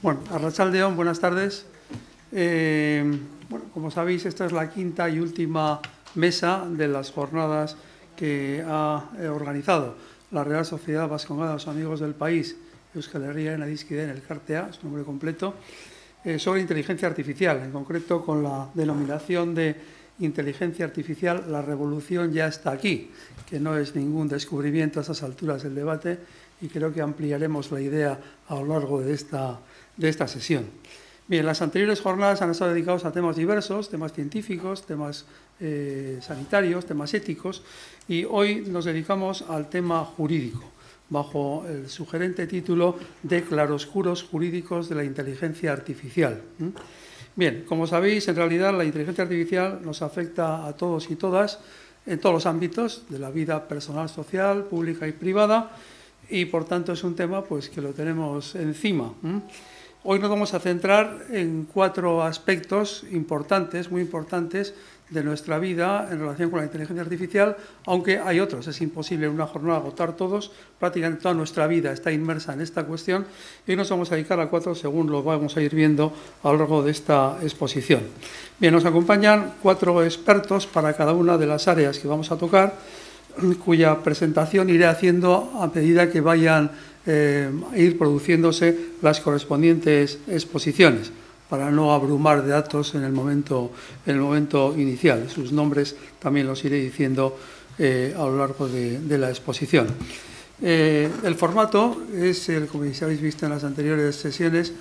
Bueno, Arrachaldeón, buenas tardes. Eh, bueno, como sabéis, esta es la quinta y última mesa de las jornadas que ha eh, organizado la Real Sociedad Vascongada, los amigos del país, Euskal Herria en en el CARTEA, su nombre completo, eh, sobre inteligencia artificial, en concreto con la denominación de inteligencia artificial, la revolución ya está aquí, que no es ningún descubrimiento a esas alturas del debate y creo que ampliaremos la idea a lo largo de esta, de esta sesión. Bien, las anteriores jornadas han estado dedicadas a temas diversos, temas científicos, temas eh, sanitarios, temas éticos, y hoy nos dedicamos al tema jurídico, bajo el sugerente título de claroscuros jurídicos de la inteligencia artificial. Bien, como sabéis, en realidad la inteligencia artificial nos afecta a todos y todas en todos los ámbitos de la vida personal, social, pública y privada, y por tanto es un tema pues, que lo tenemos encima. Hoy nos vamos a centrar en cuatro aspectos importantes, muy importantes, de nuestra vida en relación con la inteligencia artificial, aunque hay otros. Es imposible en una jornada agotar todos. Prácticamente toda nuestra vida está inmersa en esta cuestión y nos vamos a dedicar a cuatro según lo vamos a ir viendo a lo largo de esta exposición. Bien, nos acompañan cuatro expertos para cada una de las áreas que vamos a tocar cuya presentación iré haciendo a medida que vayan eh, a ir produciéndose las correspondientes exposiciones, para no abrumar de datos en el momento, en el momento inicial. Sus nombres también los iré diciendo eh, a lo largo de, la exposición. Eh, el formato es, el, como ya habéis visto en las anteriores sesiones,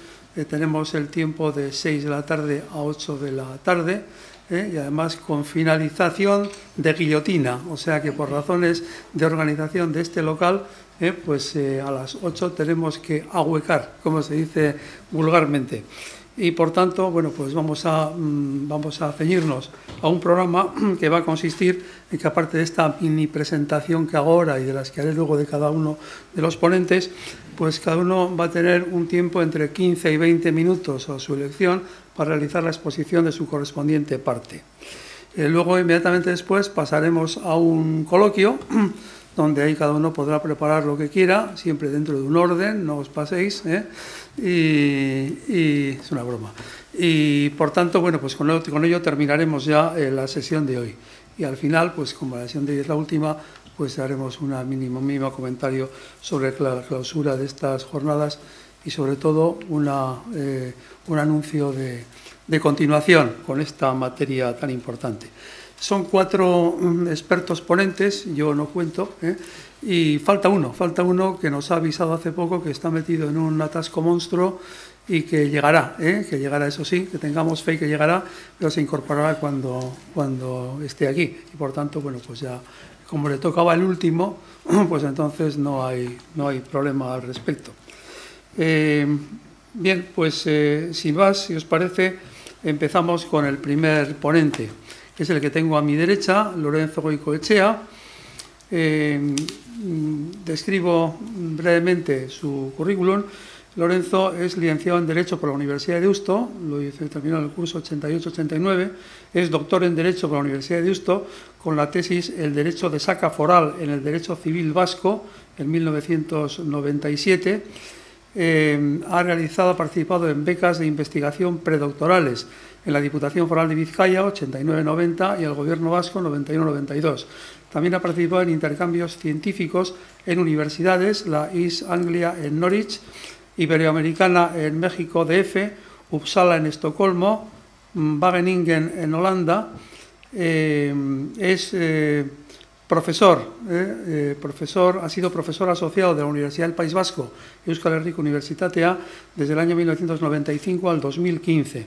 tenemos el tiempo de 6 de la tarde a 8 de la tarde. ¿Eh? y además con finalización de guillotina, o sea que por razones de organización de este local, ¿eh? pues eh, a las 8 tenemos que ahuecar, como se dice vulgarmente. Y por tanto, bueno, pues vamos a, mm, vamos a ceñirnos a un programa que va a consistir en que aparte de esta mini presentación que hago ahora y de las que haré luego de cada uno de los ponentes, pues cada uno va a tener un tiempo entre 15 y 20 minutos a su elección para realizar la exposición de su correspondiente parte. Eh, luego, inmediatamente después, pasaremos a un coloquio donde ahí cada uno podrá preparar lo que quiera, siempre dentro de un orden, no os paséis, ¿eh? y, es una broma. Y por tanto, bueno, pues con, ello terminaremos ya eh, la sesión de hoy. Y al final, pues como la sesión de hoy es la última, pues haremos un mínimo, mínimo comentario sobre la clausura de estas jornadas y sobre todo una, eh, un anuncio de, de, continuación con esta materia tan importante. Son cuatro mm, expertos ponentes, yo no cuento, ¿eh? y falta uno, falta uno que nos ha avisado hace poco que está metido en un atasco monstruo y que llegará, ¿eh? que llegará, eso sí, que tengamos fe y que llegará, pero se incorporará cuando, cuando esté aquí. Y por tanto, bueno, pues ya, como le tocaba el último, pues entonces no hay, no hay problema al respecto. Eh, bien, pues eh, sin más, si os parece, empezamos con el primer ponente, que es el que tengo a mi derecha, Lorenzo Goicoechea. Eh, describo brevemente su currículum. Lorenzo es licenciado en Derecho por la Universidad de Usto, lo terminó el curso 88-89, es doctor en Derecho por la Universidad de Usto, con la tesis El Derecho de Saca Foral en el Derecho Civil Vasco, en 1997 eh, ha realizado, ha participado en becas de investigación predoctorales en la Diputación Foral de Vizcaya 89-90 y el Gobierno Vasco 91-92. También ha participado en intercambios científicos en universidades, la East Anglia en Norwich, Iberoamericana en México DF, Uppsala en Estocolmo, Wageningen en Holanda. Eh, es eh, Profesor, eh, eh, profesor, ha sido profesor asociado de la Universidad del País Vasco, Euskal Herriko Universitatea, desde el año 1995 al 2015.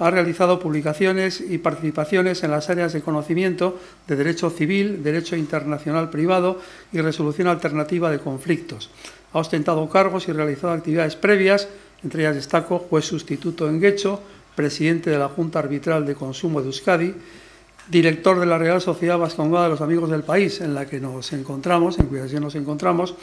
Ha realizado publicaciones y participaciones en las áreas de conocimiento de Derecho Civil, Derecho Internacional Privado y Resolución Alternativa de Conflictos. Ha ostentado cargos y realizado actividades previas, entre ellas destaco juez sustituto en Guecho, presidente de la Junta Arbitral de Consumo de Euskadi, director de la Real Sociedad Vascongada de los Amigos del País, en la que nos encontramos, en cuya nos encontramos,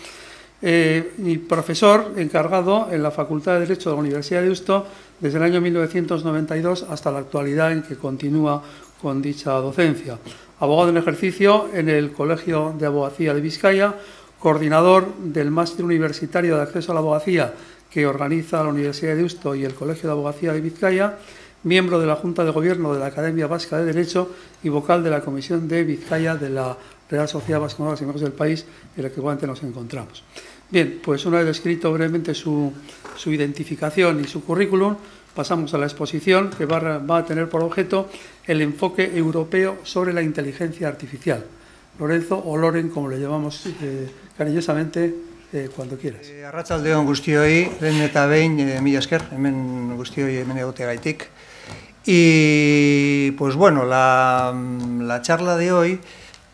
eh, y profesor encargado en la Facultad de Derecho de la Universidad de Usto desde el año 1992 hasta la actualidad en que continúa con dicha docencia. Abogado en ejercicio en el Colegio de Abogacía de Vizcaya, coordinador del Máster Universitario de Acceso a la Abogacía que organiza la Universidad de Deusto y el Colegio de Abogacía de Vizcaya, miembro de la Junta de Gobierno de la Academia Vasca de Derecho y vocal de la Comisión de Vizcaya de la Real Sociedad Vasca de Miembros del País, en la que igualmente nos encontramos. Bien, pues una vez descrito brevemente su, su identificación y su currículum, pasamos a la exposición que va, va, a tener por objeto el enfoque europeo sobre la inteligencia artificial. Lorenzo o Loren, como le llamamos eh, cariñosamente, eh, cuando quieras. Eh, Arratsaldeon guztioi, lehen eta behin, eh, mila esker, hemen guztioi. Y, pues bueno, la, la charla de hoy,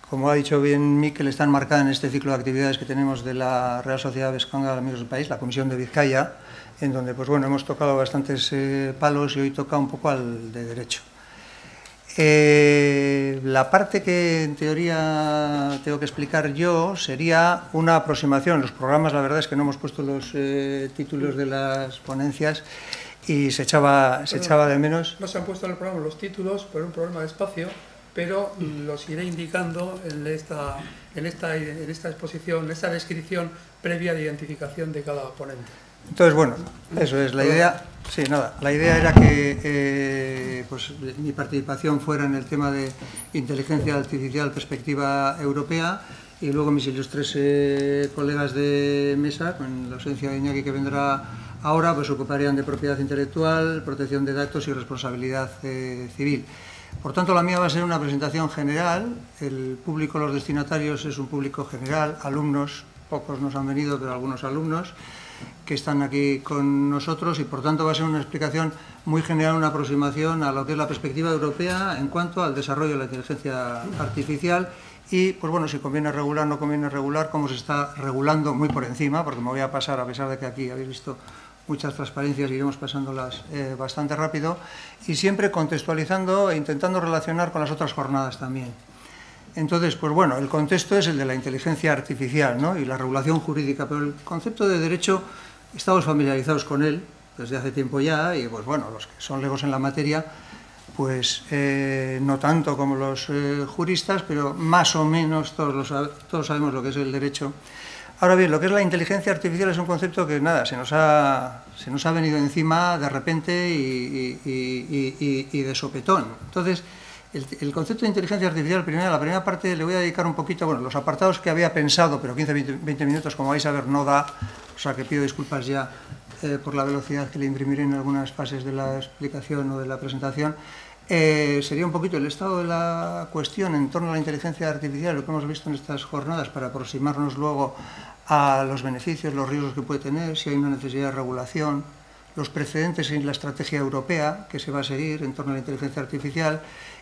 como ha dicho bien Miquel, está enmarcada en este ciclo de actividades que tenemos de la Real Sociedad Vescanga de Amigos del País, la Comisión de Vizcaya, en donde pues bueno, hemos tocado bastantes eh, palos y hoy toca un poco al de derecho. Eh, la parte que en teoría tengo que explicar yo sería una aproximación. Los programas, la verdad es que no hemos puesto los eh, títulos de las ponencias y se echaba, se echaba de menos. No se han puesto en el programa los títulos por un problema de espacio, pero los iré indicando en esta, en esta, en esta exposición, en esta descripción previa de identificación de cada ponente. Entonces, bueno, eso es la idea. Sí, nada, la idea era que eh, pues, mi participación fuera en el tema de inteligencia artificial perspectiva europea y luego mis ilustres eh, colegas de mesa, con la ausencia de Iñaki que vendrá ahora, pues se ocuparían de propiedad intelectual, protección de datos y responsabilidad eh, civil. Por tanto, la mía va a ser una presentación general. El público, los destinatarios, es un público general, alumnos, pocos nos han venido, pero algunos alumnos que están aquí con nosotros y por tanto va a ser una explicación muy general, una aproximación a lo que es la perspectiva europea en cuanto al desarrollo de la inteligencia artificial y, pues bueno, si conviene regular, no conviene regular, cómo se está regulando muy por encima, porque me voy a pasar, a pesar de que aquí habéis visto muchas transparencias, iremos pasándolas eh, bastante rápido, y siempre contextualizando e intentando relacionar con las otras jornadas también. Entonces, pues bueno, el contexto es el de la inteligencia artificial ¿no? y la regulación jurídica, pero el concepto de derecho estamos familiarizados con él desde hace tiempo ya y pues bueno, los que son legos en la materia, pues eh, no tanto como los eh, juristas, pero más o menos todos, los, todos sabemos lo que es el derecho. Ahora bien, lo que es la inteligencia artificial es un concepto que nada, se nos ha, se nos ha venido encima de repente y, y, de sopetón. Entonces, el, el, concepto de inteligencia artificial, la primera parte le voy a dedicar un poquito, bueno, los apartados que había pensado, pero 15-20 minutos, como vais a ver, no da, o sea que pido disculpas ya eh, por la velocidad que le imprimiré en algunas fases de la explicación o de la presentación. Eh, sería un poquito el estado de la cuestión en torno a la inteligencia artificial, lo que hemos visto en estas jornadas, para aproximarnos luego a los beneficios, los riesgos que puede tener, si hay una necesidad de regulación, los precedentes en la estrategia europea que se va a seguir en torno a la inteligencia artificial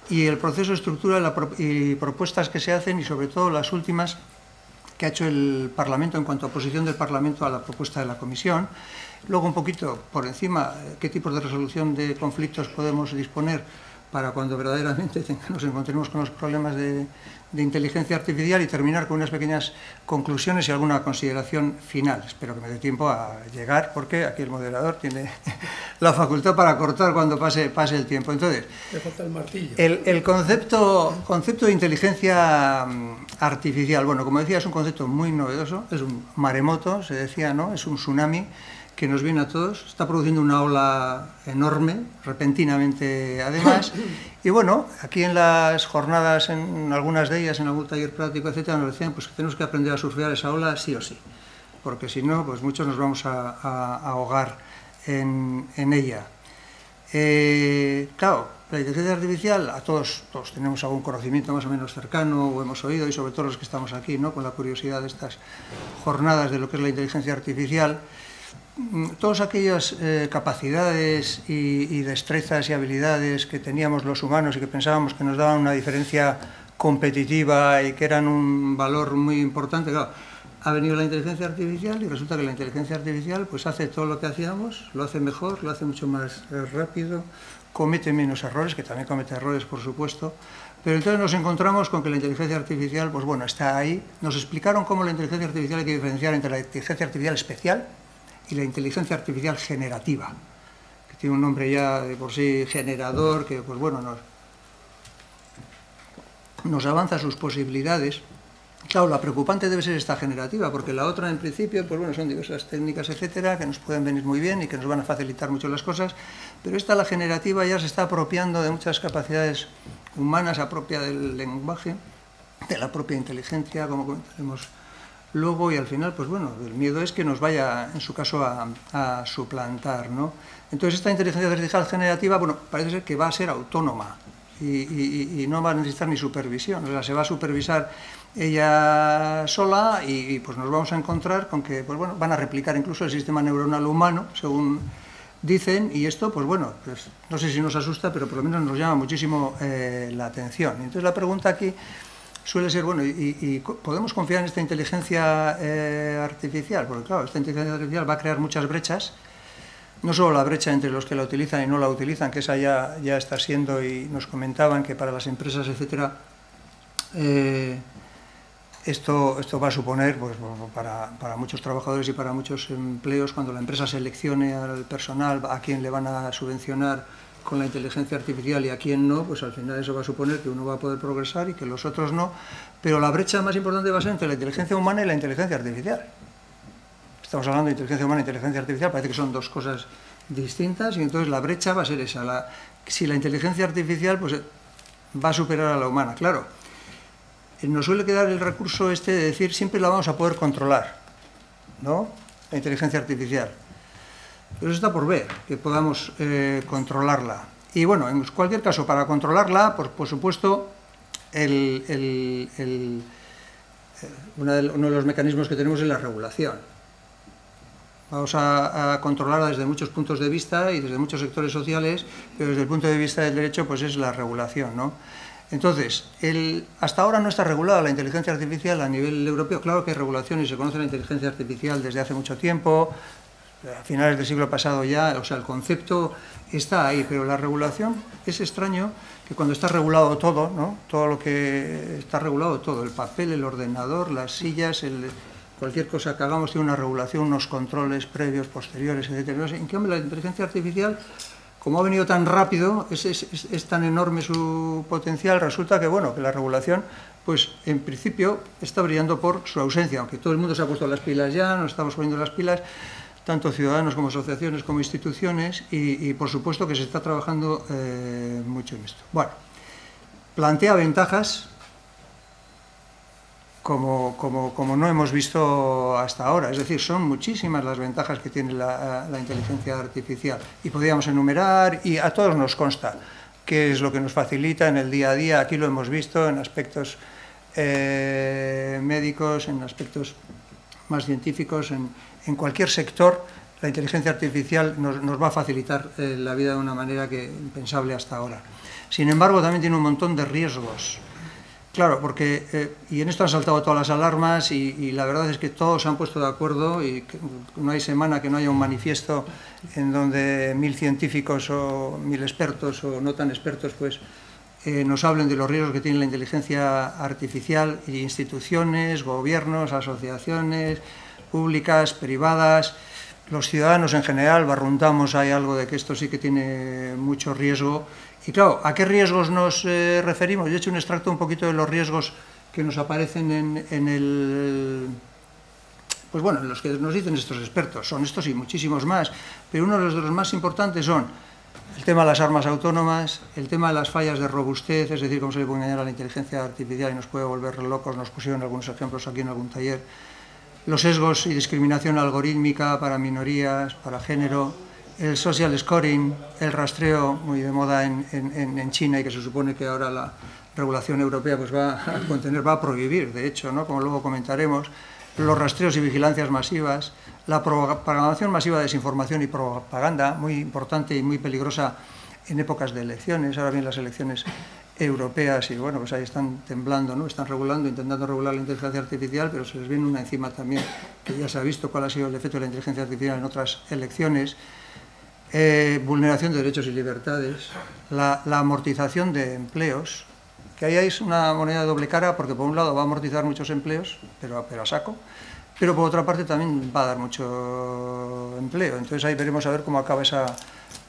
y el proceso de estructura y propuestas que se hacen y sobre todo las últimas que ha hecho el Parlamento en cuanto a posición del Parlamento a la propuesta de la Comisión. Luego un poquito por encima qué tipos de resolución de conflictos podemos disponer para cuando verdaderamente nos encontremos con los problemas de, de inteligencia artificial y terminar con unas pequeñas conclusiones y alguna consideración final. Espero que me dé tiempo a llegar porque aquí el moderador tiene la facultad para cortar cuando pase, pase el tiempo. Entonces, el, martillo. el, el concepto, concepto de inteligencia mm, artificial, bueno, como decía, es un concepto muy novedoso, es un maremoto, se decía, ¿no? Es un tsunami que nos viene a todos, está produciendo una ola enorme, repentinamente además, y bueno, aquí en las jornadas, en algunas de ellas, en algún taller práctico, etcétera, nos decían pues, que tenemos que aprender a surfear esa ola sí o sí, porque si no, pues muchos nos vamos a, a, a ahogar en, en ella. Eh, claro, la inteligencia artificial, a todos, todos tenemos algún conocimiento más o menos cercano o hemos oído, y sobre todo los que estamos aquí, ¿no? con la curiosidad de estas jornadas de lo que es la inteligencia artificial, todas aquellas eh, capacidades y, destrezas y habilidades que teníamos los humanos y que pensábamos que nos daban una diferencia competitiva y que eran un valor muy importante, ha venido la inteligencia artificial y resulta que la inteligencia artificial pues hace todo lo que hacíamos, lo hace mejor, lo hace mucho más eh, rápido, comete menos errores, que también comete errores por supuesto, pero entonces nos encontramos con que la inteligencia artificial, pues bueno, está ahí. Nos explicaron cómo la inteligencia artificial hay que diferenciar entre la inteligencia artificial especial, y la inteligencia artificial generativa, que tiene un nombre ya de por sí generador, que pues bueno, nos, nos avanza sus posibilidades. Claro, la preocupante debe ser esta generativa, porque la otra, en principio, pues bueno, son diversas técnicas, etcétera, que nos pueden venir muy bien y que nos van a facilitar mucho las cosas, pero esta, la generativa, ya se está apropiando de muchas capacidades humanas, apropia del lenguaje, de la propia inteligencia, como comentaremos luego, y al final, pues bueno, el miedo es que nos vaya, en su caso, a, suplantar, ¿no? Entonces, esta inteligencia artificial generativa, bueno, parece ser que va a ser autónoma y no va a necesitar ni supervisión, o sea, se va a supervisar ella sola y, pues nos vamos a encontrar con que pues bueno, van a replicar incluso el sistema neuronal humano, según dicen, y esto, pues bueno, pues, no sé si nos asusta, pero por lo menos nos llama muchísimo eh, la atención. Entonces la pregunta aquí suele ser, bueno, ¿y, podemos confiar en esta inteligencia eh, artificial? Porque claro, esta inteligencia artificial va a crear muchas brechas, no solo la brecha entre los que la utilizan y no la utilizan, que esa ya, ya está siendo, y nos comentaban que para las empresas, etcétera, eh, esto, esto va a suponer, pues, para, para, muchos trabajadores y para muchos empleos, cuando la empresa seleccione al personal, a quién le van a subvencionar con la inteligencia artificial y a quién no, pues al final eso va a suponer que uno va a poder progresar y que los otros no. Pero la brecha más importante va a ser entre la inteligencia humana y la inteligencia artificial. Estamos hablando de inteligencia humana e inteligencia artificial, parece que son dos cosas distintas y entonces la brecha va a ser esa. Si la inteligencia artificial pues, va a superar a la humana, claro nos suele quedar el recurso este de decir siempre la vamos a poder controlar, ¿no? La inteligencia artificial. Pero eso está por ver, que podamos eh, controlarla. Y bueno, en cualquier caso, para controlarla, por, por supuesto, eh, uno, de, los mecanismos que tenemos es la regulación. Vamos a, controlarla desde muchos puntos de vista y desde muchos sectores sociales, pero desde el punto de vista del derecho, pues es la regulación, ¿no? Entonces, hasta ahora no está regulada la inteligencia artificial a nivel europeo. Claro que hay regulación y se conoce la inteligencia artificial desde hace mucho tiempo, a finales del siglo pasado ya, o sea, el concepto está ahí, pero la regulación es extraño que cuando está regulado todo, ¿no? todo lo que está regulado, todo, el papel, el ordenador, las sillas, cualquier cosa que hagamos tiene una regulación, unos controles previos, posteriores, etc. En cambio, la inteligencia artificial como ha venido tan rápido, es, es, es, tan enorme su potencial, resulta que, bueno, que la regulación, pues en principio está brillando por su ausencia, aunque todo el mundo se ha puesto las pilas ya, nos estamos poniendo las pilas, tanto ciudadanos como asociaciones como instituciones, y, y por supuesto que se está trabajando eh, mucho en esto. Bueno, plantea ventajas como, no hemos visto hasta ahora. Es decir, son muchísimas las ventajas que tiene la, la, inteligencia artificial y podríamos enumerar y a todos nos consta qué es lo que nos facilita en el día a día. Aquí lo hemos visto en aspectos eh, médicos, en aspectos más científicos, en, en, cualquier sector. La inteligencia artificial nos, va a facilitar eh, la vida de una manera que impensable hasta ahora. Sin embargo, también tiene un montón de riesgos. Claro, porque, eh, y en esto han saltado todas las alarmas y, y, la verdad es que todos se han puesto de acuerdo y no hay semana que no haya un manifiesto en donde mil científicos o mil expertos o no tan expertos pues eh, nos hablen de los riesgos que tiene la inteligencia artificial y instituciones, gobiernos, asociaciones públicas, privadas, los ciudadanos en general barruntamos hay algo de que esto sí que tiene mucho riesgo. Y claro, ¿a qué riesgos nos eh, referimos? Yo he hecho un extracto un poquito de los riesgos que nos aparecen en, el... Pues bueno, en los que nos dicen estos expertos, son estos y muchísimos más, pero uno de los, de los más importantes son el tema de las armas autónomas, el tema de las fallas de robustez, es decir, cómo se le puede engañar a la inteligencia artificial y nos puede volver locos, nos pusieron algunos ejemplos aquí en algún taller, los sesgos y discriminación algorítmica para minorías, para género, el social scoring, el rastreo muy de moda en, China y que se supone que ahora la regulación europea pues va a contener, va a prohibir, de hecho, ¿no? como luego comentaremos, los rastreos y vigilancias masivas, la propagación masiva de desinformación y propaganda, muy importante y muy peligrosa en épocas de elecciones, ahora bien las elecciones europeas y bueno, pues ahí están temblando, ¿no? están regulando, intentando regular la inteligencia artificial, pero se les viene una encima también, que ya se ha visto cuál ha sido el efecto de la inteligencia artificial en otras elecciones, eh, vulneración de derechos y libertades, la, amortización de empleos, que ahí es una moneda de doble cara porque por un lado va a amortizar muchos empleos, pero, pero a saco, pero por otra parte también va a dar mucho empleo. Entonces ahí veremos a ver cómo acaba esa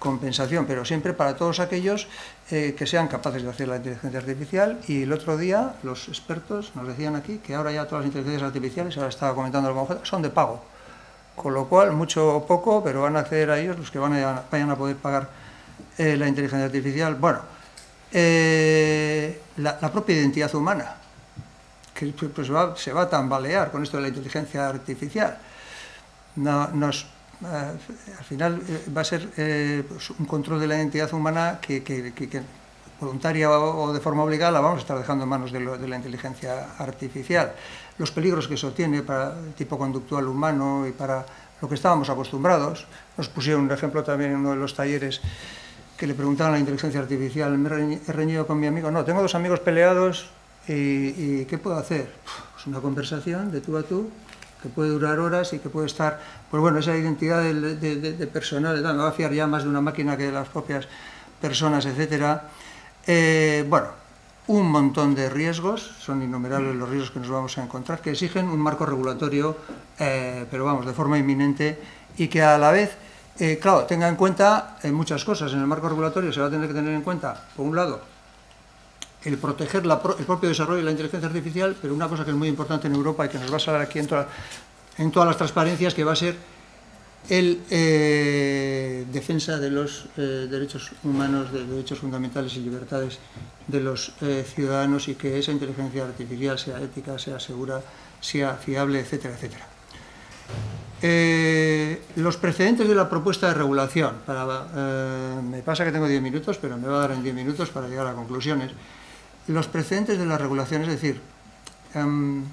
compensación, pero siempre para todos aquellos eh, que sean capaces de hacer la inteligencia artificial. Y el otro día los expertos nos decían aquí que ahora ya todas las inteligencias artificiales, ahora estaba comentando el son de pago. Con lo cual, mucho o poco, pero van a acceder a ellos los que van a, vayan a poder pagar eh, la inteligencia artificial. Bueno, eh, la, propia identidad humana, que pues se va a tambalear con esto de la inteligencia artificial. No, nos al final eh, va a ser eh, pues, un control de la identidad humana que, voluntaria o, de forma obligada la vamos a estar dejando en manos de, la inteligencia artificial. Los peligros que eso tiene para el tipo conductual humano y para lo que estábamos acostumbrados. Nos pusieron un ejemplo también en uno de los talleres que le preguntaban a la inteligencia artificial, me he reñido con mi amigo, no, tengo dos amigos peleados y, y ¿qué puedo hacer? Pues una conversación de tú a tú que puede durar horas y que puede estar, pues bueno, esa identidad de, personal, me va a fiar ya más de una máquina que de las propias personas, etcétera. Eh, bueno, un montón de riesgos, son innumerables los riesgos que nos vamos a encontrar, que exigen un marco regulatorio, eh, pero vamos, de forma inminente, y que a la vez, eh, claro, tenga en cuenta muchas cosas. En el marco regulatorio se va a tener que tener en cuenta, por un lado, el proteger el propio desarrollo de la inteligencia artificial, pero una cosa que es muy importante en Europa y que nos va a salir aquí en, en todas las transparencias, que va a ser el eh, defensa de los eh, derechos humanos, de derechos fundamentales y libertades de los eh, ciudadanos y que esa inteligencia artificial sea ética, sea segura, sea fiable, etcétera, etcétera. los precedentes de la propuesta de regulación, me pasa que tengo 10 minutos, pero me va a dar en 10 minutos para llegar a conclusiones los precedentes de la regulación, es decir, em,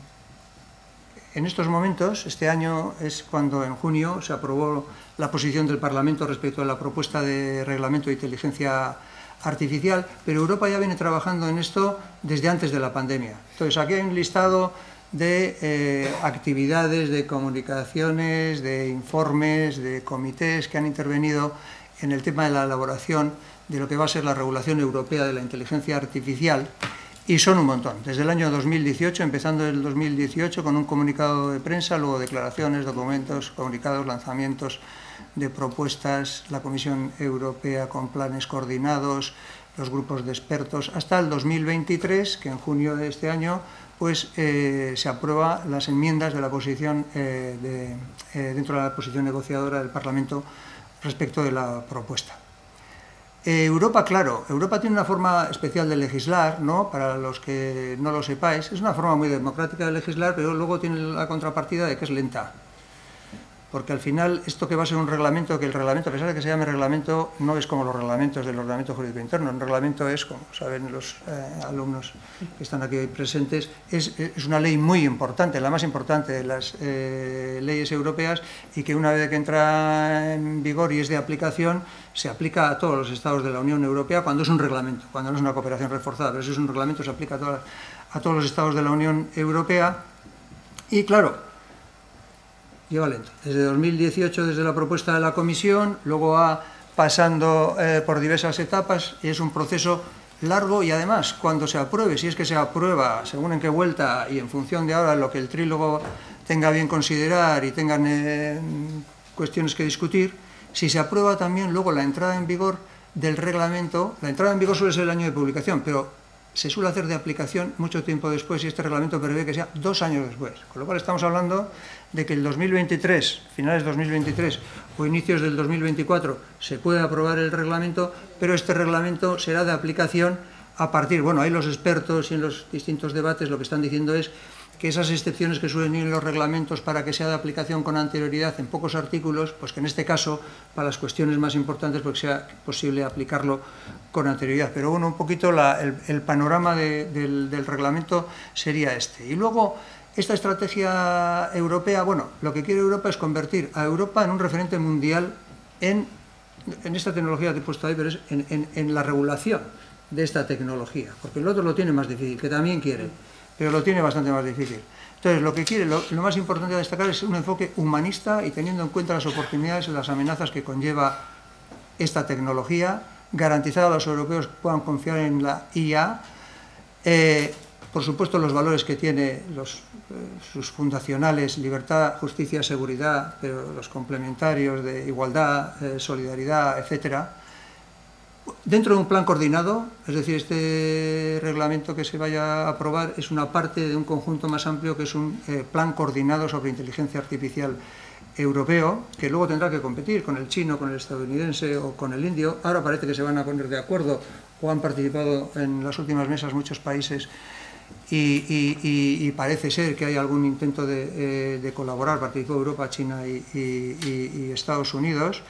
en estos momentos, este año es cuando en junio se aprobó la posición del Parlamento respecto a la propuesta de reglamento de inteligencia artificial, pero Europa ya viene trabajando en esto desde antes de la pandemia. Entonces, aquí hay un listado de eh, actividades, de comunicaciones, de informes, de comités que han intervenido en el tema de la elaboración de lo que va a ser la regulación europea de la inteligencia artificial y son un montón. Desde el año 2018, empezando el 2018 con un comunicado de prensa, luego declaraciones, documentos, comunicados, lanzamientos de propuestas, la Comisión Europea con planes coordinados, los grupos de expertos, hasta el 2023, que en junio de este año pues eh, se aprueba las enmiendas de la posición eh, eh, dentro de la posición negociadora del Parlamento respecto de la propuesta. Eh, Europa, claro, Europa tiene una forma especial de legislar, ¿no? Para los que no lo sepáis, es una forma muy democrática de legislar, pero luego tiene la contrapartida de que es lenta porque al final esto que va a ser un reglamento, que el reglamento, a pesar de que se llame reglamento, no es como los reglamentos del ordenamiento jurídico interno, un reglamento es, como saben los eh, alumnos que están aquí presentes, es, una ley muy importante, la más importante de las eh, leyes europeas y que una vez que entra en vigor y es de aplicación, se aplica a todos los estados de la Unión Europea cuando es un reglamento, cuando no es una cooperación reforzada, pero si es un reglamento se aplica a todos los estados de la Unión Europea. Y claro, lleva lento. Desde 2018, desde la propuesta de la Comisión, luego va pasando eh, por diversas etapas y es un proceso largo y además cuando se apruebe, si es que se aprueba, según en qué vuelta y en función de ahora lo que el trílogo tenga bien considerar y tengan eh, cuestiones que discutir, si se aprueba también luego la entrada en vigor del reglamento, la entrada en vigor suele ser el año de publicación, pero se suele hacer de aplicación mucho tiempo después y este reglamento prevé que sea dos años después. Con lo cual estamos hablando de que el 2023, finales de 2023 o inicios del 2024 se puede aprobar el reglamento, pero este reglamento será de aplicación a partir, bueno, ahí los expertos y en los distintos debates lo que están diciendo es que esas excepciones que suelen ir en los reglamentos para que sea de aplicación con anterioridad en pocos artículos, pues que en este caso, para las cuestiones más importantes, pues sea posible aplicarlo con anterioridad. Pero bueno, un poquito el, panorama del, reglamento sería este. Y luego, esta estrategia europea, bueno, lo que quiere Europa es convertir a Europa en un referente mundial en, esta tecnología que he puesto ahí, pero es en, la regulación de esta tecnología, porque el otro lo tiene más difícil, que también quiere, pero lo tiene bastante más difícil. Entonces, lo que quiere, lo, más importante a destacar es un enfoque humanista y teniendo en cuenta las oportunidades y las amenazas que conlleva esta tecnología, garantizar a los europeos puedan confiar en la IA, eh, por supuesto los valores que tiene eh, sus fundacionales, libertad, justicia, seguridad, pero los complementarios de igualdad, eh, solidaridad, etcétera, dentro de un plan coordinado, es decir, este reglamento que se vaya a aprobar es una parte de un conjunto más amplio que es un eh, plan coordinado sobre inteligencia artificial europeo, que luego tendrá que competir con el chino, con el estadounidense o con el indio. Ahora parece que se van a poner de acuerdo o han participado en las últimas mesas muchos países y, parece ser que hay algún intento de, eh, colaborar, participó Europa, China y, Estados Unidos.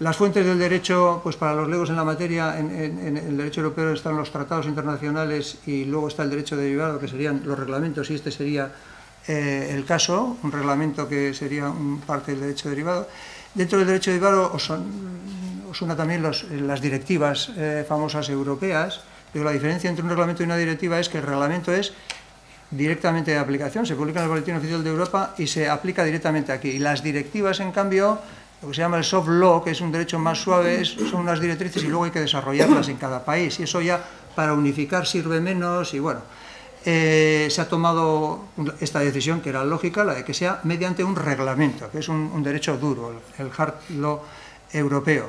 Las fuentes del derecho, pues para los legos en la materia, en, el derecho europeo están los tratados internacionales y luego está el derecho derivado, que serían los reglamentos, y este sería eh, el caso, un reglamento que sería parte del derecho derivado. Dentro del derecho derivado os, son, también las directivas eh, famosas europeas, pero la diferencia entre un reglamento y una directiva es que el reglamento es directamente de aplicación, se publica en el Boletín Oficial de Europa y se aplica directamente aquí. Y las directivas, en cambio, lo que se llama el soft law, que es un derecho más suave, son unas directrices y luego hay que desarrollarlas en cada país. Y eso ya para unificar sirve menos y bueno, eh, se ha tomado esta decisión que era lógica, la de que sea mediante un reglamento, que es un, un derecho duro, el hard law europeo.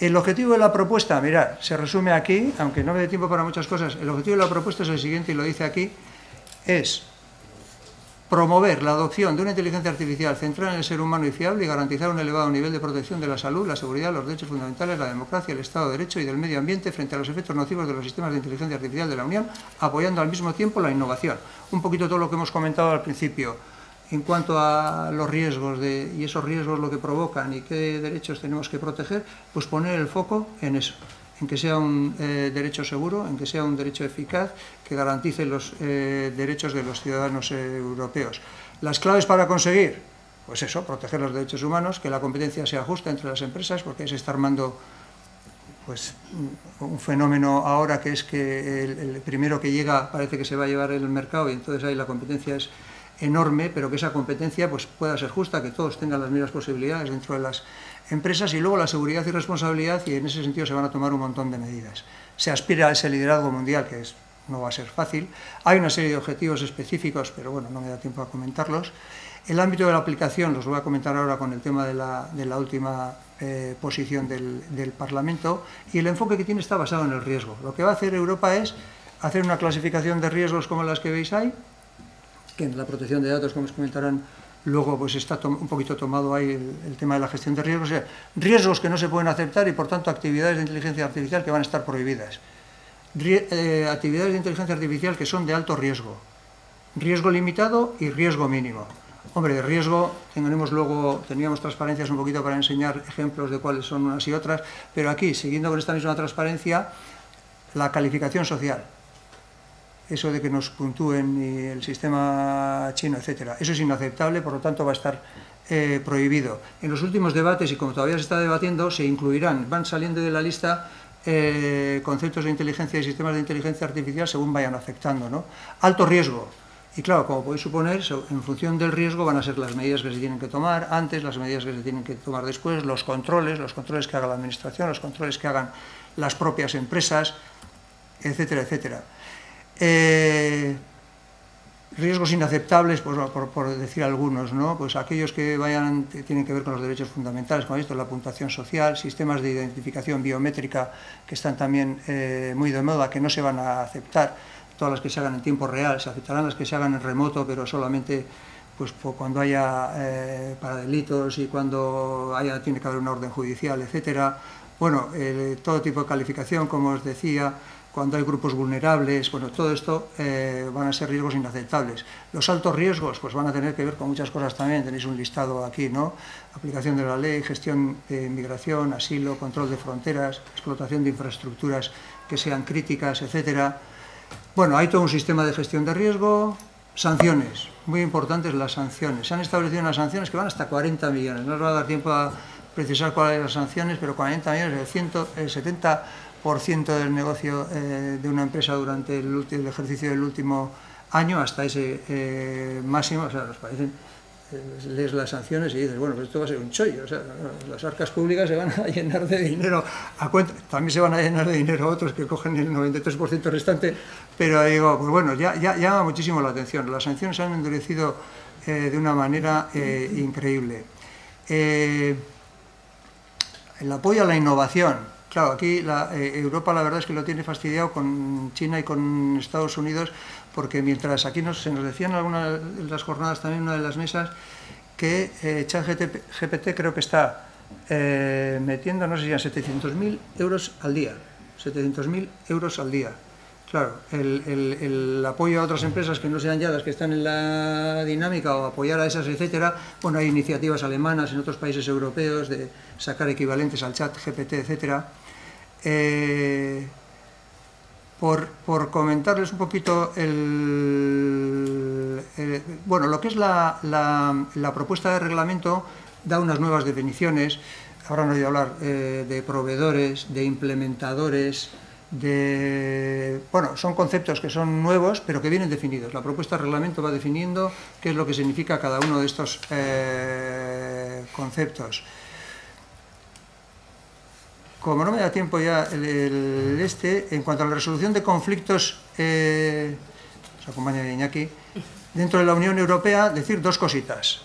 El objetivo de la propuesta, mirad, se resume aquí, aunque no me dé tiempo para muchas cosas, el objetivo de la propuesta es el siguiente y lo dice aquí, es promover la adopción de una inteligencia artificial centrada en el ser humano y fiable y garantizar un elevado nivel de protección de la salud, la seguridad, los derechos fundamentales, la democracia, el Estado de Derecho y del medio ambiente frente a los efectos nocivos de los sistemas de inteligencia artificial de la Unión, apoyando al mismo tiempo la innovación. Un poquito todo lo que hemos comentado al principio en cuanto a los riesgos de, y esos riesgos lo que provocan y qué derechos tenemos que proteger, pues poner el foco en eso, en que sea un eh, derecho seguro, en que sea un derecho eficaz, que garantice los eh, derechos de los ciudadanos eh, europeos. Las claves para conseguir, pues eso, proteger los derechos humanos, que la competencia sea justa entre las empresas, porque se está armando pues un fenómeno ahora que es que el primero que llega parece que se va a llevar el mercado y entonces ahí la competencia es enorme, pero que esa competencia pues, pueda ser justa, que todos tengan las mismas posibilidades dentro de las empresas y luego la seguridad y responsabilidad y en ese sentido se van a tomar un montón de medidas. Se aspira a ese liderazgo mundial que es, no va a ser fácil. Hay una serie de objetivos específicos, pero bueno, no me da tiempo a comentarlos. El ámbito de la aplicación los voy a comentar ahora con el tema de la, última eh, posición del, del Parlamento y el enfoque que tiene está basado en el riesgo. Lo que va a hacer Europa es hacer una clasificación de riesgos como las que veis ahí, que en la protección de datos, como os comentarán, luego pues está un poquito tomado ahí el, tema de la gestión de riesgos, riesgos que no se pueden aceptar y por tanto actividades de inteligencia artificial que van a estar prohibidas. Eh, actividades de inteligencia artificial que son de alto riesgo, riesgo limitado y riesgo mínimo. Hombre, de riesgo tenemos luego, teníamos transparencias un poquito para enseñar ejemplos de cuáles son unas y otras, pero aquí, siguiendo con esta misma transparencia, la calificación social eso de que nos puntúen y el sistema chino, etcétera. Eso es inaceptable, por lo tanto va a estar eh, prohibido. En los últimos debates, y como todavía se está debatiendo, se incluirán, van saliendo de la lista eh, conceptos de inteligencia y sistemas de inteligencia artificial según vayan afectando. ¿no? Alto riesgo. Y claro, como podéis suponer, en función del riesgo van a ser las medidas que se tienen que tomar antes, las medidas que se tienen que tomar después, los controles, los controles que haga la administración, los controles que hagan las propias empresas, etcétera, etcétera. Eh, riesgos inaceptables, pues, por, decir algunos, ¿no? pues aquellos que vayan tienen que ver con los derechos fundamentales, como esto, la puntuación social, sistemas de identificación biométrica que están también eh, muy de moda, que no se van a aceptar, todas las que se hagan en tiempo real, se aceptarán las que se hagan en remoto, pero solamente pues, cuando haya eh, para delitos y cuando haya, tiene que haber una orden judicial, etcétera. Bueno, todo tipo de calificación, como os decía, cuando hay grupos vulnerables, bueno, todo esto eh, van a ser riesgos inaceptables. Los altos riesgos, pues van a tener que ver con muchas cosas también, tenéis un listado aquí, ¿no? Aplicación de la ley, gestión de inmigración, asilo, control de fronteras, explotación de infraestructuras que sean críticas, etcétera. Bueno, hay todo un sistema de gestión de riesgo, sanciones, muy importantes las sanciones. Se han establecido unas sanciones que van hasta 40 millones, no os va a dar tiempo a precisar cuáles son las sanciones, pero 40 millones, el, 100, el 70 del negocio eh, de una empresa durante el, ejercicio del último año hasta ese eh, máximo, o sea, nos parecen, eh, lees las sanciones y dices, bueno, pues esto va a ser un chollo, o sea, las arcas públicas se van a llenar de dinero a cuenta, también se van a llenar de dinero otros que cogen el 93% restante, pero digo, pues bueno, ya, ya llama muchísimo la atención, las sanciones se han endurecido de una manera increíble. el apoyo a la innovación, Claro, aquí eh, Europa la verdad es que lo tiene fastidiado con China y con Estados Unidos, porque mientras aquí nos, se nos decían en algunas de las jornadas, también en una de las mesas, que eh, ChatGPT creo que está eh, metiendo, no sé si eran 700.000 euros al día. 700.000 euros al día. Claro, el, apoyo a otras empresas que no sean ya las que están en la dinámica o apoyar a esas, etcétera. Bueno, hay iniciativas alemanas en otros países europeos de sacar equivalentes al chat GPT, etcétera. Eh, por, comentarles un poquito el, bueno, lo que es la, propuesta de reglamento da unas nuevas definiciones, habrán oído hablar eh, de proveedores, de implementadores, de... Bueno, son conceptos que son nuevos, pero que vienen definidos. La propuesta de reglamento va definiendo qué es lo que significa cada uno de estos eh, conceptos. Como no me da tiempo ya el, este, en cuanto a la resolución de conflictos, eh, os acompaña Iñaki, dentro de la Unión Europea, decir dos cositas.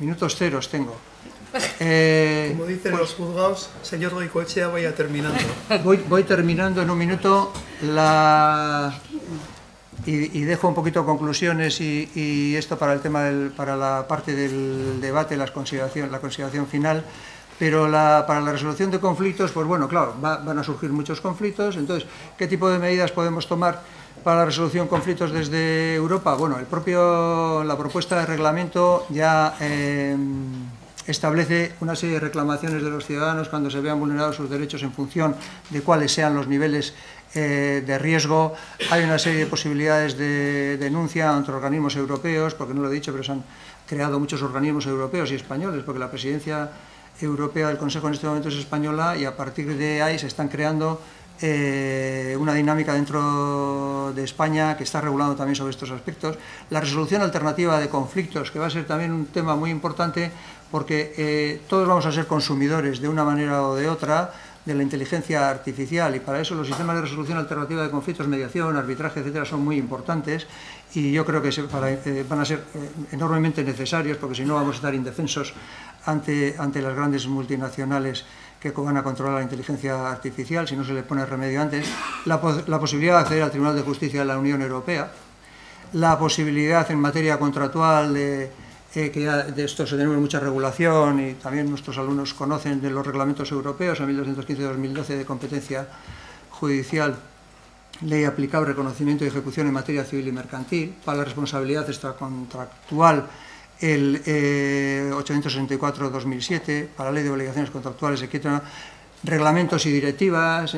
Minutos ceros tengo. Eh, Como dicen pues los juzgados, señor Goicoechea, vaya terminando. Voy, voy terminando en un minuto la... Y, dejo un poquito conclusiones y, esto para el tema del, para la parte del debate, las consideración, la consideración final. Pero para la resolución de conflictos, pues bueno, claro, van a surgir muchos conflictos. Entonces, ¿qué tipo de medidas podemos tomar para la resolución de conflictos desde Europa? Bueno, la propuesta de reglamento ya eh, establece una serie de reclamaciones de los ciudadanos cuando se vean vulnerados sus derechos en función de cuáles sean los niveles eh, de riesgo. Hay una serie de posibilidades de denuncia ante organismos europeos, porque no lo he dicho, pero se han creado muchos organismos europeos y españoles, porque la presidencia europea del Consejo en este momento es española y a partir de ahí se están creando eh, una dinámica dentro de España que está regulando también sobre estos aspectos. La resolución alternativa de conflictos, que va a ser también un tema muy importante porque eh, todos vamos a ser consumidores de una manera o de otra de la inteligencia artificial y para eso los sistemas de resolución alternativa de conflictos, mediación, arbitraje, etcétera, son muy importantes y yo creo que eh, van a ser enormemente necesarios porque si no vamos a estar indefensos ante, ante las grandes multinacionales que van a controlar la inteligencia artificial, si no se le pone remedio antes, la, posibilidad de acceder al Tribunal de Justicia de la Unión Europea, la posibilidad en materia contractual de, eh, que de esto se tenemos mucha regulación y también nuestros alumnos conocen de los reglamentos europeos, el 1215-2012 de competencia judicial, ley aplicable, reconocimiento y ejecución en materia civil y mercantil, para la responsabilidad extracontractual el 864-2007 eh, para la Ley de Obligaciones Contractuales, etc., reglamentos y directivas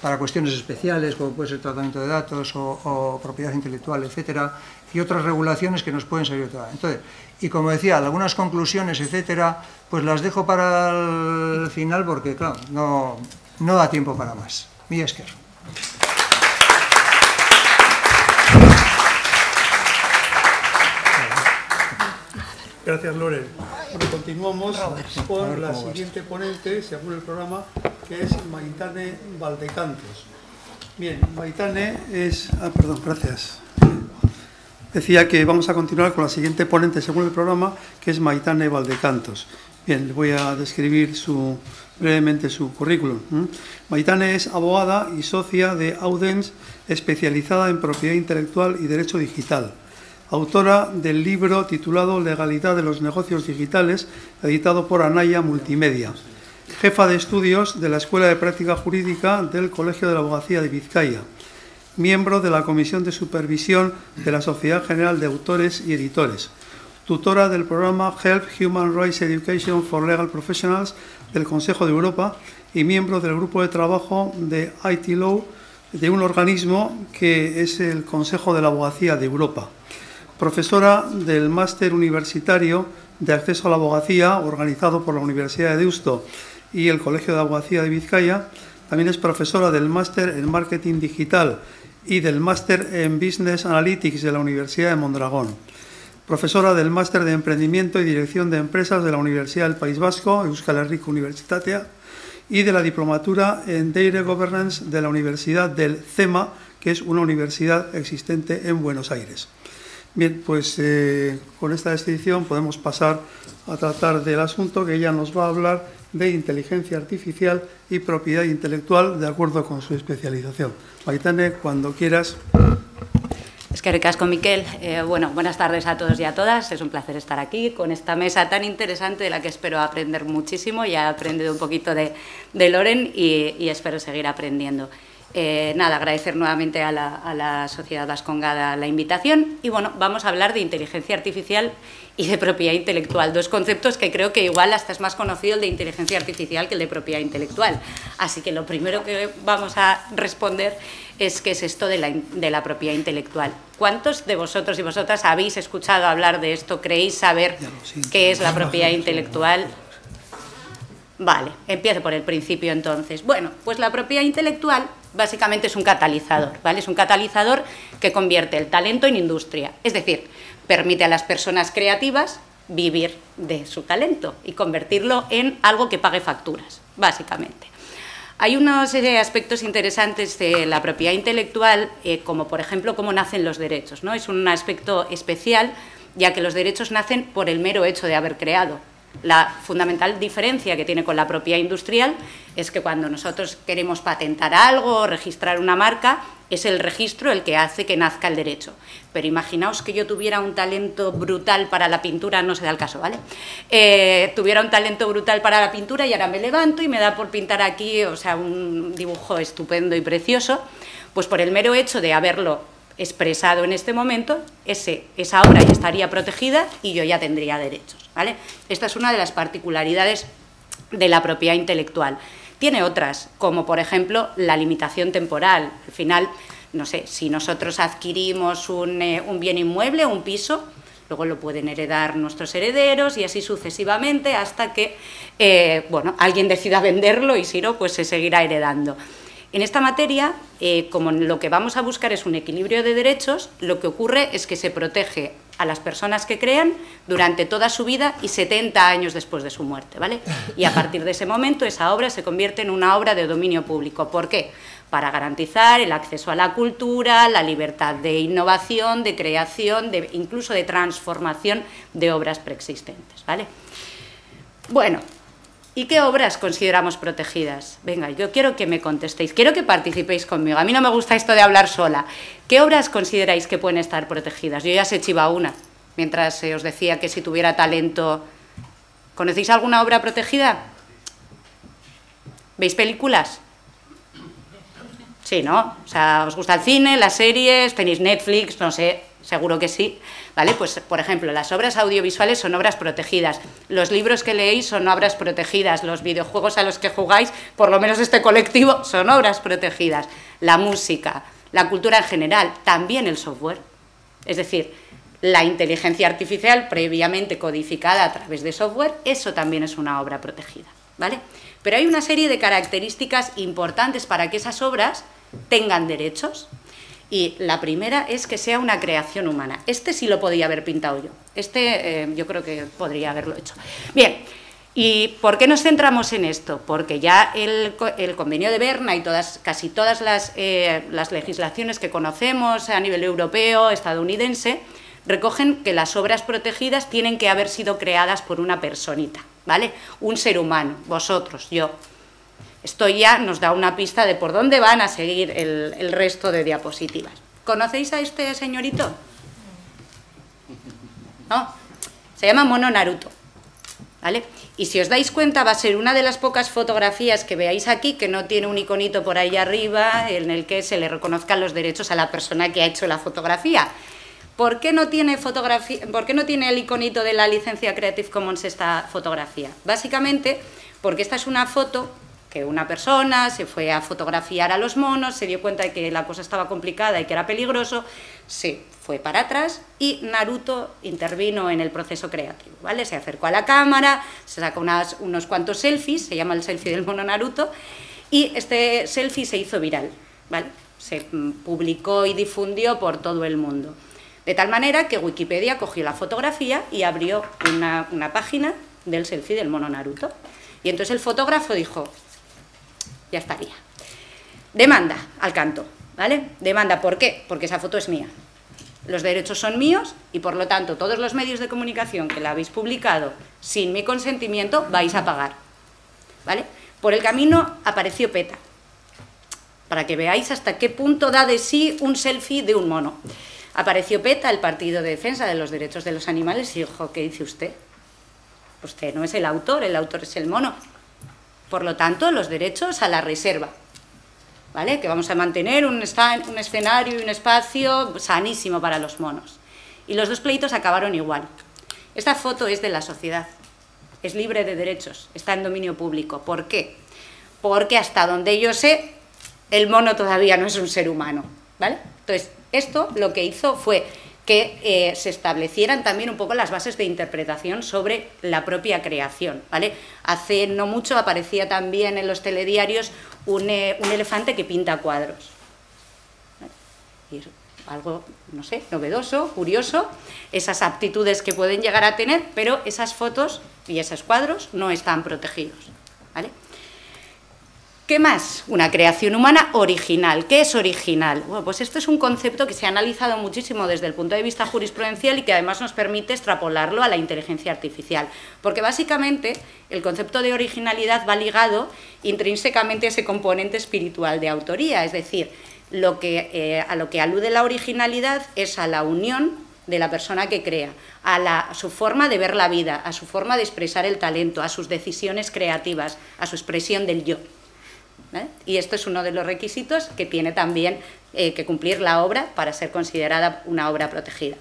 para cuestiones especiales, como puede ser tratamiento de datos o, propiedad intelectual, etcétera, y otras regulaciones que nos pueden servir. Entonces, y como decía, algunas conclusiones, etcétera, pues las dejo para el final porque, claro, no, no da tiempo para más. Mi esquer. Gracias, Loren. Bueno, continuamos con la siguiente ponente, según el programa, que es Maitane Valdecantos. Bien, Maitane es... Ah, perdón, gracias. Decía que vamos a continuar con la siguiente ponente, según el programa, que es Maitane Valdecantos. Bien, voy a describir su, brevemente su currículum. Maitane es abogada y socia de Audens, especializada en propiedad intelectual y derecho digital autora del libro titulado Legalidad de los negocios digitales, editado por Anaya Multimedia, jefa de estudios de la Escuela de Práctica Jurídica del Colegio de la Abogacía de Vizcaya, miembro de la Comisión de Supervisión de la Sociedad General de Autores y Editores, tutora del programa Help Human Rights Education for Legal Professionals del Consejo de Europa y miembro del grupo de trabajo de IT Law de un organismo que es el Consejo de la Abogacía de Europa profesora del Máster Universitario de Acceso a la Abogacía, organizado por la Universidad de Deusto y el Colegio de Abogacía de Vizcaya. También es profesora del Máster en Marketing Digital y del Máster en Business Analytics de la Universidad de Mondragón. Profesora del Máster de Emprendimiento y Dirección de Empresas de la Universidad del País Vasco, Euskal Herriko Universitatea, y de la Diplomatura en Data Governance de la Universidad del CEMA, que es una universidad existente en Buenos Aires. Bien, pues eh, con esta descripción podemos pasar a tratar del asunto que ella nos va a hablar de inteligencia artificial y propiedad intelectual de acuerdo con su especialización. Maitane, cuando quieras. Es que recasco, Miquel. Eh, bueno, buenas tardes a todos y a todas. Es un placer estar aquí con esta mesa tan interesante de la que espero aprender muchísimo. Ya he aprendido un poquito de, Loren y espero seguir aprendiendo. Eh, nada, agradecer nuevamente a la, Sociedad Vascongada la invitación y bueno, vamos a hablar de inteligencia artificial y de propiedad intelectual, dos conceptos que creo que igual hasta es más conocido el de inteligencia artificial que el de propiedad intelectual. Así que lo primero que vamos a responder es qué es esto de la, de la propiedad intelectual. ¿Cuántos de vosotros y vosotras habéis escuchado hablar de esto? ¿Creéis saber qué es la propiedad intelectual? Vale, empiezo por el principio entonces. Bueno, pues la propiedad intelectual básicamente es un catalizador, ¿vale? Es un catalizador que convierte el talento en industria, es decir, permite a las personas creativas vivir de su talento y convertirlo en algo que pague facturas, básicamente. Hay unos eh, aspectos interesantes de la propiedad intelectual, eh, como por ejemplo cómo nacen los derechos. ¿no? Es un aspecto especial, ya que los derechos nacen por el mero hecho de haber creado. La fundamental diferencia que tiene con la propiedad industrial es que cuando nosotros queremos patentar algo o registrar una marca, es el registro el que hace que nazca el derecho. Pero imaginaos que yo tuviera un talento brutal para la pintura, no se da el caso, ¿vale? Eh, tuviera un talento brutal para la pintura y ahora me levanto y me da por pintar aquí, o sea, un dibujo estupendo y precioso, pues por el mero hecho de haberlo expresado en este momento, ese, esa obra ya estaría protegida y yo ya tendría derechos. ¿vale? Esta es una de las particularidades de la propiedad intelectual. Tiene otras, como por ejemplo la limitación temporal. Al final, no sé, si nosotros adquirimos un, eh, bien inmueble, un piso, luego lo pueden heredar nuestros herederos y así sucesivamente hasta que eh, bueno, alguien decida venderlo y si no, pues se seguirá heredando. En esta materia, eh, como lo que vamos a buscar es un equilibrio de derechos, lo que ocurre es que se protege a las personas que crean durante toda su vida y 70 años después de su muerte, ¿vale? Y a partir de ese momento esa obra se convierte en una obra de dominio público. ¿Por qué? Para garantizar el acceso a la cultura, la libertad de innovación, de creación, de, incluso de transformación de obras preexistentes, ¿vale? Bueno, ¿Y qué obras consideramos protegidas? Venga, yo quiero que me contestéis, quiero que participéis conmigo. A mí no me gusta esto de hablar sola. ¿Qué obras consideráis que pueden estar protegidas? Yo ya sé chiva una, mientras os decía que si tuviera talento... ¿Conocéis alguna obra protegida? ¿Veis películas? Sí, ¿no? O sea, ¿os gusta el cine, las series, tenéis Netflix, no sé, seguro que sí. ¿Vale? Pues, por ejemplo, las obras audiovisuales son obras protegidas, los libros que leéis son obras protegidas, los videojuegos a los que jugáis, por lo menos este colectivo, son obras protegidas, la música, la cultura en general, también el software. Es decir, la inteligencia artificial previamente codificada a través de software, eso también es una obra protegida. ¿vale? Pero hay una serie de características importantes para que esas obras tengan derechos. Y la primera es que sea una creación humana. Este sí lo podía haber pintado yo. Este eh, yo creo que podría haberlo hecho. Bien, ¿y por qué nos centramos en esto? Porque ya el, convenio de Berna y todas, casi todas las, eh, las legislaciones que conocemos a nivel europeo, estadounidense, recogen que las obras protegidas tienen que haber sido creadas por una personita, ¿vale? Un ser humano, vosotros, yo. Esto ya nos da una pista de por dónde van a seguir el, resto de diapositivas. ¿Conocéis a este señorito? ¿No? Se llama Mono Naruto. ¿Vale? Y si os dais cuenta, va a ser una de las pocas fotografías que veáis aquí que no tiene un iconito por ahí arriba en el que se le reconozcan los derechos a la persona que ha hecho la fotografía. ¿Por qué no tiene, fotografía, ¿por qué no tiene el iconito de la licencia Creative Commons esta fotografía? Básicamente porque esta es una foto una persona se fue a fotografiar a los monos, se dio cuenta de que la cosa estaba complicada y que era peligroso, se fue para atrás y Naruto intervino en el proceso creativo, ¿vale? Se acercó a la cámara, se sacó unos cuantos selfies, se llama el selfie del mono Naruto, y este selfie se hizo viral, ¿vale? Se publicó y difundió por todo el mundo. De tal manera que Wikipedia cogió la fotografía y abrió una, una página del selfie del mono Naruto. Y entonces el fotógrafo dijo, ya estaría. Demanda al canto, ¿vale? Demanda, ¿por qué? Porque esa foto es mía. Los derechos son míos y por lo tanto todos los medios de comunicación que la habéis publicado sin mi consentimiento vais a pagar. ¿vale? Por el camino apareció PETA, para que veáis hasta qué punto da de sí un selfie de un mono. Apareció PETA, el Partido de Defensa de los Derechos de los Animales, y dijo, ¿qué dice usted? Usted no es el autor, el autor es el mono. Por lo tanto, los derechos a la reserva. ¿Vale? Que vamos a mantener un, escenario y un espacio sanísimo para los monos. Y los dos pleitos acabaron igual. Esta foto es de la sociedad, es libre de derechos, está en dominio público. ¿Por qué? Porque hasta donde yo sé, el mono todavía no es un ser humano. ¿vale? Entonces, esto lo que hizo fue que eh, se establecieran también un poco las bases de interpretación sobre la propia creación. ¿vale? Hace no mucho aparecía también en los telediarios un, eh, elefante que pinta cuadros. Algo, no sé, novedoso, curioso, esas aptitudes que pueden llegar a tener, pero esas fotos y esos cuadros no están protegidos. ¿Qué más? Una creación humana original. ¿Qué es original? Bueno, pues esto es un concepto que se ha analizado muchísimo desde el punto de vista jurisprudencial y que además nos permite extrapolarlo a la inteligencia artificial. Porque básicamente el concepto de originalidad va ligado intrínsecamente a ese componente espiritual de autoría. Es decir, eh, a lo que alude la originalidad es a la unión de la persona que crea, a, a, su forma de ver la vida, a su forma de expresar el talento, a sus decisiones creativas, a su expresión del yo. ¿Eh? Y esto es uno de los requisitos que tiene también eh, que cumplir la obra para ser considerada una obra protegida.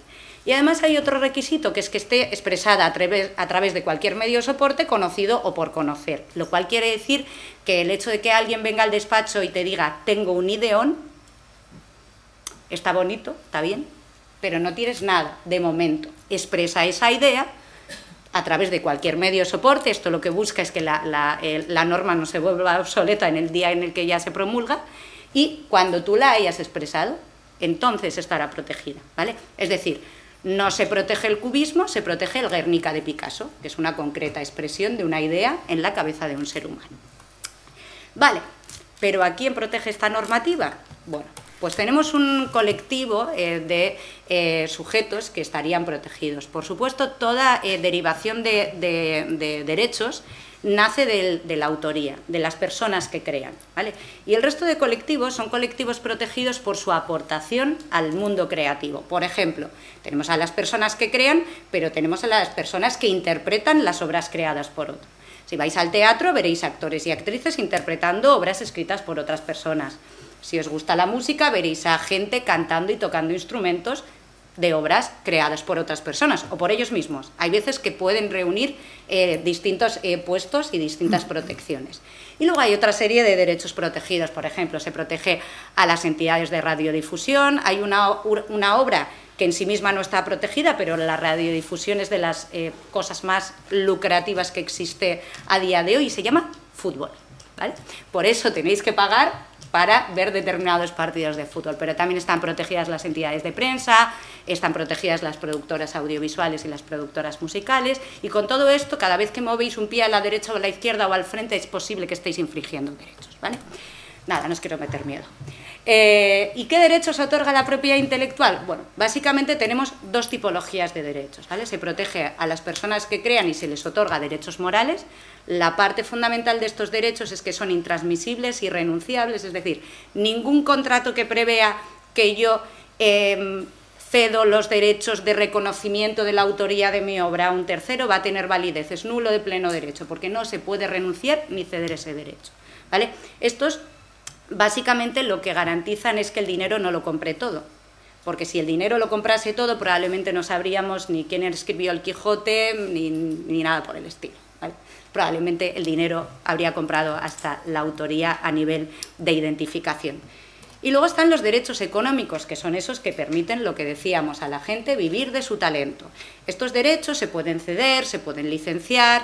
Y además hay otro requisito, que es que esté expresada a través, a través, de cualquier medio soporte, conocido o por conocer. Lo cual quiere decir que el hecho de que alguien venga al despacho y te diga, tengo un ideón, está bonito, está bien, pero no tienes nada de momento. Expresa esa idea a través de cualquier medio soporte. Esto lo que busca es que la, norma no se vuelva obsoleta en el día en el que ya se promulga y cuando tú la hayas expresado, entonces estará protegida. ¿vale? Es decir, no se protege el cubismo, se protege el Guernica de Picasso, que es una concreta expresión de una idea en la cabeza de un ser humano. Vale, pero ¿a quién protege esta normativa? Bueno, pues tenemos un colectivo eh, de eh, sujetos que estarían protegidos. Por supuesto, toda eh, derivación de, derechos nace de, la autoría, de las personas que crean. ¿vale? Y el resto de colectivos son colectivos protegidos por su aportación al mundo creativo. Por ejemplo, tenemos a las personas que crean, pero tenemos a las personas que interpretan las obras creadas por otros. Si vais al teatro veréis actores y actrices interpretando obras escritas por otras personas. Si os gusta la música, veréis a gente cantando y tocando instrumentos de obras creadas por otras personas o por ellos mismos. Hay veces que pueden reunir eh, distintos eh, puestos y distintas protecciones. Y luego hay otra serie de derechos protegidos, por ejemplo, se protege a las entidades de radiodifusión, hay una, una obra que en sí misma no está protegida, pero la radiodifusión es de las eh, cosas más lucrativas que existe a día de hoy y se llama fútbol. Por eso tenéis que pagar para ver determinados partidos de fútbol, pero también están protegidas las entidades de prensa, están protegidas las productoras audiovisuales y las productoras musicales, y con todo esto, cada vez que movéis un pie a la derecha o a la izquierda o al frente, es posible que estéis infringiendo derechos, ¿vale? Nada, no os quiero meter miedo. Eh, ¿Y qué derechos otorga la propiedad intelectual? Bueno, básicamente tenemos dos tipologías de derechos. ¿vale? Se protege a las personas que crean y se les otorga derechos morales. La parte fundamental de estos derechos es que son intransmisibles, irrenunciables, es decir, ningún contrato que prevea que yo em, cedo los derechos de reconocimiento de la autoría de mi obra a un tercero va a tener validez, es nulo de pleno derecho, porque no se puede renunciar ni ceder ese derecho. ¿vale? Estos básicamente lo que garantizan es que el dinero no lo compre todo. Porque si el dinero lo comprase todo, probablemente no sabríamos ni quién escribió el Quijote ni, nada por el estilo. Probablemente el dinero habría comprado hasta la autoría a nivel de identificación. Y luego están los derechos económicos, que son esos que permiten lo que decíamos a la gente, vivir de su talento. Estos derechos se pueden ceder, se pueden licenciar,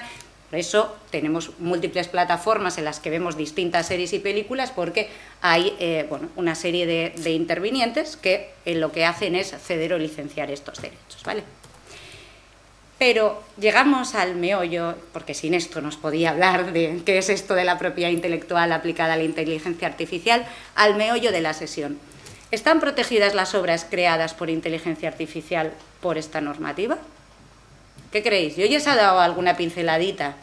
por eso tenemos múltiples plataformas en las que vemos distintas series y películas porque hay eh, una serie de, intervinientes que eh, lo que hacen es ceder o licenciar estos derechos. ¿vale? Pero llegamos al meollo, porque sin esto nos podía hablar de qué es esto de la propiedad intelectual aplicada a la inteligencia artificial, al meollo de la sesión. ¿Están protegidas las obras creadas por inteligencia artificial por esta normativa? ¿Qué creéis? Yo ya os he dado alguna pinceladita.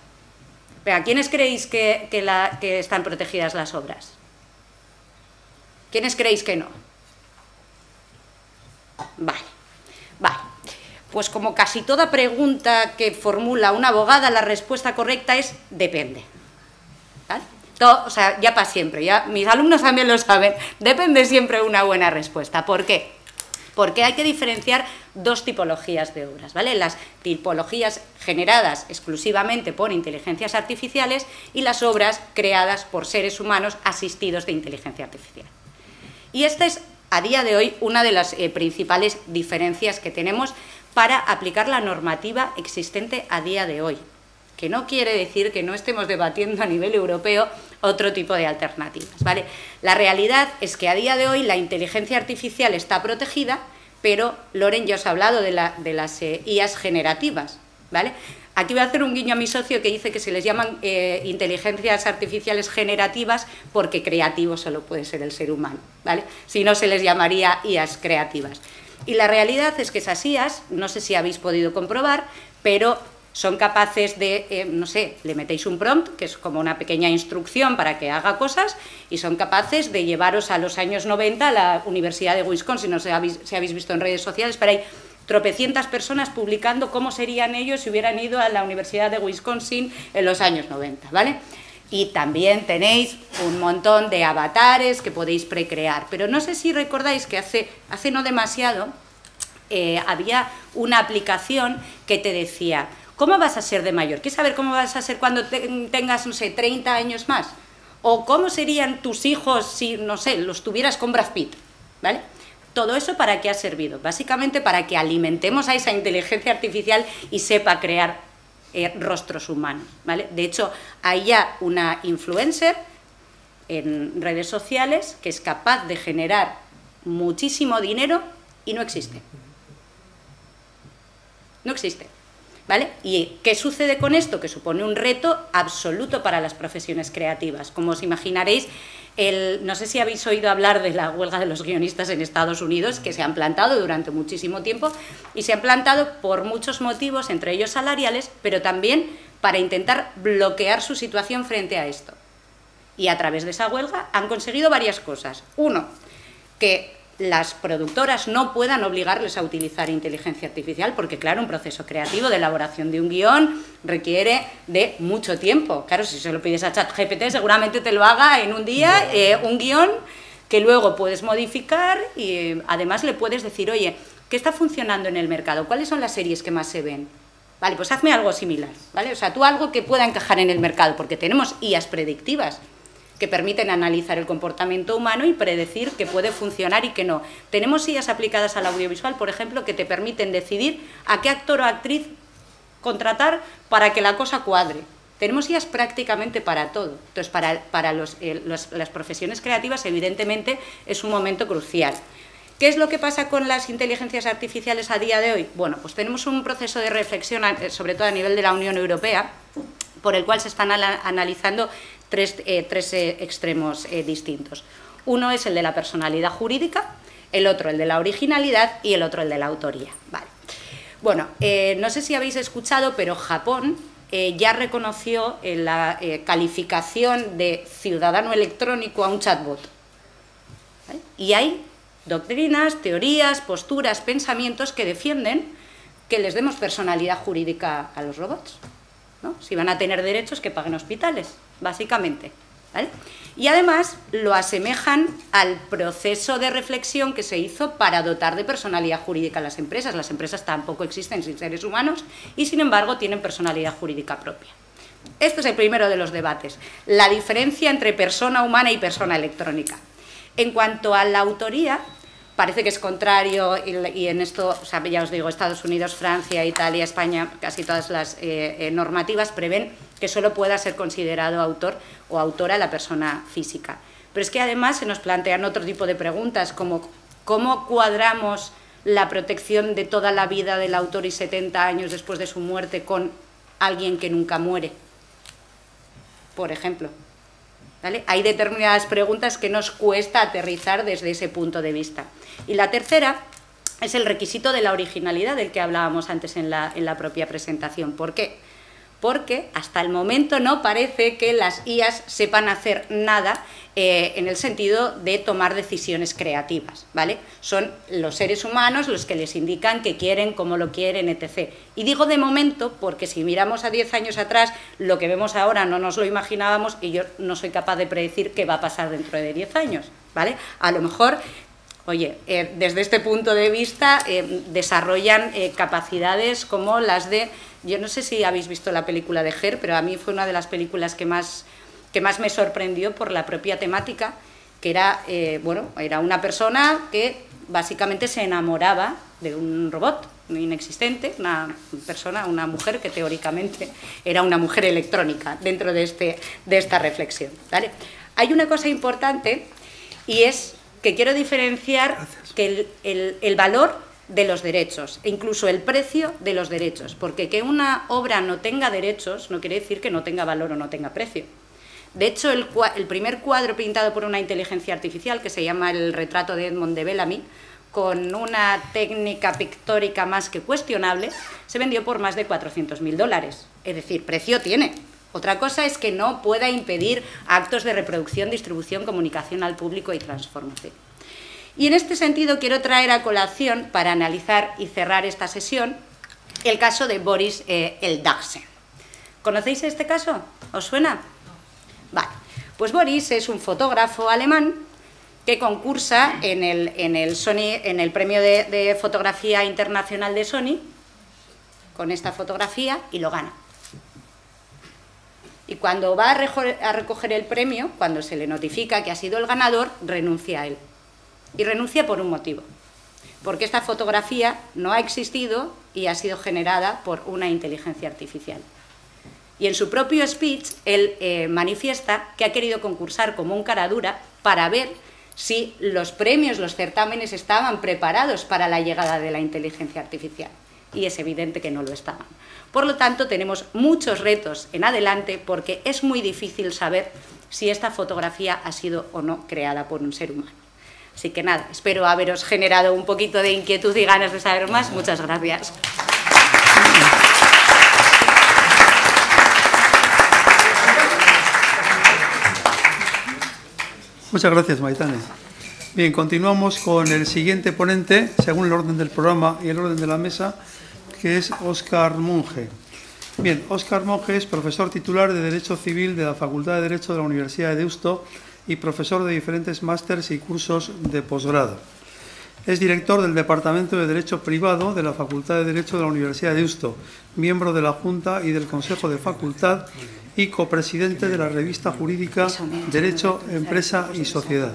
Venga, ¿quiénes creéis que, están protegidas las obras? ¿Quiénes creéis que no? Vale. Pues como casi toda pregunta que formula una abogada, la respuesta correcta es depende. O sea, ya para siempre, ya mis alumnos también lo saben, depende siempre una buena respuesta. ¿Por qué? Porque hay que diferenciar dos tipologías de obras, ¿vale? Las tipologías generadas exclusivamente por inteligencias artificiales y las obras creadas por seres humanos asistidos de inteligencia artificial. Y esta es, a día de hoy, una de las eh, principales diferencias que tenemos para aplicar la normativa existente a día de hoy, que no quiere decir que no estemos debatiendo a nivel europeo otro tipo de alternativas. ¿vale? La realidad es que a día de hoy la inteligencia artificial está protegida, pero Loren ya os ha hablado de, las eh, IAS generativas. ¿vale? Aquí voy a hacer un guiño a mi socio que dice que se les llaman eh, inteligencias artificiales generativas porque creativo solo puede ser el ser humano, ¿vale? Si no, se les llamaría IAS creativas. Y la realidad es que esas IAS, no sé si habéis podido comprobar, pero son capaces de, eh, no sé, le metéis un prompt, que es como una pequeña instrucción para que haga cosas, y son capaces de llevaros a los años 90 a la Universidad de Wisconsin, no sé si habéis visto en redes sociales, pero hay tropecientas personas publicando cómo serían ellos si hubieran ido a la Universidad de Wisconsin en los años 90, ¿vale? Y también tenéis un montón de avatares que podéis precrear. Pero no sé si recordáis que hace, hace no demasiado eh, había una aplicación que te decía, ¿cómo vas a ser de mayor? ¿Quieres saber cómo vas a ser cuando tengas, no sé, 30 años más? ¿O cómo serían tus hijos si, no sé, los tuvieras con Brad Pitt? ¿Vale? ¿Todo eso para qué ha servido? Básicamente para que alimentemos a esa inteligencia artificial y sepa crear eh, rostros humanos. ¿vale? De hecho, hay ya una influencer en redes sociales que es capaz de generar muchísimo dinero y no existe. No existe. ¿Vale? ¿Y qué sucede con esto? Que supone un reto absoluto para las profesiones creativas. Como os imaginaréis, no sé si habéis oído hablar de la huelga de los guionistas en Estados Unidos, que se han plantado durante muchísimo tiempo y se han plantado por muchos motivos, entre ellos salariales, pero también para intentar bloquear su situación frente a esto. Y a través de esa huelga han conseguido varias cosas. Uno, que las productoras no puedan obligarles a utilizar inteligencia artificial, porque claro, un proceso creativo de elaboración de un guion requiere de mucho tiempo. Claro, si se lo pides a ChatGPT seguramente te lo haga en un día, eh, un guion que luego puedes modificar y eh, además le puedes decir, oye, ¿qué está funcionando en el mercado? ¿Cuáles son las series que más se ven? Vale, pues hazme algo similar, ¿vale? O sea, tú algo que pueda encajar en el mercado, porque tenemos IAS predictivas que permiten analizar el comportamiento humano y predecir que puede funcionar y que no. Tenemos sillas aplicadas al audiovisual, por ejemplo, que te permiten decidir a qué actor o actriz contratar para que la cosa cuadre. Tenemos sillas prácticamente para todo. Entonces, para, para eh, las profesiones creativas, evidentemente, es un momento crucial. ¿Qué es lo que pasa con las inteligencias artificiales a día de hoy? Bueno, pues tenemos un proceso de reflexión, sobre todo a nivel de la Unión Europea, por el cual se están analizando tres, eh, eh, extremos eh, distintos. Uno es el de la personalidad jurídica, el otro el de la originalidad y el otro el de la autoría. Vale. Bueno, no sé si habéis escuchado, pero Japón ya reconoció la calificación de ciudadano electrónico a un chatbot. Y hay doctrinas, teorías, posturas, pensamientos que defienden que les demos personalidad jurídica a los robots. Si van a tener derechos, que paguen hospitales, básicamente. Y además lo asemejan al proceso de reflexión que se hizo para dotar de personalidad jurídica a las empresas. Las empresas tampoco existen sin seres humanos y sin embargo tienen personalidad jurídica propia. Este es el primero de los debates, la diferencia entre persona humana y persona electrónica. En cuanto a la autoría, parece que es contrario y, en esto, ya os digo, Estados Unidos, Francia, Italia, España, casi todas las eh, eh, normativas prevén que solo pueda ser considerado autor o autora la persona física. Pero es que además se nos plantean otro tipo de preguntas, como cómo cuadramos la protección de toda la vida del autor y 70 años después de su muerte con alguien que nunca muere, por ejemplo. Hay determinadas preguntas que nos cuesta aterrizar desde ese punto de vista. Y la tercera es el requisito de la originalidad del que hablábamos antes en la, propia presentación. ¿Por qué? Porque hasta el momento no parece que las IAS sepan hacer nada eh, en el sentido de tomar decisiones creativas, ¿vale? Son los seres humanos los que les indican qué quieren, cómo lo quieren, etc. Y digo de momento porque si miramos a 10 años atrás, lo que vemos ahora no nos lo imaginábamos y yo no soy capaz de predecir qué va a pasar dentro de 10 años, ¿vale? A lo mejor Oye, eh, desde este punto de vista eh, desarrollan capacidades como las de yo no sé si habéis visto la película de Her, pero a mí fue una de las películas que más, que más me sorprendió por la propia temática, que era, eh, bueno, era una persona que básicamente se enamoraba de un robot inexistente, una persona, una mujer que teóricamente era una mujer electrónica dentro de, este, de esta reflexión. Hay una cosa importante y es que quiero diferenciar que el, el valor de los derechos e incluso el precio de los derechos, porque que una obra no tenga derechos no quiere decir que no tenga valor o no tenga precio. De hecho, el, primer cuadro pintado por una inteligencia artificial, que se llama El retrato de Edmond de Bellamy, con una técnica pictórica más que cuestionable, se vendió por más de 400.000 dólares. Es decir, precio tiene. Otra cosa es que no pueda impedir actos de reproducción, distribución, comunicación al público y transformación. Y en este sentido quiero traer a colación, para analizar y cerrar esta sesión, el caso de Boris eh, Eldagsen. ¿Conocéis este caso? ¿Os suena? Vale. Pues Boris es un fotógrafo alemán que concursa en el, en el, Sony, en el premio de, de fotografía internacional de Sony con esta fotografía y lo gana. Y cuando va a recoger el premio, cuando se le notifica que ha sido el ganador, renuncia a él y renuncia por un motivo, porque esta fotografía no ha existido y ha sido generada por una inteligencia artificial. Y en su propio speech él eh, manifiesta que ha querido concursar como un cara dura para ver si los premios, los certámenes estaban preparados para la llegada de la inteligencia artificial. Y es evidente que no lo estaban. Por lo tanto, tenemos muchos retos en adelante porque es muy difícil saber si esta fotografía ha sido o no creada por un ser humano. Así que nada, espero haberos generado un poquito de inquietud y ganas de saber más. Muchas gracias. Muchas gracias, Maitane. Bien, continuamos con el siguiente ponente, según el orden del programa y el orden de la mesa, que es Óscar Monge. Bien, Óscar Monge es profesor titular de Derecho Civil de la Facultad de Derecho de la Universidad de Deusto y profesor de diferentes másters y cursos de posgrado. Es director del Departamento de Derecho Privado de la Facultad de Derecho de la Universidad de Deusto, miembro de la Junta y del Consejo de Facultad y copresidente de la revista jurídica Derecho, Empresa y Sociedad.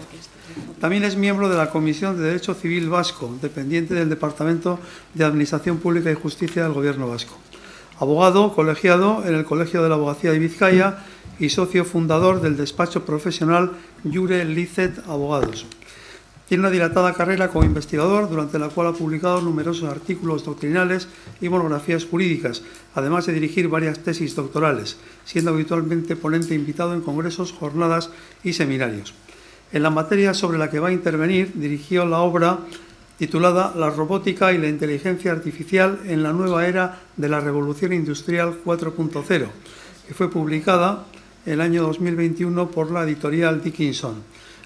También es miembro de la Comisión de Derecho Civil Vasco, dependiente del Departamento de Administración Pública y Justicia del Gobierno Vasco. Abogado colegiado en el Colegio de la Abogacía de Vizcaya y socio fundador del despacho profesional Jure Licet Abogados. Tiene una dilatada carrera como investigador, durante la cual ha publicado numerosos artículos doctrinales y monografías jurídicas, además de dirigir varias tesis doctorales, siendo habitualmente ponente invitado en congresos, jornadas y seminarios. En la materia sobre la que va a intervenir, dirigió la obra titulada La robótica y la inteligencia artificial en la nueva era de la revolución industrial 4.0, que fue publicada el año 2021 por la editorial Dickinson.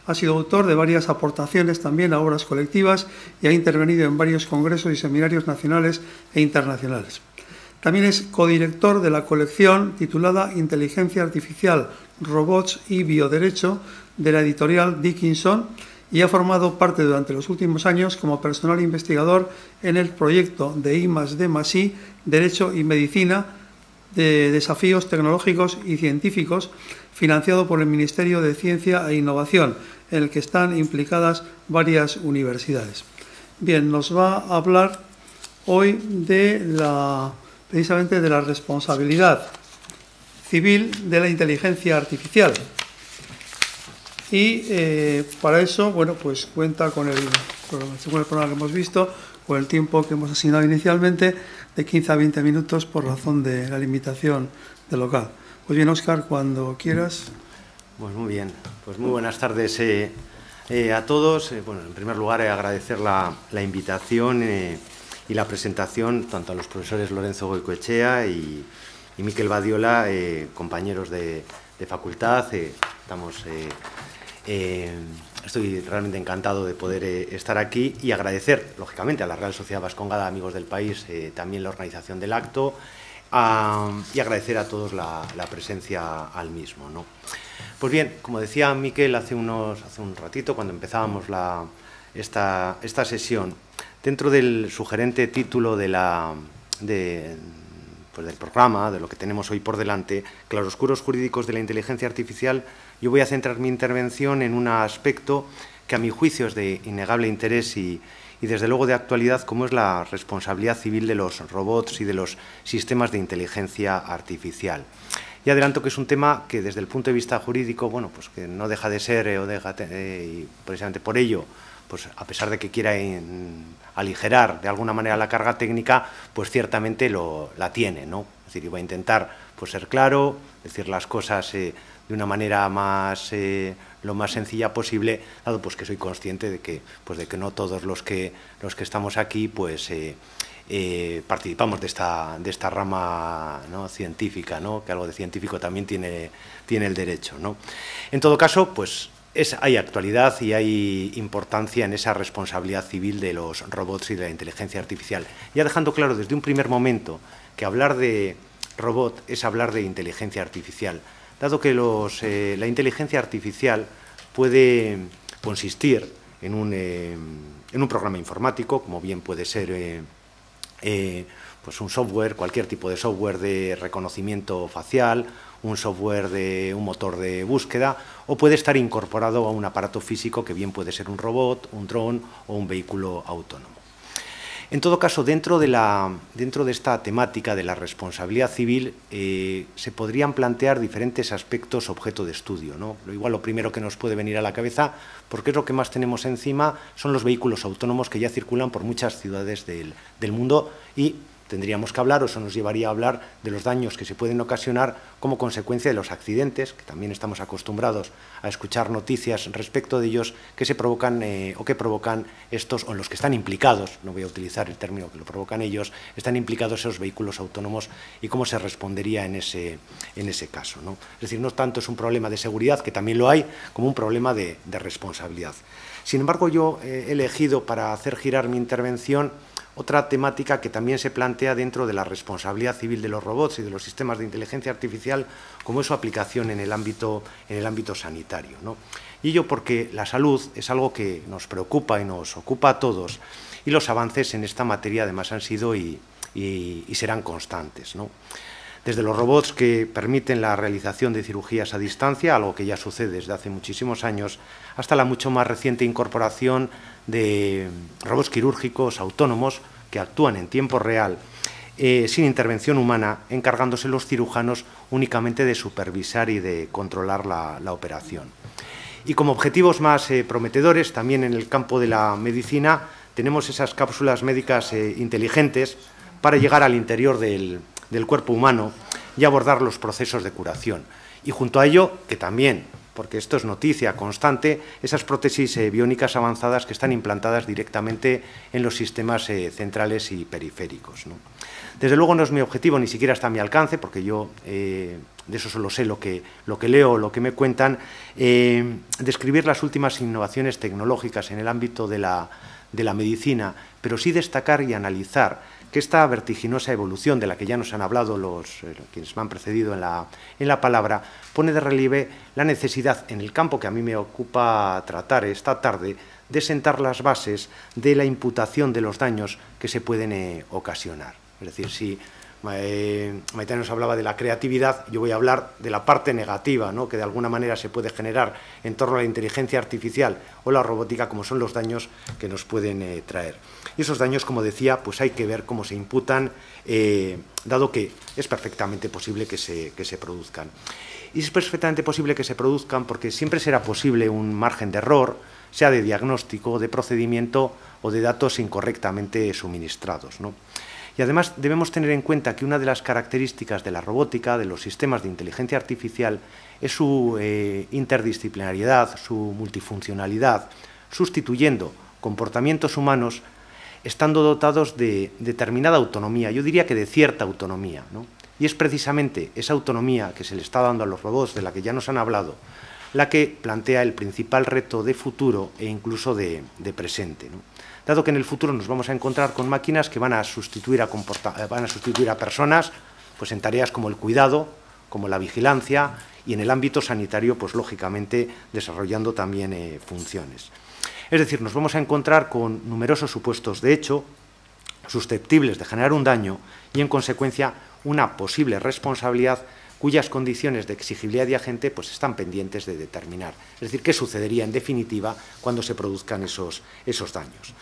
Ha sido autor de varias aportaciones también a obras colectivas y ha intervenido en varios congresos y seminarios nacionales e internacionales. También es codirector de la colección titulada Inteligencia Artificial, Robots y Bioderecho de la editorial Dickinson y ha formado parte durante los últimos años como personal investigador en el proyecto de I D Derecho y Medicina de Desafíos Tecnológicos y Científicos, financiado por el Ministerio de Ciencia e Innovación, en el que están implicadas varias universidades. Bien, nos va a hablar hoy de la, precisamente de la responsabilidad civil de la inteligencia artificial. Y eh, para eso, bueno, pues cuenta con el, según el programa que hemos visto, con el tiempo que hemos asignado inicialmente, de 15 a 20 minutos por razón de la limitación del local. Pues bien, Óscar, cuando quieras. Pues muy bien, pues muy buenas tardes eh, eh, a todos. Bueno, en primer lugar, agradecer la, invitación y la presentación tanto a los profesores Lorenzo Goicoechea y, y Miquel Badiola, compañeros de, facultad. estamos, estoy realmente encantado de poder estar aquí y agradecer, lógicamente, a la Real Sociedad Vascongada, amigos del país, también la organización del acto y agradecer a todos la, presencia al mismo. Pues bien, como decía Miquel hace, unos, hace un ratito, cuando empezábamos esta, esta sesión, dentro del sugerente título de la, pues del programa, de lo que tenemos hoy por delante, Claroscuros Jurídicos de la Inteligencia Artificial, yo voy a centrar mi intervención en un aspecto que a mi juicio es de innegable interés y, y desde luego de actualidad como es la responsabilidad civil de los robots y de los sistemas de inteligencia artificial. Y adelanto que es un tema que desde el punto de vista jurídico, bueno, pues que no deja de ser eh, o deja eh, y precisamente por ello, pues a pesar de que quiera aligerar de alguna manera la carga técnica, pues ciertamente lo, la tiene, ¿no? Es decir, iba a intentar pues ser claro, decir las cosas eh, de una manera más lo más sencilla posible, dado pues que soy consciente de que, pues de que no todos los que, los que estamos aquí pues, eh, eh, participamos de esta, de esta rama científica, ¿no? que algo de científico también tiene, tiene el derecho. ¿no? En todo caso, pues es, hay actualidad y hay importancia en esa responsabilidad civil de los robots y de la inteligencia artificial. Ya dejando claro desde un primer momento que hablar de robot es hablar de inteligencia artificial dado que eh, la inteligencia artificial puede consistir en un, eh, en un, programa informático, como bien puede ser eh, pues un software, cualquier tipo de software de reconocimiento facial, un software de un motor de búsqueda, o puede estar incorporado a un aparato físico que bien puede ser un robot, un dron o un vehículo autónomo. En todo caso, dentro de, la, dentro de esta temática de la responsabilidad civil eh, se podrían plantear diferentes aspectos objeto de estudio. ¿no? Igual lo primero que nos puede venir a la cabeza, porque es lo que más tenemos encima, son los vehículos autónomos que ya circulan por muchas ciudades del, del mundo y tendríamos que hablar, o eso nos llevaría a hablar de los daños que se pueden ocasionar como consecuencia de los accidentes, que también estamos acostumbrados a escuchar noticias respecto de ellos que se provocan eh, o que provocan estos, o en los que están implicados, no voy a utilizar el término que lo provocan ellos, están implicados esos vehículos autónomos y cómo se respondería en ese, en ese caso. Es decir, no tanto es un problema de seguridad, que también lo hay, como un problema de responsabilidad. Sin embargo, yo he elegido para hacer girar mi intervención otra temática que también se plantea dentro de la responsabilidad civil de los robots y de los sistemas de inteligencia artificial, como es su aplicación en el ámbito, en el ámbito sanitario. Y ello porque la salud es algo que nos preocupa y nos ocupa a todos, y los avances en esta materia además han sido y, serán constantes. Desde los robots que permiten la realización de cirugías a distancia, algo que ya sucede desde hace muchísimos años, hasta la mucho más reciente incorporación de robots quirúrgicos autónomos que actúan en tiempo real eh, sin intervención humana, encargándose los cirujanos únicamente de supervisar y de controlar la, operación. Y como objetivos más eh, prometedores, también en el campo de la medicina, tenemos esas cápsulas médicas eh, inteligentes para llegar al interior del, del cuerpo humano y abordar los procesos de curación. Y junto a ello, que también porque esto es noticia constante, esas prótesis eh, biónicas avanzadas que están implantadas directamente en los sistemas eh, centrales y periféricos. Desde luego no es mi objetivo, ni siquiera está a mi alcance, porque yo eh, de eso solo sé lo que, lo que leo, lo que me cuentan, describir las últimas innovaciones tecnológicas en el ámbito de la, de la medicina, pero sí destacar y analizar que esta vertiginosa evolución de la que ya nos han hablado los, eh, quienes me han precedido en la, en la palabra, pone de relieve la necesidad en el campo que a mí me ocupa tratar esta tarde de sentar las bases de la imputación de los daños que se pueden eh, ocasionar. Es decir, si Maitán nos hablaba de la creatividad, yo voy a hablar de la parte negativa, ¿no? que de alguna manera se puede generar en torno a la inteligencia artificial o la robótica, como son los daños que nos pueden eh, traer. Y esos daños, como decía, pues hay que ver cómo se imputan, eh, dado que es perfectamente posible que se, que se produzcan. Y es perfectamente posible que se produzcan porque siempre será posible un margen de error, sea de diagnóstico, de procedimiento o de datos incorrectamente suministrados. ¿no? Y además debemos tener en cuenta que una de las características de la robótica, de los sistemas de inteligencia artificial, es su eh, interdisciplinariedad, su multifuncionalidad, sustituyendo comportamientos humanos estando dotados de determinada autonomía, yo diría que de cierta autonomía. Y es precisamente esa autonomía que se le está dando a los robots, de la que ya nos han hablado, la que plantea el principal reto de futuro e incluso de, presente. Dado que en el futuro nos vamos a encontrar con máquinas que van a sustituir a, eh, van a, sustituir a personas pues en tareas como el cuidado, como la vigilancia y en el ámbito sanitario, pues lógicamente desarrollando también eh, funciones. Es decir, nos vamos a encontrar con numerosos supuestos de hecho susceptibles de generar un daño y, en consecuencia, una posible responsabilidad cuyas condiciones de exigibilidad y agente pues, están pendientes de determinar. Es decir, qué sucedería en definitiva cuando se produzcan esos daños.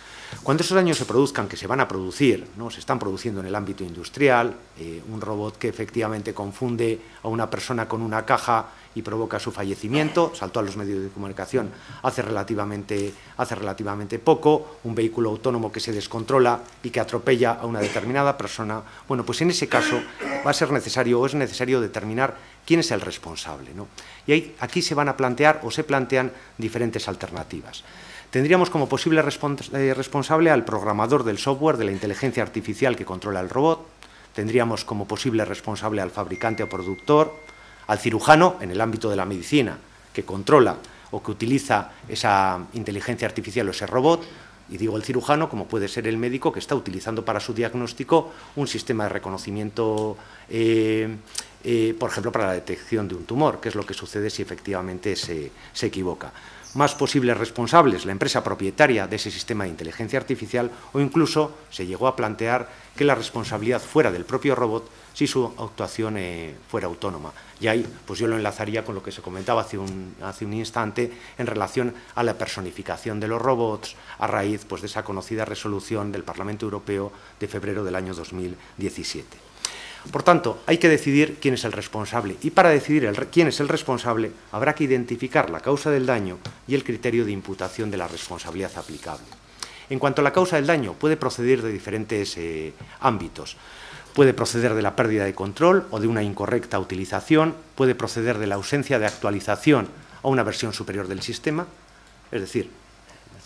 Cuando esos daños se produzcan, que se van a producir, ¿no? se están produciendo en el ámbito industrial, eh, un robot que efectivamente confunde a una persona con una caja y provoca su fallecimiento, saltó a los medios de comunicación hace relativamente, hace relativamente poco, un vehículo autónomo que se descontrola y que atropella a una determinada persona, bueno, pues en ese caso va a ser necesario o es necesario determinar quién es el responsable. Y ahí, aquí se van a plantear o se plantean diferentes alternativas. Tendríamos como posible eh, responsable al programador del software de la inteligencia artificial que controla el robot, tendríamos como posible responsable al fabricante o productor, al cirujano en el ámbito de la medicina, que controla o que utiliza esa inteligencia artificial o ese robot, y digo el cirujano como puede ser el médico que está utilizando para su diagnóstico un sistema de reconocimiento, eh, eh, por ejemplo, para la detección de un tumor, que es lo que sucede si efectivamente se, se equivoca más posibles responsables, la empresa propietaria de ese sistema de inteligencia artificial, o incluso se llegó a plantear que la responsabilidad fuera del propio robot si su actuación eh, fuera autónoma. Y ahí pues yo lo enlazaría con lo que se comentaba hace un, hace un instante en relación a la personificación de los robots a raíz pues, de esa conocida resolución del Parlamento Europeo de febrero del año 2017. Por tanto, hay que decidir quién es el responsable y para decidir quién es el responsable habrá que identificar la causa del daño y el criterio de imputación de la responsabilidad aplicable. En cuanto a la causa del daño, puede proceder de diferentes eh, ámbitos. Puede proceder de la pérdida de control o de una incorrecta utilización, puede proceder de la ausencia de actualización a una versión superior del sistema, es decir,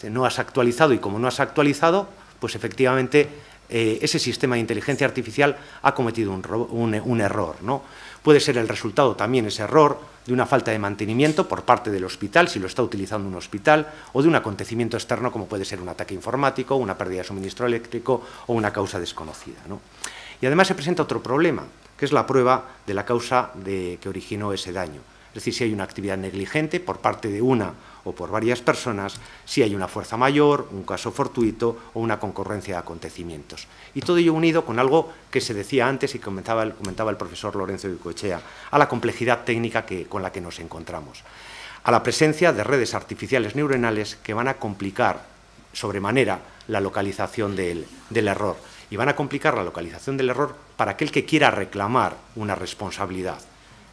no has actualizado y como no has actualizado, pues efectivamente eh, ese sistema de inteligencia artificial ha cometido un, error. ¿no? Puede ser el resultado también ese error de una falta de mantenimiento por parte del hospital, si lo está utilizando un hospital, o de un acontecimiento externo como puede ser un ataque informático, una pérdida de suministro eléctrico o una causa desconocida. Y además se presenta otro problema, que es la prueba de la causa de, que originó ese daño. Es decir, si hay una actividad negligente por parte de una o por varias personas, si hay una fuerza mayor, un caso fortuito o una concurrencia de acontecimientos. Y todo ello unido con algo que se decía antes y comentaba el, comentaba el profesor Lorenzo Cochea, a la complejidad técnica que, con la que nos encontramos, a la presencia de redes artificiales neuronales que van a complicar sobremanera la localización del, del error y van a complicar la localización del error para aquel que quiera reclamar una responsabilidad.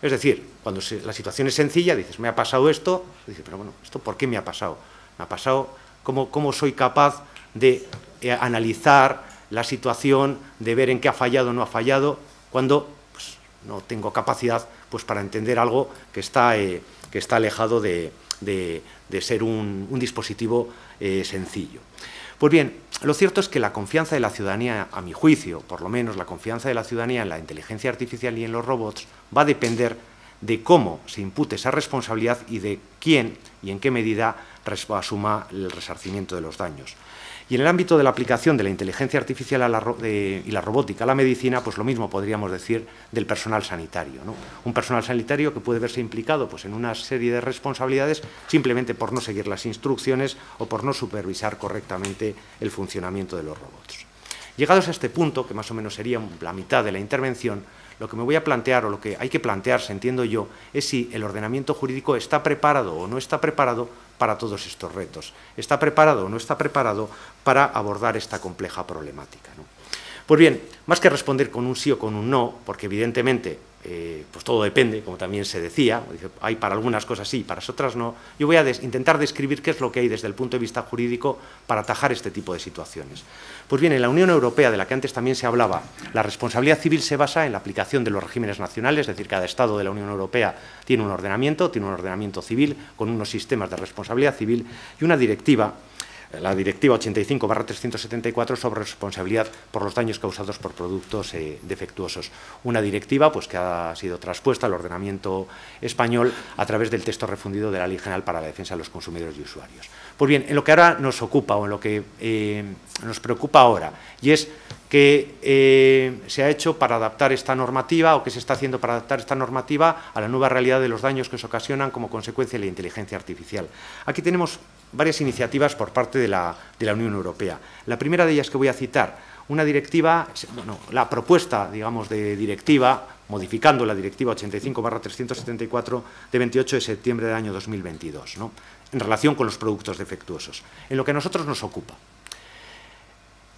Es decir, cuando la situación es sencilla, dices, me ha pasado esto, dices, pero bueno, ¿esto por qué me ha pasado? Me ha pasado, ¿cómo, soy capaz de eh, analizar la situación, de ver en qué ha fallado o no ha fallado, cuando pues, no tengo capacidad pues, para entender algo que está, eh, que está alejado de, ser un, dispositivo eh, sencillo? Pues bien, lo cierto es que la confianza de la ciudadanía, a mi juicio, por lo menos la confianza de la ciudadanía en la inteligencia artificial y en los robots, va a depender de cómo se impute esa responsabilidad y de quién y en qué medida asuma el resarcimiento de los daños. Y en el ámbito de la aplicación de la inteligencia artificial y la robótica a la medicina, pues lo mismo podríamos decir del personal sanitario. Un personal sanitario que puede verse implicado pues, en una serie de responsabilidades simplemente por no seguir las instrucciones o por no supervisar correctamente el funcionamiento de los robots. Llegados a este punto, que más o menos sería la mitad de la intervención, lo que me voy a plantear o lo que hay que plantearse, entiendo yo, es si el ordenamiento jurídico está preparado o no está preparado para todos estos retos. ¿Está preparado o no está preparado para abordar esta compleja problemática? Pues bien, más que responder con un sí o con un no, porque evidentemente eh, pues todo depende, como también se decía, hay para algunas cosas sí, para otras no, yo voy a intentar describir qué es lo que hay desde el punto de vista jurídico para atajar este tipo de situaciones. Pues bien, en la Unión Europea, de la que antes también se hablaba, la responsabilidad civil se basa en la aplicación de los regímenes nacionales, es decir, cada Estado de la Unión Europea tiene un ordenamiento, tiene un ordenamiento civil con unos sistemas de responsabilidad civil y una directiva la Directiva 85-374 sobre responsabilidad por los daños causados por productos eh, defectuosos. Una directiva pues, que ha sido traspuesta al ordenamiento español a través del texto refundido de la Ley General para la Defensa de los Consumidores y Usuarios. Pues bien, en lo que ahora nos ocupa o en lo que eh, nos preocupa ahora, y es que eh, se ha hecho para adaptar esta normativa o que se está haciendo para adaptar esta normativa a la nueva realidad de los daños que se ocasionan como consecuencia de la inteligencia artificial. Aquí tenemos varias iniciativas por parte de la, Unión Europea. La primera de ellas que voy a citar, una directiva, bueno, la propuesta, digamos, de directiva, modificando la directiva 85-374 de 28 de septiembre del año 2022, ¿no? En relación con los productos defectuosos, en lo que a nosotros nos ocupa.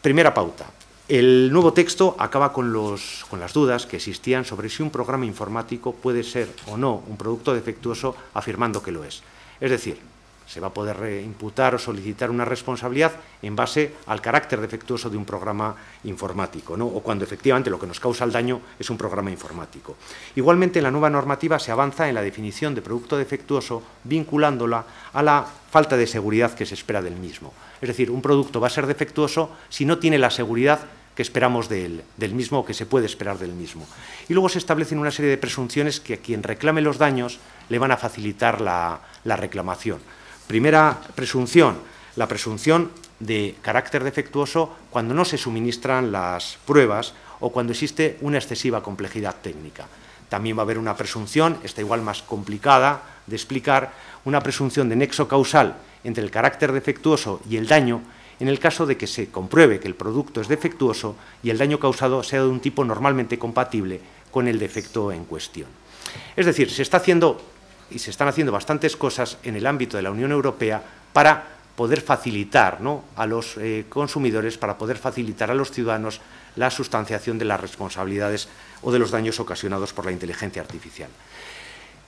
Primera pauta, el nuevo texto acaba con, las dudas que existían sobre si un programa informático puede ser o no un producto defectuoso afirmando que lo es. Es decir, se va a poder imputar o solicitar una responsabilidad en base al carácter defectuoso de un programa informático, o cuando efectivamente lo que nos causa el daño es un programa informático. Igualmente, en la nueva normativa se avanza en la definición de producto defectuoso vinculándola a la falta de seguridad que se espera del mismo. Es decir, un producto va a ser defectuoso si no tiene la seguridad que esperamos del, mismo o que se puede esperar del mismo. Y luego se establecen una serie de presunciones que a quien reclame los daños le van a facilitar la, reclamación. Primera presunción, la presunción de carácter defectuoso cuando no se suministran las pruebas o cuando existe una excesiva complejidad técnica. También va a haber una presunción, esta igual más complicada de explicar, una presunción de nexo causal entre el carácter defectuoso y el daño en el caso de que se compruebe que el producto es defectuoso y el daño causado sea de un tipo normalmente compatible con el defecto en cuestión. Es decir, se está haciendo y se están haciendo bastantes cosas en el ámbito de la Unión Europea para poder facilitar a los eh, consumidores, para poder facilitar a los ciudadanos la sustanciación de las responsabilidades o de los daños ocasionados por la inteligencia artificial.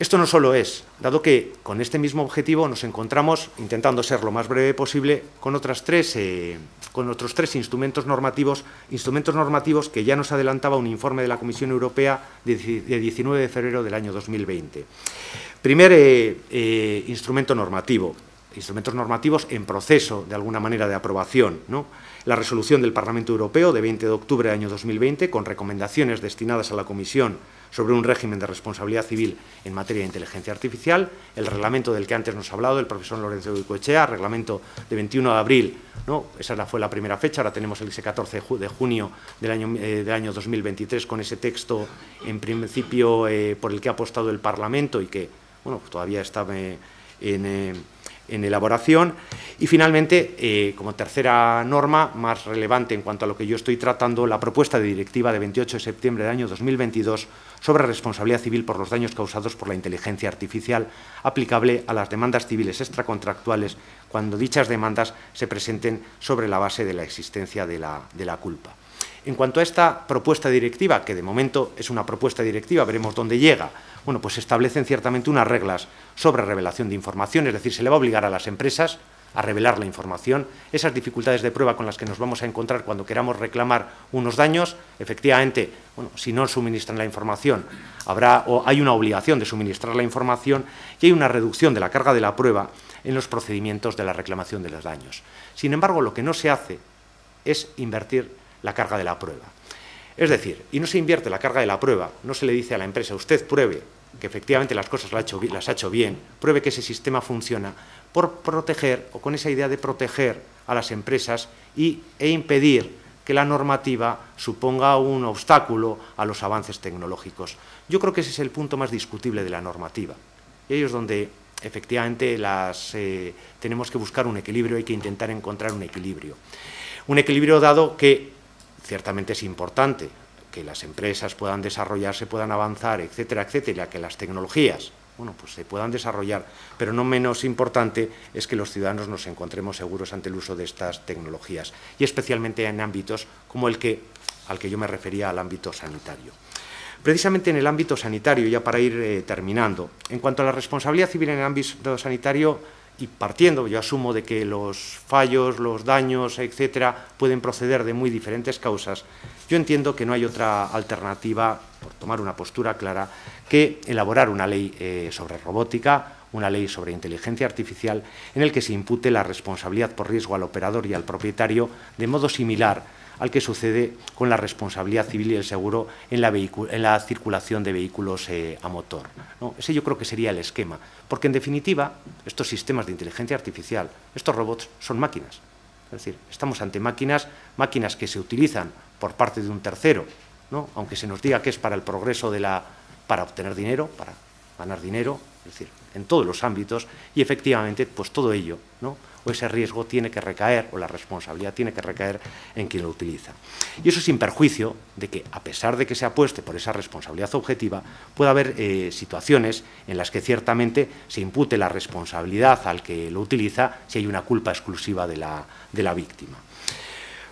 Esto no solo es, dado que con este mismo objetivo nos encontramos, intentando ser lo más breve posible, con, otras tres, eh, con otros tres instrumentos normativos, instrumentos normativos que ya nos adelantaba un informe de la Comisión Europea de, 19 de febrero del año 2020. Primer eh, eh, instrumento normativo, instrumentos normativos en proceso, de alguna manera, de aprobación. La resolución del Parlamento Europeo de 20 de octubre del año 2020, con recomendaciones destinadas a la Comisión sobre un régimen de responsabilidad civil en materia de inteligencia artificial, el reglamento del que antes nos ha hablado el profesor Lorenzo Icoechea, reglamento de 21 de abril, esa fue la primera fecha, ahora tenemos el ese 14 de junio del año, eh, del año 2023 con ese texto en principio eh, por el que ha apostado el Parlamento y que bueno, todavía está eh, en en elaboración. Y finalmente, eh, como tercera norma, más relevante en cuanto a lo que yo estoy tratando, la propuesta de directiva de 28 de septiembre del año 2022 sobre responsabilidad civil por los daños causados por la inteligencia artificial, aplicable a las demandas civiles extracontractuales cuando dichas demandas se presenten sobre la base de la existencia de la, de la culpa. En cuanto a esta propuesta directiva, que de momento es una propuesta directiva, veremos dónde llega, bueno, pues se establecen ciertamente unas reglas sobre revelación de información, es decir, se le va a obligar a las empresas a revelar la información, esas dificultades de prueba con las que nos vamos a encontrar cuando queramos reclamar unos daños, efectivamente, bueno, si no suministran la información, habrá o hay una obligación de suministrar la información y hay una reducción de la carga de la prueba en los procedimientos de la reclamación de los daños. Sin embargo, lo que no se hace es invertir la carga de la prueba. Es decir, y no se invierte la carga de la prueba, no se le dice a la empresa, usted pruebe que efectivamente las cosas las ha hecho, bien, pruebe que ese sistema funciona, por proteger o con esa idea de proteger a las empresas y, e impedir que la normativa suponga un obstáculo a los avances tecnológicos. Yo creo que ese es el punto más discutible de la normativa. Y ahí es donde efectivamente las, eh, tenemos que buscar un equilibrio, hay que intentar encontrar un equilibrio. Un equilibrio dado que ciertamente es importante que las empresas puedan desarrollarse, puedan avanzar, etcétera, etcétera, que las tecnologías bueno, pues se puedan desarrollar, pero no menos importante es que los ciudadanos nos encontremos seguros ante el uso de estas tecnologías y especialmente en ámbitos como el que al que yo me refería al ámbito sanitario. Precisamente en el ámbito sanitario, ya para ir eh, terminando, en cuanto a la responsabilidad civil en el ámbito sanitario, y partiendo, yo asumo de que los fallos, los daños, etcétera, pueden proceder de muy diferentes causas, yo entiendo que no hay otra alternativa, por tomar una postura clara, que elaborar una ley eh, sobre robótica, una ley sobre inteligencia artificial en el que se impute la responsabilidad por riesgo al operador y al propietario de modo similar al que sucede con la responsabilidad civil y el seguro en la, circulación de vehículos eh, a motor. Ese yo creo que sería el esquema, porque en definitiva estos sistemas de inteligencia artificial, estos robots son máquinas. Es decir, estamos ante máquinas, máquinas que se utilizan por parte de un tercero, aunque se nos diga que es para el progreso de la, para obtener dinero, para ganar dinero, es decir, en todos los ámbitos, y efectivamente, pues todo ello, ¿no? O ese riesgo tiene que recaer, o la responsabilidad tiene que recaer en quien lo utiliza. Y eso sin perjuicio de que, a pesar de que se apueste por esa responsabilidad objetiva, puede haber eh, situaciones en las que ciertamente se impute la responsabilidad al que lo utiliza si hay una culpa exclusiva de la víctima.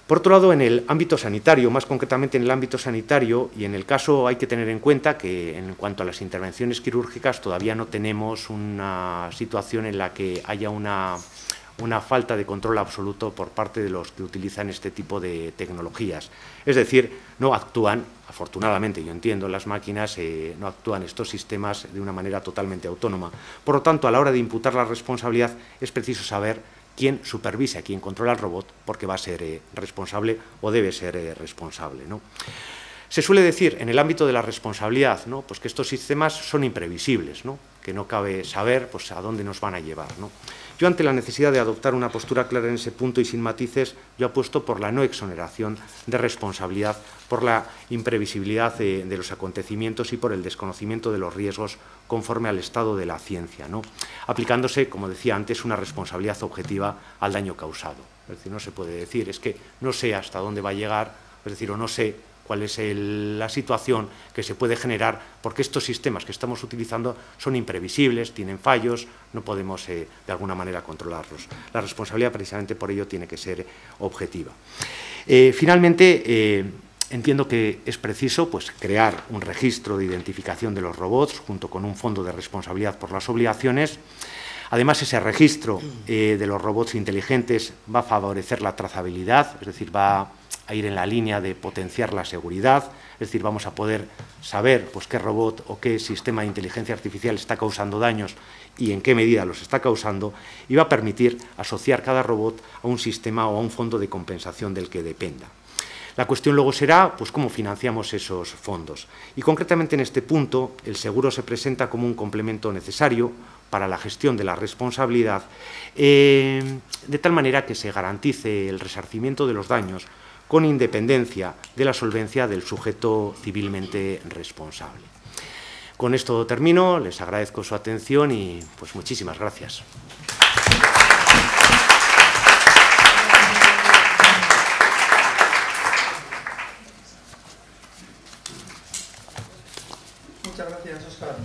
Por otro lado, en el ámbito sanitario, más concretamente en el ámbito sanitario, y en el caso hay que tener en cuenta que en cuanto a las intervenciones quirúrgicas todavía no tenemos una situación en la que haya una, falta de control absoluto por parte de los que utilizan este tipo de tecnologías. Es decir, no actúan, afortunadamente yo entiendo, las máquinas eh, no actúan estos sistemas de una manera totalmente autónoma. Por lo tanto, a la hora de imputar la responsabilidad es preciso saber quién supervisa, quién controla el robot, porque va a ser eh, responsable o debe ser eh, responsable. ¿no? Se suele decir en el ámbito de la responsabilidad ¿no? pues que estos sistemas son imprevisibles, ¿no? que no cabe saber pues, a dónde nos van a llevar. ¿no? Yo, ante la necesidad de adoptar una postura clara en ese punto y sin matices, yo apuesto por la no exoneración de responsabilidad, por la imprevisibilidad de, los acontecimientos y por el desconocimiento de los riesgos conforme al estado de la ciencia, ¿no? aplicándose, como decía antes, una responsabilidad objetiva al daño causado. Es decir, no se puede decir, es que no sé hasta dónde va a llegar, es decir, o no sé cuál es la situación que se puede generar, porque estos sistemas que estamos utilizando son imprevisibles, tienen fallos, no podemos eh, de alguna manera controlarlos. La responsabilidad precisamente por ello tiene que ser objetiva. Eh, finalmente, eh, entiendo que es preciso pues, crear un registro de identificación de los robots junto con un fondo de responsabilidad por las obligaciones. Además, ese registro de los robots inteligentes va a favorecer la trazabilidad, es decir, va a ir en la línea de potenciar la seguridad, es decir, vamos a poder saber pues, qué robot o qué sistema de inteligencia artificial está causando daños y en qué medida los está causando, y va a permitir asociar cada robot a un sistema o a un fondo de compensación del que dependa. La cuestión luego será pues, cómo financiamos esos fondos. Y concretamente en este punto, el seguro se presenta como un complemento necesario para la gestión de la responsabilidad, eh, de tal manera que se garantice el resarcimiento de los daños con independencia de la solvencia del sujeto civilmente responsable. Con esto termino, les agradezco su atención y pues muchísimas gracias. Muchas gracias, Oscar.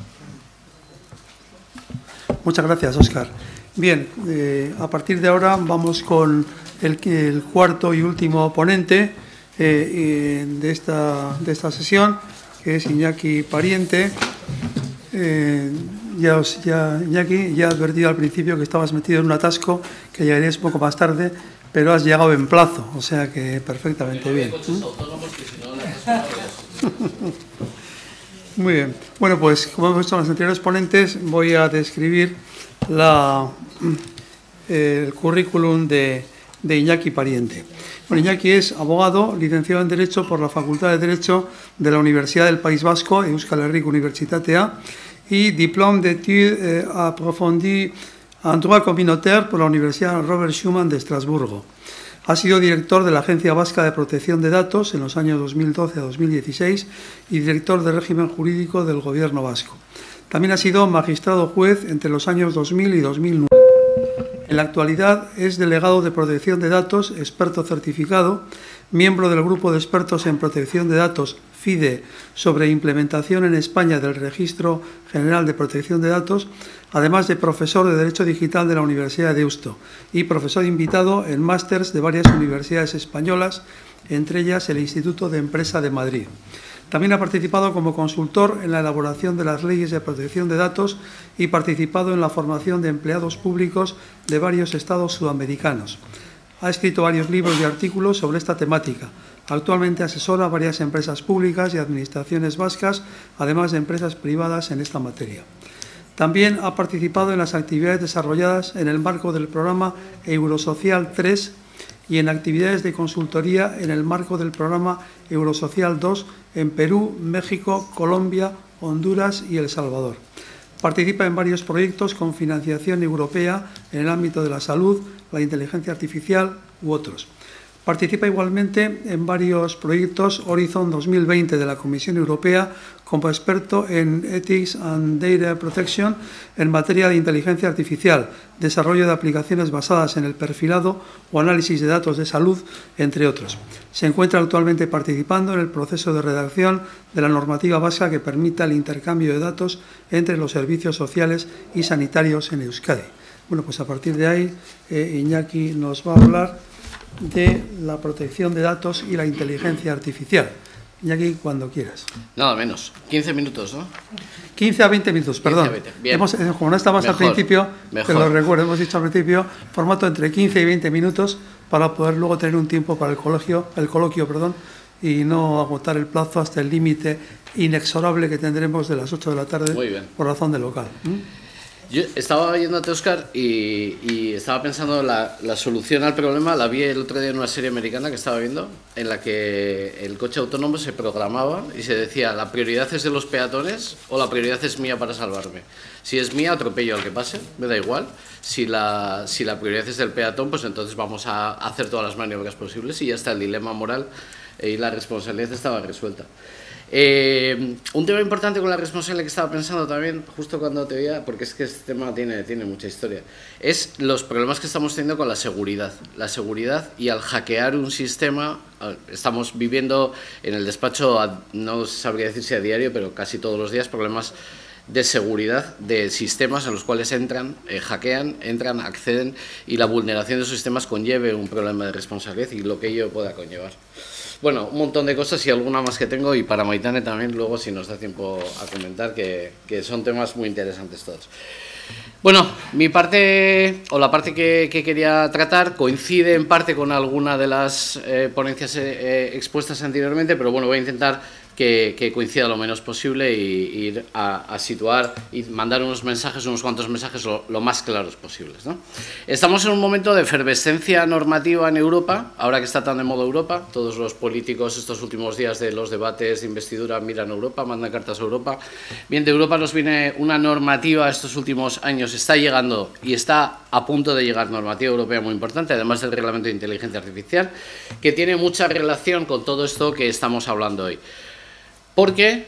Muchas gracias, Oscar. Bien, eh, a partir de ahora vamos con el, cuarto y último ponente eh, de, esta, de esta sesión, que es Iñaki Pariente. Eh, ya, ya, Iñaki, ya he advertido al principio que estabas metido en un atasco, que llegarías un poco más tarde, pero has llegado en plazo, o sea que perfectamente bien. Muy bien. Bueno, pues como hemos visto en los anteriores ponentes, voy a describir la, el currículum de, de Iñaki Pariente. Iñaki es abogado, licenciado en Derecho por la Facultad de Derecho de la Universidad del País Vasco, Euskal Herriko Universitatea, y diploma d'études eh, approfondies en droit communautaire por la Universidad Robert Schuman de Estrasburgo. Ha sido director de la Agencia Vasca de Protección de Datos en los años 2012 a 2016 y director de régimen jurídico del Gobierno vasco. También ha sido magistrado juez entre los años 2000 y 2009. En la actualidad es delegado de protección de datos, experto certificado, miembro del Grupo de Expertos en Protección de Datos FIDE sobre implementación en España del Registro General de Protección de Datos, además de profesor de Derecho Digital de la Universidad de Deusto y profesor invitado en másters de varias universidades españolas, entre ellas el Instituto de Empresa de Madrid. También ha participado como consultor en la elaboración de las leyes de protección de datos y participado en la formación de empleados públicos de varios estados sudamericanos. Ha escrito varios libros y artículos sobre esta temática. Actualmente asesora a varias empresas públicas y administraciones vascas, además de empresas privadas en esta materia. También ha participado en las actividades desarrolladas en el marco del programa Eurosocial 3 y en actividades de consultoría en el marco del programa Eurosocial 2 en Perú, México, Colombia, Honduras y El Salvador. Participa en varios proyectos con financiación europea en el ámbito de la salud, la inteligencia artificial u otros. Participa igualmente en varios proyectos Horizon 2020 de la Comisión Europea como experto en Ethics and Data Protection en materia de inteligencia artificial, desarrollo de aplicaciones basadas en el perfilado o análisis de datos de salud, entre otros. Se encuentra actualmente participando en el proceso de redacción de la normativa básica que permita el intercambio de datos entre los servicios sociales y sanitarios en Euskadi. Bueno, pues a partir de ahí, eh, Iñaki nos va a hablar de la protección de datos y la inteligencia artificial. Y aquí cuando quieras. Nada menos. 15 minutos, ¿no? 15 a 20 minutos, perdón. 20. Bien. Hemos, eh, como no estabas al principio, te lo recuerdo, hemos dicho al principio, formato entre 15 y 20 minutos para poder luego tener un tiempo para el colegio, el coloquio, perdón, y no agotar el plazo hasta el límite inexorable que tendremos de las 8 de la tarde por razón de local. Yo estaba oyéndote, Oscar, y, y estaba pensando la, la, solución al problema. La vi el otro día en una serie americana que estaba viendo, en la que el coche autónomo se programaba y se decía: la prioridad es de los peatones o la prioridad es mía para salvarme. Si es mía, atropello al que pase, me da igual. Si la, si la prioridad es del peatón, pues entonces vamos a hacer todas las maniobras posibles y ya está el dilema moral y la responsabilidad estaba resuelta. Eh, un tema importante con la responsabilidad que estaba pensando también, justo cuando te veía, porque es que este tema tiene, tiene mucha historia, es los problemas que estamos teniendo con la seguridad. La seguridad y al hackear un sistema, estamos viviendo en el despacho, no sabría decir si a diario, pero casi todos los días, problemas de seguridad de sistemas en los cuales entran, eh, hackean, entran, acceden y la vulneración de esos sistemas conlleve un problema de responsabilidad y lo que ello pueda conllevar. Bueno, un montón de cosas y alguna más que tengo y para Maitane también luego si nos da tiempo a comentar que, que son temas muy interesantes todos. Bueno, mi parte o la parte que, que, quería tratar coincide en parte con alguna de las eh, ponencias eh, expuestas anteriormente, pero bueno, voy a intentar que, coincida lo menos posible y, ir a, situar y mandar unos mensajes, unos cuantos mensajes lo, más claros posibles. ¿no? Estamos en un momento de efervescencia normativa en Europa, ahora que está tan de moda Europa, todos los políticos estos últimos días de los debates de investidura miran a Europa, mandan cartas a Europa. Bien, de Europa nos viene una normativa estos últimos años, está llegando y está a punto de llegar normativa europea muy importante, además del reglamento de inteligencia artificial, que tiene mucha relación con todo esto que estamos hablando hoy. Porque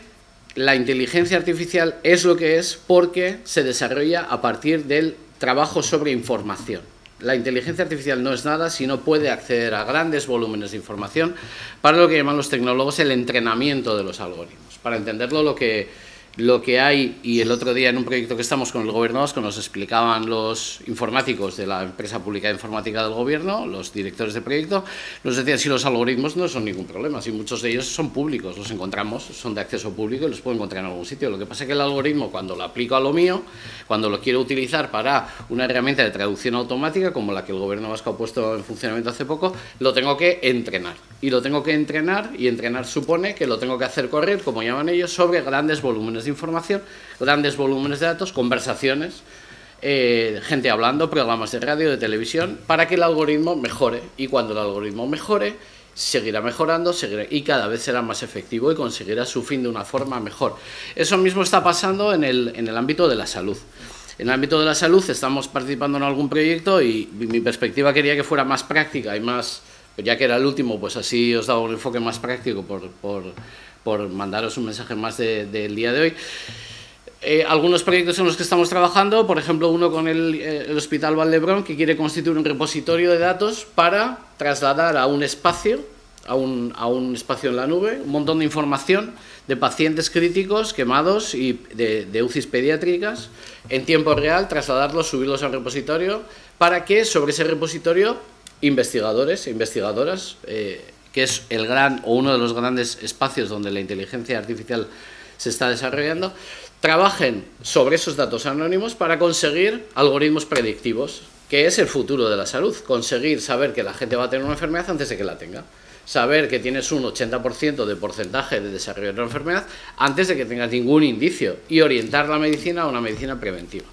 la inteligencia artificial es lo que es porque se desarrolla a partir del trabajo sobre información. La inteligencia artificial no es nada si no puede acceder a grandes volúmenes de información para lo que llaman los tecnólogos el entrenamiento de los algoritmos. Para entenderlo, lo que lo que hay, y el otro día en un proyecto que estamos con el gobierno vasco nos explicaban los informáticos de la empresa pública de informática del gobierno, los directores de proyecto, nos decían si los algoritmos no son ningún problema, si muchos de ellos son públicos, los encontramos, son de acceso público y los puedo encontrar en algún sitio. Lo que pasa es que el algoritmo, cuando lo aplico a lo mío, cuando lo quiero utilizar para una herramienta de traducción automática, como la que el gobierno vasco ha puesto en funcionamiento hace poco, lo tengo que entrenar. Y lo tengo que entrenar, y entrenar supone que lo tengo que hacer correr, como llaman ellos, sobre grandes volúmenes de información, grandes volúmenes de datos, conversaciones, eh, gente hablando, programas de radio, de televisión, para que el algoritmo mejore. Y cuando el algoritmo mejore, seguirá mejorando seguirá, y cada vez será más efectivo y conseguirá su fin de una forma mejor. Eso mismo está pasando en el, en el ámbito de la salud. En el ámbito de la salud estamos participando en algún proyecto y mi perspectiva quería que fuera más práctica y más, ya que era el último, pues así os daba un enfoque más práctico por, por por mandaros un mensaje más del día de hoy. Eh, algunos proyectos en los que estamos trabajando, por ejemplo, uno con el, eh, el, Hospital Valdebrón, que quiere constituir un repositorio de datos para trasladar a un espacio, a un, a un espacio en la nube, un montón de información de pacientes críticos quemados y de, de UCIs pediátricas en tiempo real, trasladarlos, subirlos al repositorio, para que sobre ese repositorio investigadores e investigadoras eh, que es el gran o uno de los grandes espacios donde la inteligencia artificial se está desarrollando, trabajen sobre esos datos anónimos para conseguir algoritmos predictivos, que es el futuro de la salud, conseguir saber que la gente va a tener una enfermedad antes de que la tenga. saber que tienes un 80% de porcentaje de desarrollo de la enfermedad antes de que tengas ningún indicio y orientar la medicina a una medicina preventiva.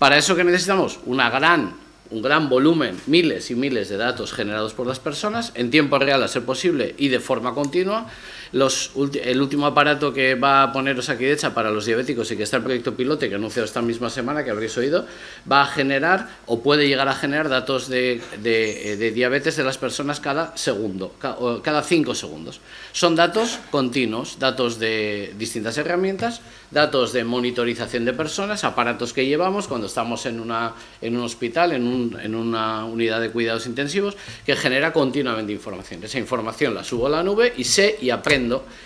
Para eso que necesitamos una gran, un gran volumen, miles y miles de datos generados por las personas en tiempo real a ser posible y de forma continua el último aparato que va a poneros aquí de hecha para los diabéticos y que está el proyecto pilote que anunció esta misma semana, que habréis oído, va a generar o puede llegar a generar datos de, diabetes de las personas cada segundo, cada cinco segundos. Son datos continuos, datos de distintas herramientas, datos de monitorización de personas, aparatos que llevamos cuando estamos en, una, en un hospital, en, en una unidad de cuidados intensivos, que genera continuamente información. Esa información la subo a la nube y sé y aprendo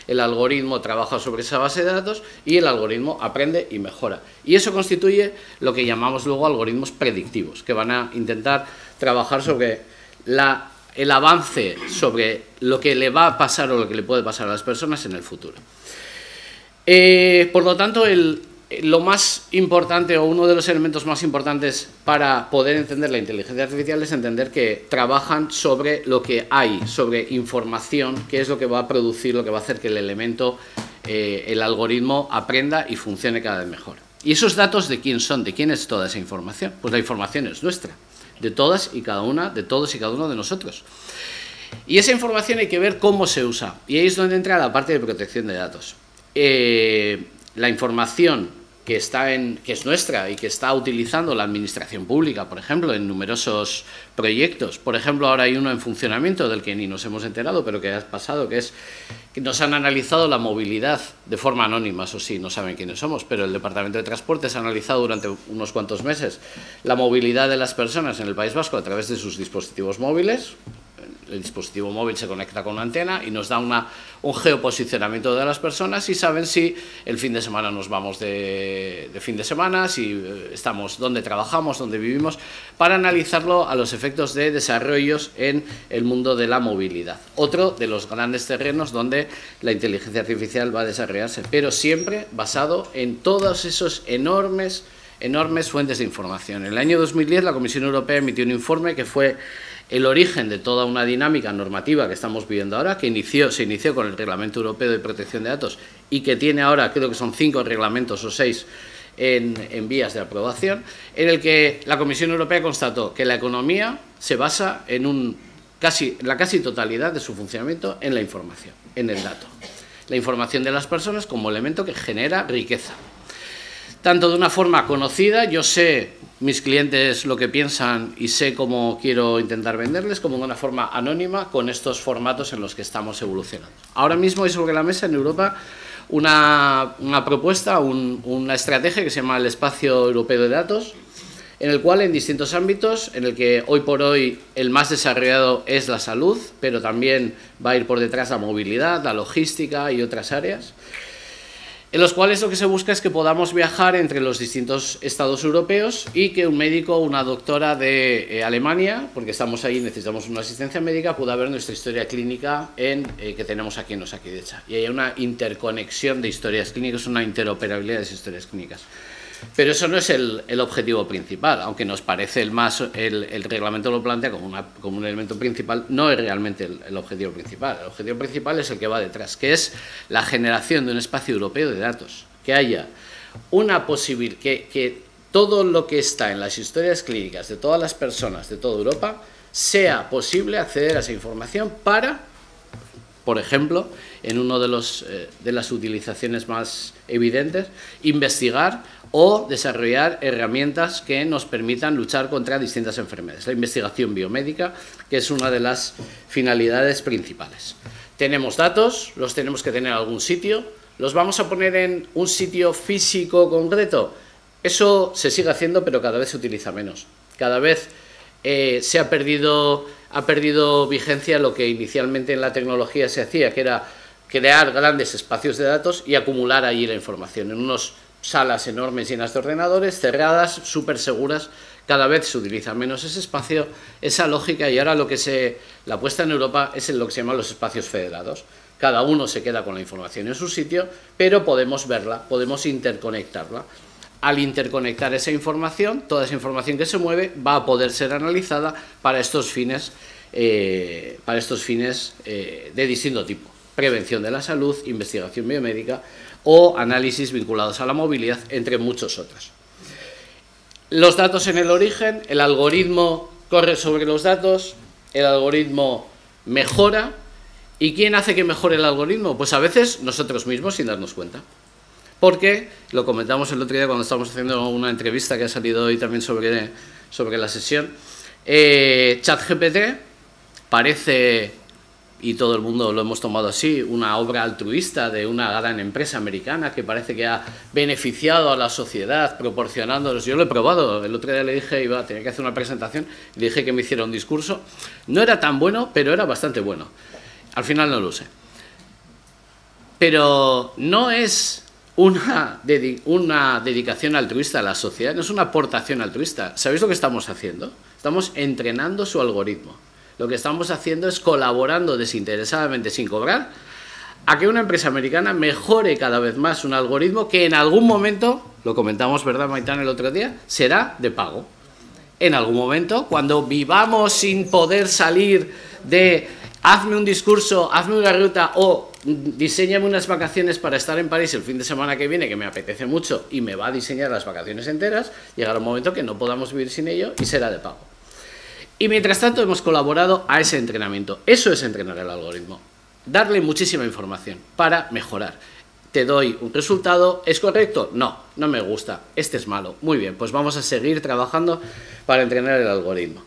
el algoritmo trabaja sobre esa base de datos y el algoritmo aprende y mejora. Y eso constituye lo que llamamos luego algoritmos predictivos, que van a intentar trabajar sobre el avance sobre lo que le va a pasar o lo que le puede pasar a las personas en el futuro. Eh, por lo tanto, el, lo más importante o uno de los elementos más importantes para poder entender la inteligencia artificial es entender que trabajan sobre lo que hay, sobre información, que es lo que va a producir, lo que va a hacer que el elemento, eh, el algoritmo aprenda y funcione cada vez mejor. ¿Y esos datos de quién son? ¿De quién es toda esa información? Pues la información es nuestra, de todas y cada una, de todos y cada uno de nosotros. Y esa información hay que ver cómo se usa. Y ahí es donde entra la parte de protección de datos. Eh, la información que, está en, que es nuestra y que está utilizando la administración pública, por ejemplo, en numerosos proyectos. Por ejemplo, ahora hay uno en funcionamiento del que ni nos hemos enterado, pero que ha pasado, que es que nos han analizado la movilidad de forma anónima, eso sí, no saben quiénes somos, pero el Departamento de Transportes ha analizado durante unos cuantos meses la movilidad de las personas en el País Vasco a través de sus dispositivos móviles, el dispositivo móvil se conecta con una antena y nos da una, un geoposicionamiento de las personas y saben si el fin de semana nos vamos de, fin de semana, si eh, estamos, dónde trabajamos, dónde vivimos, para analizarlo a los efectos de desarrollos en el mundo de la movilidad. Otro de los grandes terrenos donde la inteligencia artificial va a desarrollarse, pero siempre basado en todos esos enormes enormes fuentes de información. En el año 2010 la Comisión Europea emitió un informe que fue el origen de toda una dinámica normativa que estamos viviendo ahora, que se inició con el Reglamento Europeo de Protección de Datos y que tiene ahora, creo que son cinco reglamentos o seis en, vías de aprobación, en el que la Comisión Europea constató que la economía se basa en un casi, la casi totalidad de su funcionamiento en la información, en el dato. La información de las personas como elemento que genera riqueza. Tanto de una forma conocida, yo sé mis clientes lo que piensan y sé cómo quiero intentar venderles, como de una forma anónima con estos formatos en los que estamos evolucionando. Ahora mismo hay sobre la mesa en Europa una, propuesta, una estrategia que se llama el Espacio Europeo de Datos, en el cual en distintos ámbitos, en el que hoy por hoy el más desarrollado es la salud, pero también va a ir por detrás la movilidad, la logística y otras áreas en los cuales lo que se busca es que podamos viajar entre los distintos estados europeos y que un médico una doctora de eh, Alemania, porque estamos ahí y necesitamos una asistencia médica, pueda ver nuestra historia clínica en, eh, que tenemos aquí en Osakidecha. Y hay una interconexión de historias clínicas, una interoperabilidad de historias clínicas. Pero eso no es el, objetivo principal, aunque nos parece el más, el, reglamento lo plantea como, un elemento principal, no es realmente el, objetivo principal. El objetivo principal es el que va detrás, que es la generación de un espacio europeo de datos, que haya una posibilidad, que, que todo lo que está en las historias clínicas de todas las personas de toda Europa sea posible acceder a esa información para, por ejemplo, en una de, los, eh, de las utilizaciones más evidentes, investigar o desarrollar herramientas que nos permitan luchar contra distintas enfermedades. La investigación biomédica, que es una de las finalidades principales. Tenemos datos, los tenemos que tener en algún sitio, los vamos a poner en un sitio físico concreto. Eso se sigue haciendo, pero cada vez se utiliza menos. Cada vez eh, se ha perdido, ha perdido vigencia lo que inicialmente en la tecnología se hacía, que era crear grandes espacios de datos y acumular allí la información en unos salas enormes llenas de ordenadores, cerradas, súper seguras, cada vez se utiliza menos ese espacio, esa lógica, y ahora lo que se, la apuesta en Europa es en lo que se llama los espacios federados. Cada uno se queda con la información en su sitio, pero podemos verla, podemos interconectarla. Al interconectar esa información, toda esa información que se mueve va a poder ser analizada para estos fines eh, para estos fines eh, de distinto tipo. Prevención de la salud, investigación biomédica o análisis vinculados a la movilidad, entre muchos otros. Los datos en el origen, el algoritmo corre sobre los datos, el algoritmo mejora. ¿Y quién hace que mejore el algoritmo? Pues a veces nosotros mismos sin darnos cuenta. Porque, lo comentamos el otro día cuando estábamos haciendo una entrevista que ha salido hoy también sobre, sobre la sesión, eh, ChatGPT parece y todo el mundo lo hemos tomado así, una obra altruista de una gran empresa americana que parece que ha beneficiado a la sociedad proporcionándolos. Yo lo he probado, el otro día le dije, iba a tener que hacer una presentación, le dije que me hiciera un discurso. No era tan bueno, pero era bastante bueno. Al final no lo usé. Pero no es una, una dedicación altruista a la sociedad, no es una aportación altruista. ¿Sabéis lo que estamos haciendo? Estamos entrenando su algoritmo lo que estamos haciendo es colaborando desinteresadamente sin cobrar a que una empresa americana mejore cada vez más un algoritmo que en algún momento, lo comentamos, ¿verdad, Maitán, el otro día, será de pago. En algún momento, cuando vivamos sin poder salir de hazme un discurso, hazme una ruta o diseñame unas vacaciones para estar en París el fin de semana que viene, que me apetece mucho y me va a diseñar las vacaciones enteras, llegará un momento que no podamos vivir sin ello y será de pago. Y mientras tanto hemos colaborado a ese entrenamiento. Eso es entrenar el algoritmo. Darle muchísima información para mejorar. Te doy un resultado, ¿es correcto? No, no me gusta, este es malo. Muy bien, pues vamos a seguir trabajando para entrenar el algoritmo.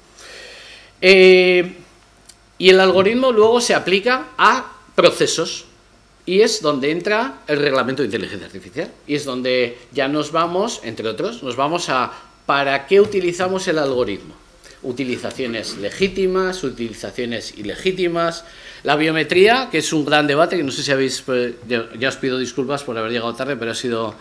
Eh, y el algoritmo luego se aplica a procesos. Y es donde entra el reglamento de inteligencia artificial. Y es donde ya nos vamos, entre otros, nos vamos a ¿para qué utilizamos el algoritmo? Utilizaciones legítimas, utilizaciones ilegítimas. La biometría, que es un gran debate, que no sé si habéis, pues, ya os pido disculpas por haber llegado tarde, pero ha sido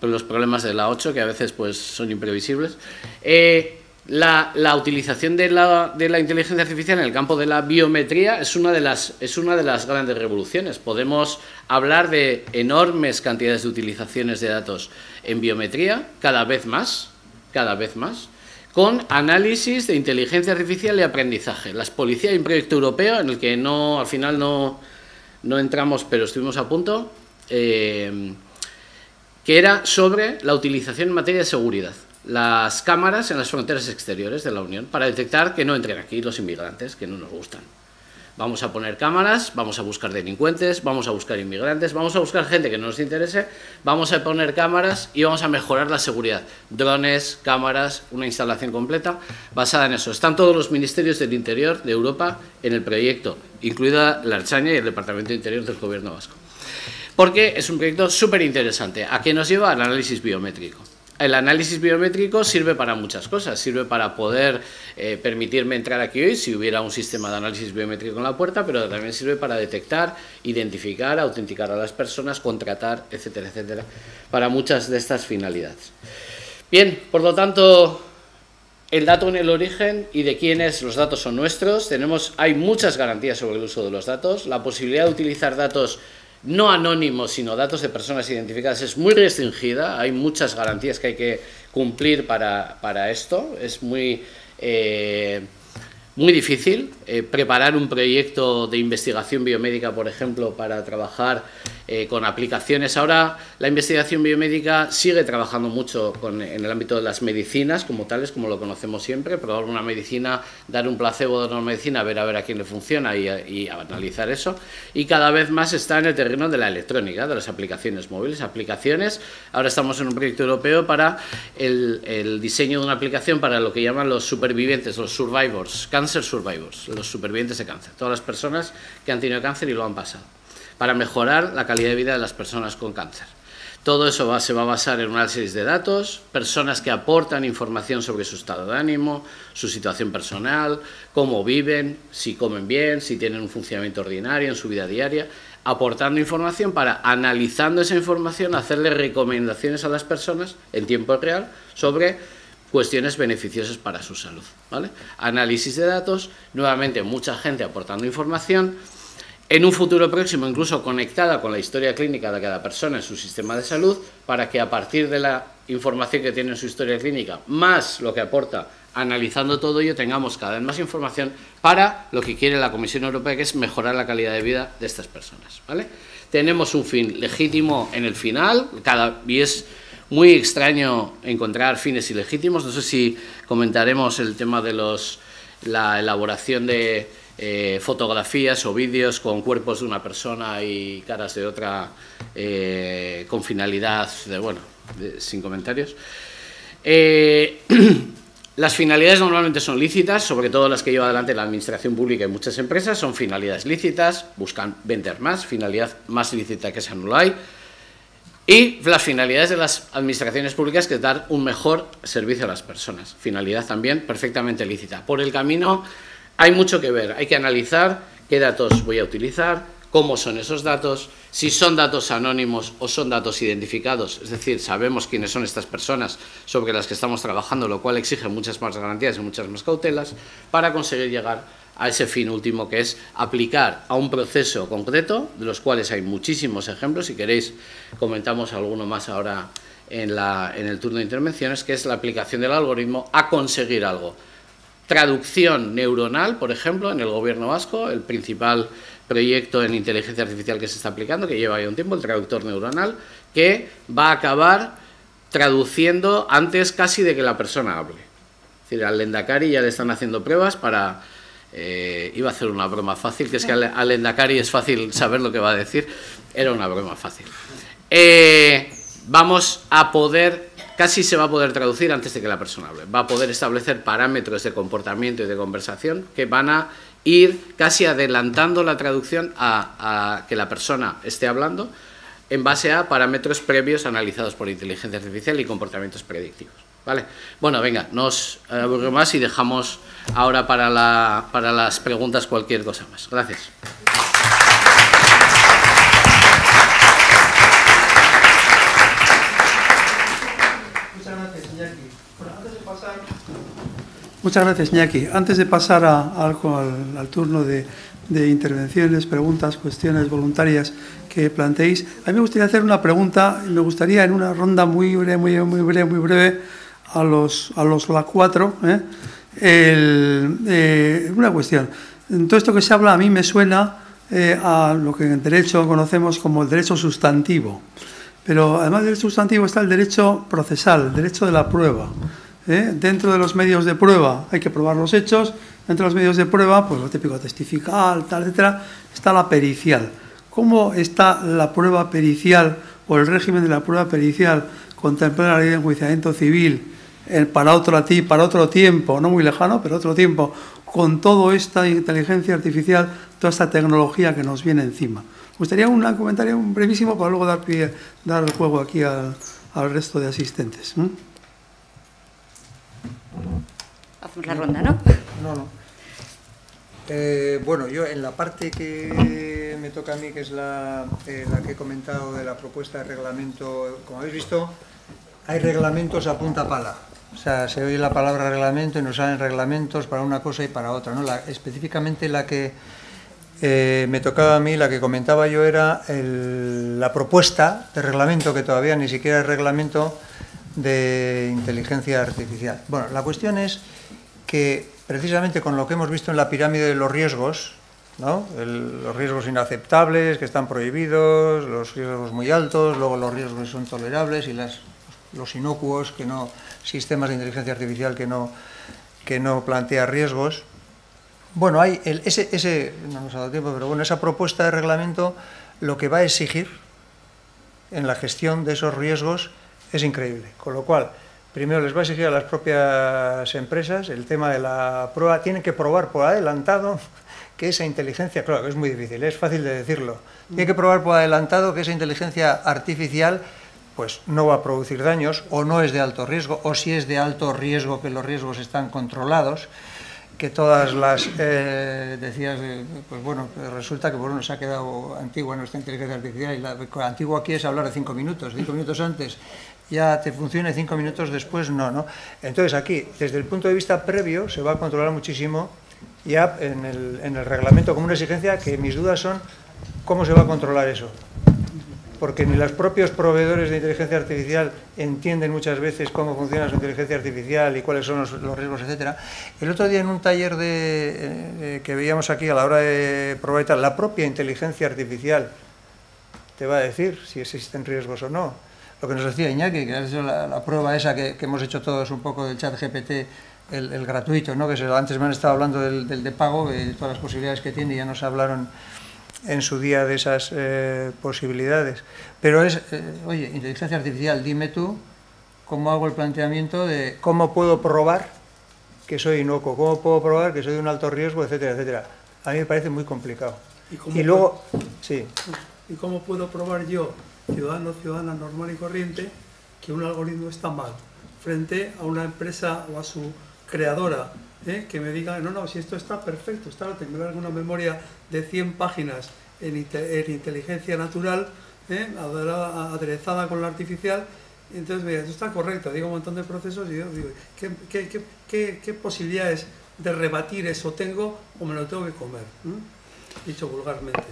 por los problemas de la 8, que a veces pues, son imprevisibles. Eh, la, utilización de la, de la, inteligencia artificial en el campo de la biometría es una de, las, es una de las grandes revoluciones. Podemos hablar de enormes cantidades de utilizaciones de datos en biometría, cada vez más, cada vez más con análisis de inteligencia artificial y aprendizaje. Las policías hay un proyecto europeo en el que no, al final no, no entramos, pero estuvimos a punto, eh, que era sobre la utilización en materia de seguridad. Las cámaras en las fronteras exteriores de la Unión para detectar que no entren aquí los inmigrantes que no nos gustan. Vamos a poner cámaras, vamos a buscar delincuentes, vamos a buscar inmigrantes, vamos a buscar gente que no nos interese, vamos a poner cámaras y vamos a mejorar la seguridad. Drones, cámaras, una instalación completa basada en eso. Están todos los ministerios del Interior de Europa en el proyecto, incluida la Archaña y el Departamento de Interior del Gobierno Vasco. Porque es un proyecto súper interesante. ¿A qué nos lleva? Al análisis biométrico. El análisis biométrico sirve para muchas cosas. Sirve para poder eh, permitirme entrar aquí hoy si hubiera un sistema de análisis biométrico en la puerta, pero también sirve para detectar, identificar, autenticar a las personas, contratar, etcétera, etcétera, para muchas de estas finalidades. Bien, por lo tanto, el dato en el origen y de quiénes los datos son nuestros. Tenemos, hay muchas garantías sobre el uso de los datos. La posibilidad de utilizar datos no anónimos, sino datos de personas identificadas, es muy restringida. Hay muchas garantías que hay que cumplir para, para esto. Es muy, eh, muy difícil eh, preparar un proyecto de investigación biomédica, por ejemplo, para trabajar eh, con aplicaciones. Ahora la investigación biomédica sigue trabajando mucho en el ámbito de las medicinas como tales, como lo conocemos siempre, probar una medicina, dar un placebo de una medicina, ver a ver a quién le funciona y, analizar eso. Y cada vez más está en el terreno de la electrónica, de las aplicaciones móviles, aplicaciones. Ahora estamos en un proyecto europeo para el, el diseño de una aplicación para lo que llaman los supervivientes, los survivors, cancer survivors, los supervivientes de cáncer, todas las personas que han tenido cáncer y lo han pasado para mejorar la calidad de vida de las personas con cáncer. Todo eso se va a basar en una serie de datos, personas que aportan información sobre su estado de ánimo, su situación personal, cómo viven, si comen bien, si tienen un funcionamiento ordinario en su vida diaria, aportando información para, analizando esa información, hacerle recomendaciones a las personas en tiempo real sobre cuestiones beneficiosas para su salud. ¿vale? Análisis de datos, nuevamente mucha gente aportando información en un futuro próximo incluso conectada con la historia clínica de cada persona en su sistema de salud, para que a partir de la información que tiene en su historia clínica, más lo que aporta analizando todo ello, tengamos cada vez más información para lo que quiere la Comisión Europea, que es mejorar la calidad de vida de estas personas. ¿vale? Tenemos un fin legítimo en el final, cada, y es muy extraño encontrar fines ilegítimos. No sé si comentaremos el tema de los, la elaboración de eh, fotografías o vídeos con cuerpos de una persona y caras de otra eh, con finalidad de, bueno, sin comentarios. Eh, las finalidades normalmente son lícitas, sobre todo las que lleva adelante la administración pública y muchas empresas, son finalidades lícitas, buscan vender más, finalidad más lícita que esa no. Y las finalidades de las administraciones públicas que es dar un mejor servicio a las personas. Finalidad también perfectamente lícita. Por el camino hay mucho que ver, hay que analizar qué datos voy a utilizar, cómo son esos datos, si son datos anónimos o son datos identificados, es decir, sabemos quiénes son estas personas sobre las que estamos trabajando, lo cual exige muchas más garantías y muchas más cautelas para conseguir llegar a ese fin último que es aplicar a un proceso concreto, de los cuales hay muchísimos ejemplos, si queréis comentamos alguno más ahora en, en el turno de intervenciones, que es la aplicación del algoritmo a conseguir algo. Traducción neuronal, por ejemplo, en el gobierno vasco, el principal proyecto en inteligencia artificial que se está aplicando, que lleva ya un tiempo, el traductor neuronal, que va a acabar traduciendo antes casi de que la persona hable. Es decir, al Lendakari ya le están haciendo pruebas para... Eh, iba a hacer una broma fácil, que es que al, Lendakari es fácil saber lo que va a decir. Era una broma fácil. Eh, vamos a poder, casi se va a poder traducir antes de que la persona hable. Va a poder establecer parámetros de comportamiento y de conversación que van a ir casi adelantando la traducción a, que la persona esté hablando en base a parámetros previos analizados por inteligencia artificial y comportamientos predictivos. ¿Vale? Bueno, venga, nos aburro más y dejamos ahora para, la, para las preguntas cualquier cosa más. Gracias. Muchas gracias, Iñaki. Antes de pasar al, turno de, intervenciones, preguntas, cuestiones voluntarias que planteéis, a mí me gustaría hacer una pregunta, me gustaría en una ronda muy breve, muy, muy breve, muy breve, a los, a los la cuatro, ¿eh? Eh, una cuestión. En todo esto que se habla a mí me suena eh, a lo que en derecho conocemos como el derecho sustantivo. Pero además del derecho sustantivo está el derecho procesal, el derecho de la prueba. ¿eh? Dentro de los medios de prueba hay que probar los hechos, dentro de los medios de prueba, pues lo típico testifical, tal, etcétera, está la pericial. ¿Cómo está la prueba pericial o el régimen de la prueba pericial contemplada la ley de enjuiciamiento civil para otro, para otro tiempo, no muy lejano, pero otro tiempo, con toda esta inteligencia artificial, toda esta tecnología que nos viene encima? Me gustaría un comentario brevísimo para luego dar, pie, dar el juego aquí al, resto de asistentes. Hacemos la ronda, ¿no? No, no. Eh, bueno, yo en la parte que me toca a mí, que es la, eh, la, que he comentado de la propuesta de reglamento, como habéis visto, hay reglamentos a punta pala. O sea, se oye la palabra reglamento y nos salen reglamentos para una cosa y para otra. ¿no? Específicamente la que eh, me tocaba a mí, la que comentaba yo, era la propuesta de reglamento, que todavía ni siquiera es reglamento, de inteligencia artificial. Bueno, la cuestión es que precisamente con lo que hemos visto en la pirámide de los riesgos, los riesgos inaceptables que están prohibidos, los riesgos muy altos, luego los riesgos que son tolerables y los inocuos, que no, sistemas de inteligencia artificial que no, que no plantea riesgos. Bueno, hay ese, ese, no nos ha dado tiempo, pero bueno, esa propuesta de reglamento lo que va a exigir en la gestión de esos riesgos es increíble. Con lo cual, primero les va a exigir a las propias empresas el tema de la prueba, tienen que probar por adelantado que esa inteligencia, claro es muy difícil, es fácil de decirlo, tienen que probar por adelantado que esa inteligencia artificial pues no va a producir daños o no es de alto riesgo o si es de alto riesgo que los riesgos están controlados que todas las eh, decías, pues bueno, resulta que bueno, se ha quedado antigua nuestra inteligencia artificial y la, antiguo aquí es hablar de cinco minutos, cinco minutos antes ya te funciona y cinco minutos después no, ¿no? Entonces aquí, desde el punto de vista previo, se va a controlar muchísimo ya en el, en el reglamento como una exigencia que mis dudas son cómo se va a controlar eso. Porque ni los propios proveedores de inteligencia artificial entienden muchas veces cómo funciona su inteligencia artificial y cuáles son los, riesgos, etcétera. El otro día en un taller de, eh, que veíamos aquí a la hora de probar la propia inteligencia artificial te va a decir si existen riesgos o no. Lo que nos decía Iñaki, que es la, prueba esa que, hemos hecho todos un poco del chat GPT, el, gratuito, ¿no? que antes me han estado hablando del, de pago, de todas las posibilidades que tiene, y ya nos hablaron en su día de esas eh, posibilidades. Pero es, eh, oye, inteligencia artificial, dime tú cómo hago el planteamiento de cómo puedo probar que soy inocuo, cómo puedo probar que soy de un alto riesgo, etcétera, etcétera. A mí me parece muy complicado. Y, luego, sí. ¿Y cómo puedo probar yo, ciudadano, ciudadana normal y corriente, que un algoritmo está mal frente a una empresa o a su creadora ¿eh? que me diga, no, no, si esto está perfecto, está, tengo alguna memoria de 100 páginas en, inteligencia natural, ¿eh? aderezada con la artificial, y entonces me diga, esto está correcto, digo un montón de procesos y yo digo, ¿qué, posibilidades de rebatir eso tengo o me lo tengo que comer? Dicho vulgarmente.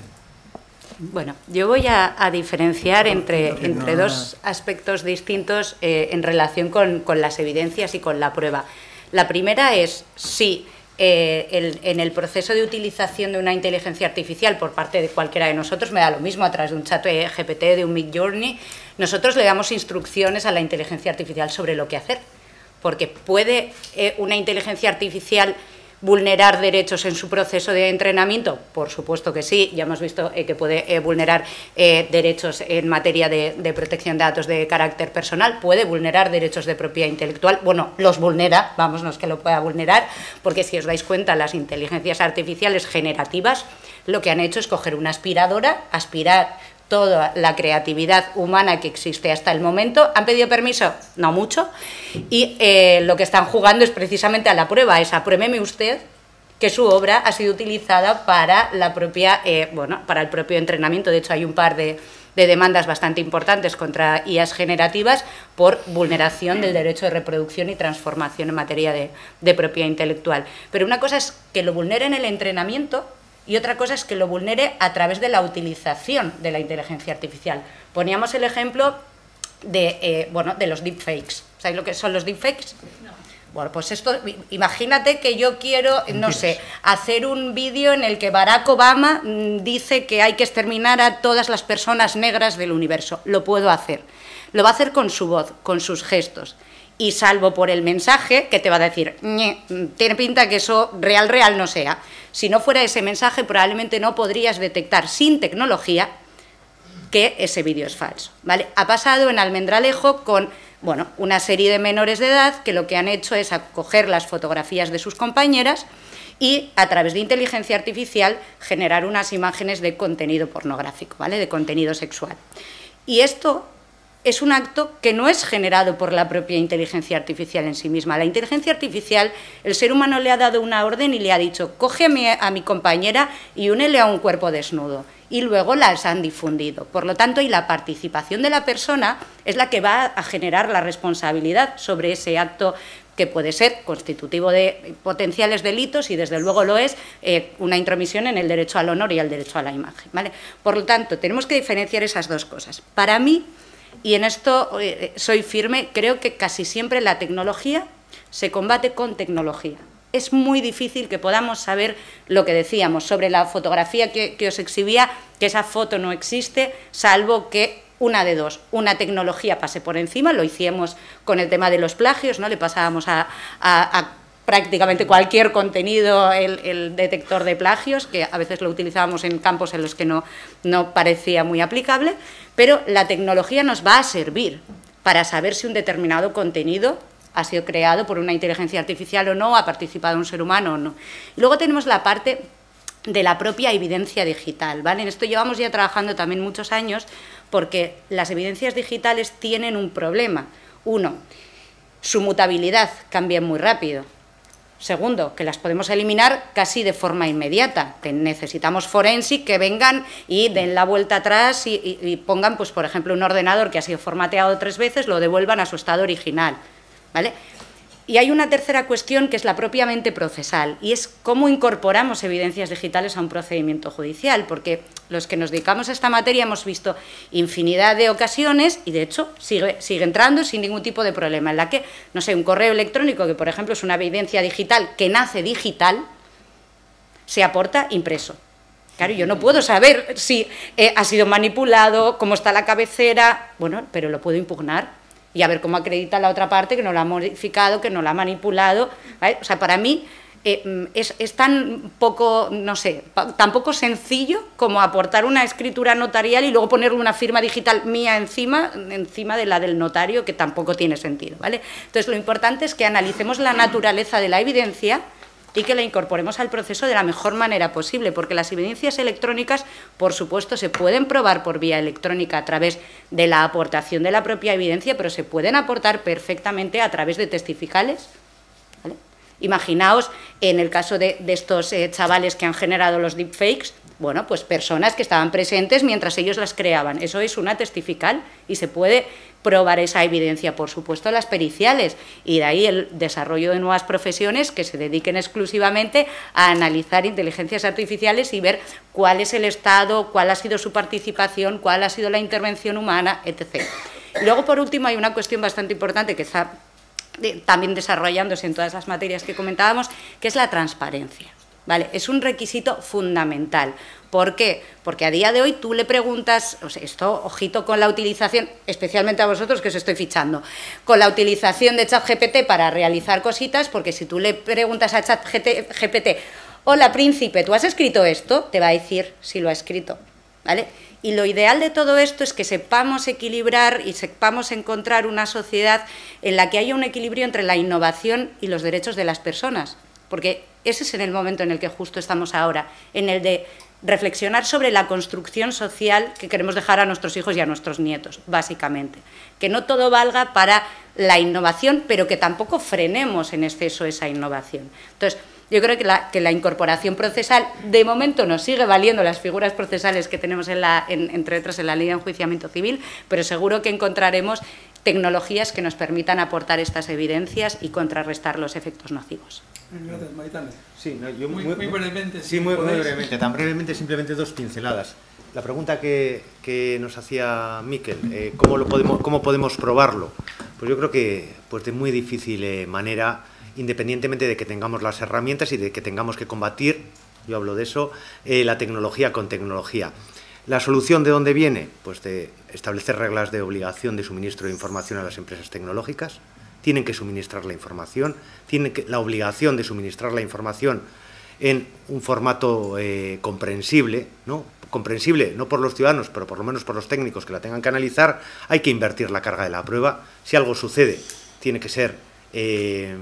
Bueno, yo voy a, diferenciar entre, entre dos aspectos distintos eh, en relación con, con, las evidencias y con la prueba. La primera es si eh, en el proceso de utilización de una inteligencia artificial por parte de cualquiera de nosotros, me da lo mismo a través de un chat GPT, de un Mid Journey, nosotros le damos instrucciones a la inteligencia artificial sobre lo que hacer. Porque puede eh, una inteligencia artificial vulnerar derechos en su proceso de entrenamiento? Por supuesto que sí, ya hemos visto eh, que puede eh, vulnerar eh, derechos en materia de, protección de datos de carácter personal, puede vulnerar derechos de propiedad intelectual, bueno, los vulnera, vamos, no es que lo pueda vulnerar, porque si os dais cuenta, las inteligencias artificiales generativas lo que han hecho es coger una aspiradora, aspirar toda la creatividad humana que existe hasta el momento. ¿Han pedido permiso? No mucho. Y eh, lo que están jugando es precisamente a la prueba, es apruébeme usted que su obra ha sido utilizada para la propia, eh, bueno, para el propio entrenamiento. De hecho, hay un par de, demandas bastante importantes contra IAS generativas por vulneración del derecho de reproducción y transformación en materia de, de propiedad intelectual. Pero una cosa es que lo vulneren el entrenamiento y otra cosa es que lo vulnere a través de la utilización de la inteligencia artificial. Poníamos el ejemplo de, eh, bueno, de los deepfakes. ¿Sabéis lo que son los deepfakes? Bueno, pues esto, imagínate que yo quiero, no sé, hacer un vídeo en el que Barack Obama mm, dice que hay que exterminar a todas las personas negras del universo. Lo puedo hacer. Lo va a hacer con su voz, con sus gestos y salvo por el mensaje que te va a decir, tiene pinta que eso real, real no sea. Si no fuera ese mensaje, probablemente no podrías detectar sin tecnología que ese vídeo es falso. ¿vale? Ha pasado en Almendralejo con bueno, una serie de menores de edad que lo que han hecho es acoger las fotografías de sus compañeras y a través de inteligencia artificial generar unas imágenes de contenido pornográfico, ¿vale? de contenido sexual. Y esto es un acto que no es generado por la propia inteligencia artificial en sí misma. La inteligencia artificial, el ser humano le ha dado una orden y le ha dicho, cógeme a mi compañera y únele a un cuerpo desnudo. Y luego las han difundido. Por lo tanto, y la participación de la persona es la que va a generar la responsabilidad sobre ese acto que puede ser constitutivo de potenciales delitos y desde luego lo es eh, una intromisión en el derecho al honor y al derecho a la imagen. ¿vale? Por lo tanto, tenemos que diferenciar esas dos cosas. Para mí, y en esto eh, soy firme, creo que casi siempre la tecnología se combate con tecnología. Es muy difícil que podamos saber lo que decíamos sobre la fotografía que, os exhibía, que esa foto no existe, salvo que una de dos, una tecnología pase por encima, lo hicimos con el tema de los plagios, ¿no? Le pasábamos a prácticamente cualquier contenido el, detector de plagios, que a veces lo utilizábamos en campos en los que no, no parecía muy aplicable, pero la tecnología nos va a servir para saber si un determinado contenido ha sido creado por una inteligencia artificial o no, ha participado un ser humano o no. Luego tenemos la parte de la propia evidencia digital. ¿vale? En esto llevamos ya trabajando también muchos años porque las evidencias digitales tienen un problema. Uno, su mutabilidad cambia muy rápido. Segundo, que las podemos eliminar casi de forma inmediata. Necesitamos forensic que vengan y den la vuelta atrás y, pongan, pues, por ejemplo, un ordenador que ha sido formateado tres veces, lo devuelvan a su estado original. ¿vale? Y hay una tercera cuestión que es la propiamente procesal, y es cómo incorporamos evidencias digitales a un procedimiento judicial, porque los que nos dedicamos a esta materia hemos visto infinidad de ocasiones, y de hecho sigue, entrando sin ningún tipo de problema, en la que, no sé, un correo electrónico, que por ejemplo es una evidencia digital que nace digital, se aporta impreso. Claro, yo no puedo saber si eh, ha sido manipulado, cómo está la cabecera, bueno, pero lo puedo impugnar y a ver cómo acredita la otra parte que no lo ha modificado, que no lo ha manipulado. O sea, para mí eh, mm, es, tan poco, no sé, tan poco sencillo como aportar una escritura notarial y luego ponerle una firma digital mía encima, encima de la del notario, que tampoco tiene sentido, ¿vale? Entonces, lo importante es que analicemos la naturaleza de la evidencia y que la incorporemos al proceso de la mejor manera posible, porque las evidencias electrónicas, por supuesto, se pueden probar por vía electrónica a través de la aportación de la propia evidencia, pero se pueden aportar perfectamente a través de testificales. Imaginaos, en el caso de, estos eh, chavales que han generado los deepfakes, bueno, pues personas que estaban presentes mientras ellos las creaban. Eso es una testifical y se puede probar esa evidencia, por supuesto, las periciales y de ahí el desarrollo de nuevas profesiones que se dediquen exclusivamente a analizar inteligencias artificiales y ver cuál es el estado, cuál ha sido su participación, cuál ha sido la intervención humana, etc. Y luego, por último, hay una cuestión bastante importante que está también desarrollándose en todas las materias que comentábamos, que es la transparencia. ¿Vale? Es un requisito fundamental. ¿Por qué? Porque a día de hoy tú le preguntas, o sea, esto, ojito con la utilización, especialmente a vosotros que os estoy fichando, con la utilización de ChatGPT para realizar cositas, porque si tú le preguntas a ChatGPT, hola príncipe, ¿tú has escrito esto? Te va a decir si lo ha escrito, ¿vale? Y lo ideal de todo esto es que sepamos equilibrar y sepamos encontrar una sociedad en la que haya un equilibrio entre la innovación y los derechos de las personas, porque ese es el momento en el que justo estamos ahora, en el de reflexionar sobre la construcción social que queremos dejar a nuestros hijos y a nuestros nietos, básicamente. Que no todo valga para la innovación, pero que tampoco frenemos en exceso esa innovación. Entonces, yo creo que la, que la incorporación procesal, de momento nos sigue valiendo las figuras procesales que tenemos, en la, entre otras, en la ley de enjuiciamiento civil, pero seguro que encontraremos tecnologías que nos permitan aportar estas evidencias y contrarrestar los efectos nocivos. Gracias, Maitane. Sí, yo muy, muy, brevemente. Sí, muy, brevemente. Tan brevemente, simplemente dos pinceladas. La pregunta que, que nos hacía Miquel, eh, ¿cómo, lo podemos, ¿cómo podemos probarlo? Pues yo creo que pues de muy difícil eh, manera, independientemente de que tengamos las herramientas y de que tengamos que combatir, yo hablo de eso, eh, la tecnología con tecnología. ¿La solución de dónde viene? Pues de establecer reglas de obligación de suministro de información a las empresas tecnológicas, tienen que suministrar la información, tienen la obligación de suministrar la información en un formato eh, comprensible, ¿no? comprensible no por los ciudadanos, pero por lo menos por los técnicos que la tengan que analizar, hay que invertir la carga de la prueba. Si algo sucede, tiene que ser eh,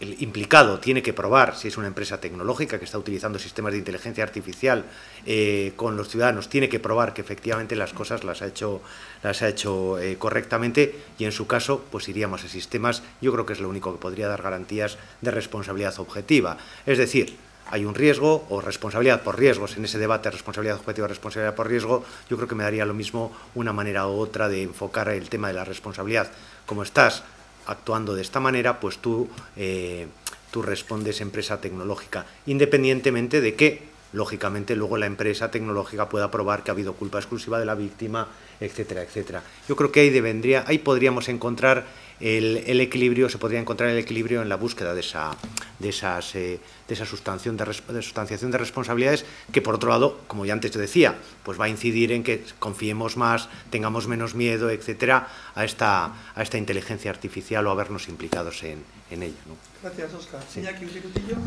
el implicado tiene que probar si es una empresa tecnológica que está utilizando sistemas de inteligencia artificial eh, con los ciudadanos, tiene que probar que efectivamente las cosas las ha hecho, las ha hecho eh, correctamente y en su caso pues iríamos a sistemas, yo creo que es lo único que podría dar garantías de responsabilidad objetiva. Es decir, hay un riesgo o responsabilidad por riesgos en ese debate, responsabilidad objetiva, responsabilidad por riesgo, yo creo que me daría lo mismo una manera u otra de enfocar el tema de la responsabilidad. Como estás actuando de esta manera, pues tú, eh, tú respondes empresa tecnológica, independientemente de que, lógicamente, luego la empresa tecnológica pueda probar que ha habido culpa exclusiva de la víctima, etcétera, etcétera. Yo creo que ahí, devendría, ahí podríamos encontrar el, equilibrio, se podría encontrar el equilibrio en la búsqueda de esa, de esas, eh, de esa sustanciación de, sustanciación de responsabilidades que, por otro lado, como ya antes te decía, pues va a incidir en que confiemos más, tengamos menos miedo, etcétera, a esta, a esta inteligencia artificial o a vernos implicados en, en ella. Gracias, Oscar.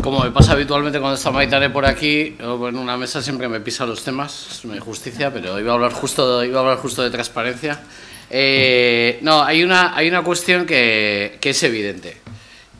Como me pasa habitualmente cuando está Maitane por aquí, en una mesa siempre me pisa los temas, es una injusticia, pero iba a hablar justo, iba a hablar justo de transparencia. Eh, no, hay una, hay una cuestión que, que es evidente.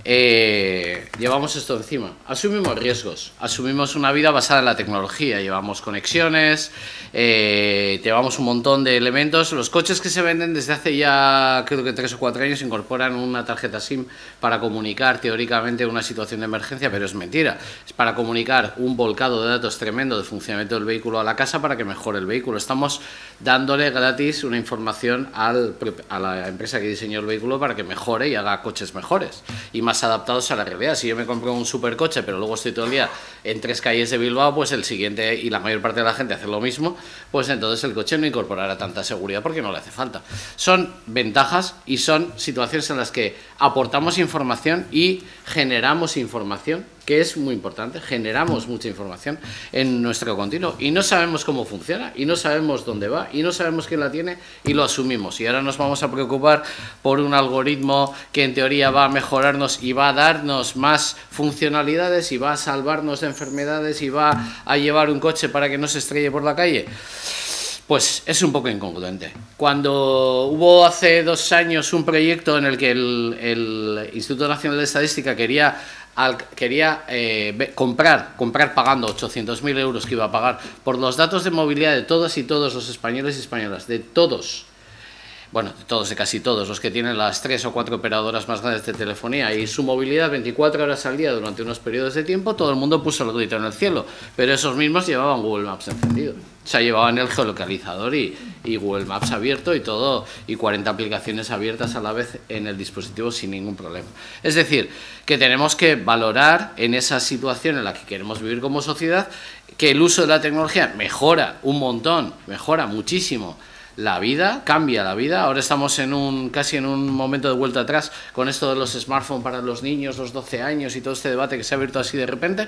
Eh, llevamos esto encima. Asumimos riesgos, asumimos una vida basada en la tecnología, llevamos conexiones, eh, llevamos un montón de elementos. Los coches que se venden desde hace ya creo que tres o cuatro años incorporan una tarjeta SIM para comunicar teóricamente una situación de emergencia, pero es mentira. Es para comunicar un volcado de datos tremendo de funcionamiento del vehículo a la casa para que mejore el vehículo. Estamos dándole gratis una información a la empresa que diseñó el vehículo para que mejore y haga coches mejores y más adaptados a la realidad. Si yo me compro un supercoche, pero luego estoy todo el día en tres calles de Bilbao, pues el siguiente y la mayor parte de la gente hace lo mismo, pues entonces el coche no incorporará tanta seguridad porque no le hace falta. Son ventajas y son situaciones en las que aportamos información y generamos información que es muy importante, generamos mucha información en nuestro continuo y no sabemos cómo funciona y no sabemos dónde va y no sabemos quién la tiene y lo asumimos. Y ahora nos vamos a preocupar por un algoritmo que en teoría va a mejorarnos y va a darnos más funcionalidades y va a salvarnos de enfermedades y va a llevar un coche para que no se estrelle por la calle. Pues es un poco incongruente. Cuando hubo hace dos años un proyecto en el que el, el Instituto Nacional de Estadística quería quería eh, comprar, comprar pagando 800.000 euros que iba a pagar por los datos de movilidad de todas y todos los españoles y españolas, de todos, bueno, todos, de casi todos, los que tienen las tres o cuatro operadoras más grandes de telefonía y su movilidad 24 horas al día durante unos periodos de tiempo, todo el mundo puso el grito en el cielo, pero esos mismos llevaban Google Maps encendido. O sea, llevaban el geolocalizador y, y, Google Maps abierto y todo, y 40 aplicaciones abiertas a la vez en el dispositivo sin ningún problema. Es decir, que tenemos que valorar en esa situación en la que queremos vivir como sociedad que el uso de la tecnología mejora un montón, mejora muchísimo la vida, cambia la vida. Ahora estamos en un casi en un momento de vuelta atrás con esto de los smartphones para los niños, los 12 años y todo este debate que se ha abierto así de repente.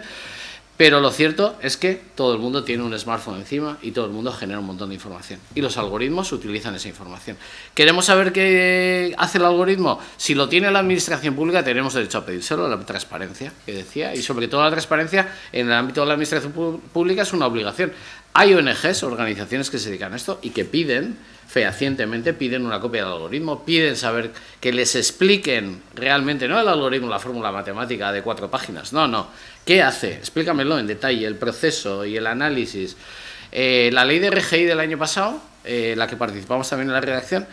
Pero lo cierto es que todo el mundo tiene un smartphone encima y todo el mundo genera un montón de información. Y los algoritmos utilizan esa información. ¿Queremos saber qué hace el algoritmo? Si lo tiene la administración pública, tenemos derecho a pedírselo, la transparencia que decía. Y sobre todo la transparencia en el ámbito de la administración pública es una obligación. Hay ONGs, organizaciones que se dedican a esto y que piden fehacientemente piden una copia del algoritmo, piden saber que les expliquen realmente, no el algoritmo, la fórmula matemática de cuatro páginas, no, no, ¿qué hace? Explícamelo en detalle, el proceso y el análisis. Eh, la ley de RGI del año pasado, eh, la que participamos también en la redacción,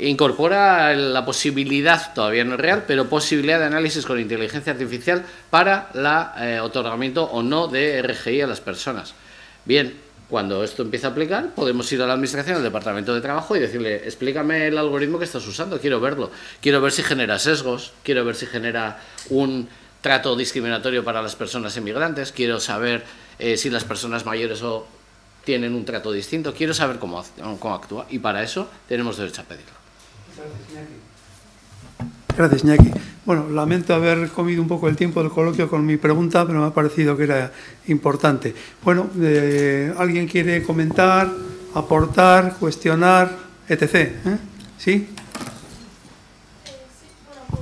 incorpora la posibilidad, todavía no es real, pero posibilidad de análisis con inteligencia artificial para el eh, otorgamiento o no de RGI a las personas. Bien, cuando esto empieza a aplicar, podemos ir a la administración, al departamento de trabajo y decirle, explícame el algoritmo que estás usando, quiero verlo, quiero ver si genera sesgos, quiero ver si genera un trato discriminatorio para las personas inmigrantes, quiero saber eh, si las personas mayores o tienen un trato distinto, quiero saber cómo, cómo actúa y para eso tenemos derecho a pedirlo. Gracias, Iñaki. Bueno, lamento haber comido un poco el tiempo del coloquio con mi pregunta, pero me ha parecido que era importante. Bueno, eh, ¿alguien quiere comentar, aportar, cuestionar, etc.? ¿Eh? ¿Sí?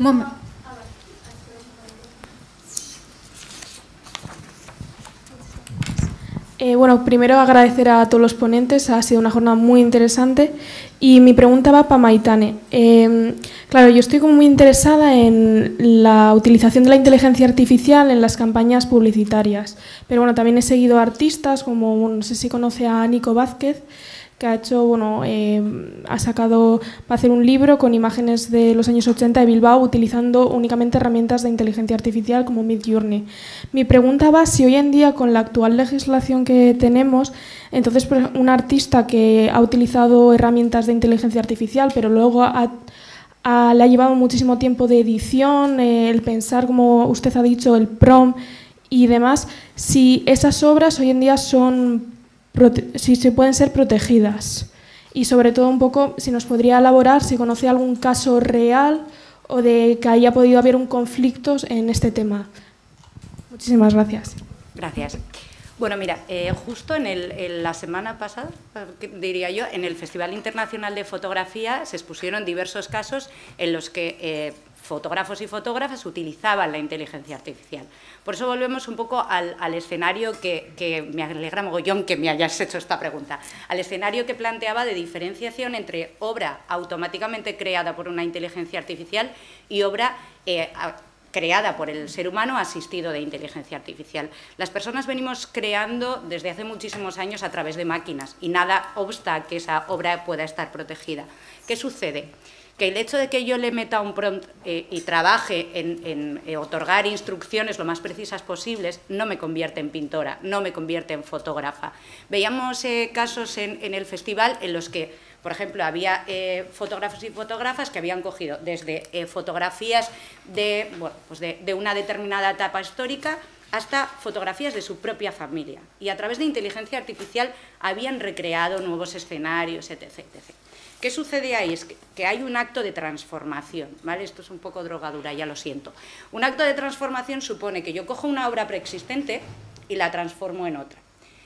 Momento. Eh, bueno, primero agradecer a todos los ponentes, ha sido una jornada muy interesante y mi pregunta va para Maitane. Eh, claro, yo estoy como muy interesada en la utilización de la inteligencia artificial en las campañas publicitarias, pero bueno, también he seguido artistas como, no sé si conoce a Nico Vázquez, que ha hecho, bueno, eh, ha sacado, va a hacer un libro con imágenes de los años 80 de Bilbao utilizando únicamente herramientas de inteligencia artificial como Midjourney. Mi pregunta va si hoy en día con la actual legislación que tenemos, entonces un artista que ha utilizado herramientas de inteligencia artificial, pero luego le ha llevado muchísimo tiempo de edición, eh, el pensar, como usted ha dicho, el prom y demás, si esas obras hoy en día son si se pueden ser protegidas. Y sobre todo un poco si nos podría elaborar si conoce algún caso real o de que haya podido haber un conflicto en este tema. Muchísimas gracias. Gracias. Bueno, mira, eh, justo en, la semana pasada, diría yo, en el Festival Internacional de Fotografía se expusieron diversos casos en los que eh, fotógrafos y fotógrafas utilizaban la inteligencia artificial. Por eso volvemos un poco al, escenario que, me alegra mogollón que me hayas hecho esta pregunta, al escenario que planteaba de diferenciación entre obra automáticamente creada por una inteligencia artificial y obra eh, creada por el ser humano asistido de inteligencia artificial. Las personas venimos creando desde hace muchísimos años a través de máquinas y nada obsta a que esa obra pueda estar protegida. ¿Qué sucede? Que el hecho de que yo le meta un prompt eh, y trabaje en, eh, otorgar instrucciones lo más precisas posibles no me convierte en pintora, no me convierte en fotógrafa. Veíamos eh, casos en, el festival en los que por ejemplo, había fotógrafos y fotógrafas que habían cogido desde fotografías pues de, una determinada etapa histórica hasta fotografías de su propia familia. Y a través de inteligencia artificial habían recreado nuevos escenarios, etc. ¿Qué sucede ahí? Es que, hay un acto de transformación, ¿vale? Esto es un poco drogadura, ya lo siento. Un acto de transformación supone que yo cojo una obra preexistente y la transformo en otra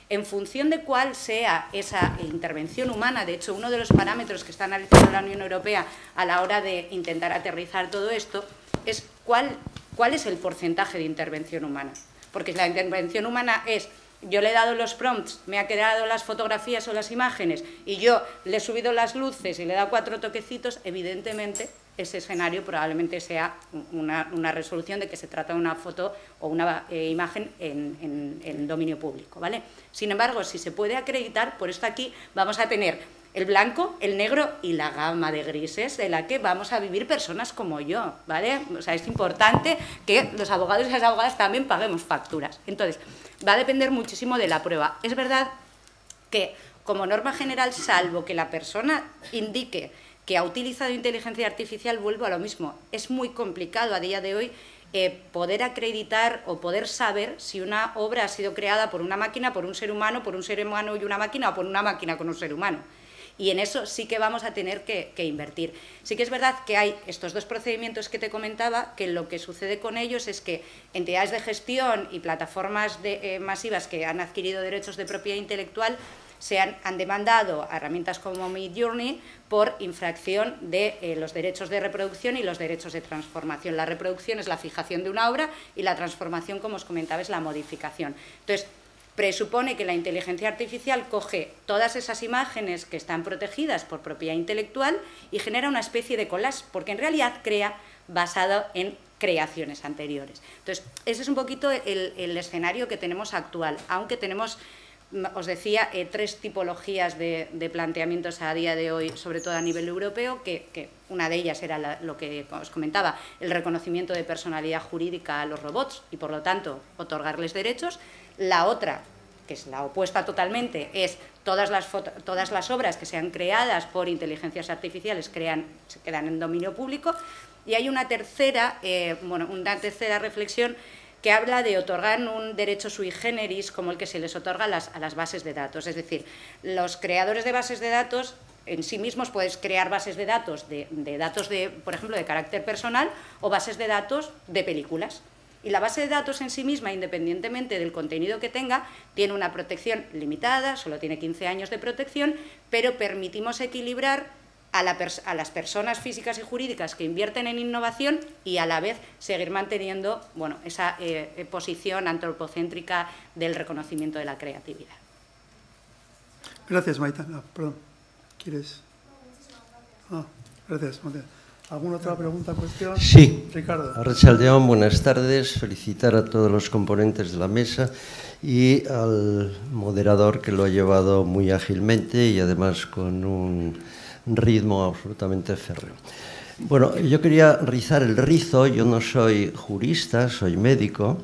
en función de cuál sea esa intervención humana, de hecho, uno de los parámetros que está analizando la Unión Europea a la hora de intentar aterrizar todo esto es cuál, cuál es el porcentaje de intervención humana. Porque la intervención humana es yo le he dado los prompts, me ha quedado las fotografías o las imágenes y yo le he subido las luces y le he dado cuatro toquecitos, evidentemente ese escenario probablemente sea una, resolución de que se trata de una foto o una eh, imagen en, dominio público. ¿vale? Sin embargo, si se puede acreditar, por esto aquí vamos a tener el blanco, el negro y la gama de grises de la que vamos a vivir personas como yo. ¿vale? O sea, es importante que los abogados y las abogadas también paguemos facturas. Entonces, va a depender muchísimo de la prueba. Es verdad que, como norma general, salvo que la persona indique que ha utilizado inteligencia artificial, vuelvo a lo mismo. Es muy complicado a día de hoy eh, poder acreditar o poder saber si una obra ha sido creada por una máquina, por un ser humano, por un ser humano y una máquina o por una máquina con un ser humano. Y en eso sí que vamos a tener que, invertir. Sí que es verdad que hay estos dos procedimientos que te comentaba, que lo que sucede con ellos es que entidades de gestión y plataformas eh, masivas que han adquirido derechos de propiedad intelectual se han, demandado a herramientas como Midjourney por infracción de eh, los derechos de reproducción y los derechos de transformación. La reproducción es la fijación de una obra y la transformación, como os comentaba, es la modificación. Entonces, presupone que la inteligencia artificial coge todas esas imágenes que están protegidas por propiedad intelectual y genera una especie de collage, porque en realidad crea basado en creaciones anteriores. Entonces, ese es un poquito el escenario que tenemos actual, aunque tenemos os decía, eh, tres tipologías de, planteamientos a día de hoy, sobre todo a nivel europeo, que, una de ellas era lo que os comentaba, el reconocimiento de personalidad jurídica a los robots y, por lo tanto, otorgarles derechos. La otra, que es la opuesta totalmente, es todas las, todas las obras que sean creadas por inteligencias artificiales se quedan en dominio público. Y hay una tercera, eh, bueno, una tercera reflexión que habla de otorgar un derecho sui generis como el que se les otorga a las, bases de datos. Es decir, los creadores de bases de datos en sí mismos puedes crear bases de datos, de, datos, de, por ejemplo, de carácter personal o bases de datos de películas. Y la base de datos en sí misma, independientemente del contenido que tenga, tiene una protección limitada, solo tiene 15 años de protección, pero permitimos equilibrar a, las personas físicas y jurídicas que invierten en innovación y a la vez seguir manteniendo bueno, esa eh, posición antropocéntrica del reconocimiento de la creatividad. Gracias, Maita. Ah, perdón, ¿quieres? Ah, gracias, ¿Alguna otra pregunta, cuestión? Sí. Ricardo. León, buenas tardes. Felicitar a todos los componentes de la mesa y al moderador que lo ha llevado muy ágilmente y además con un ritmo absolutamente férreo. Bueno, yo quería rizar el rizo, yo no soy jurista, soy médico,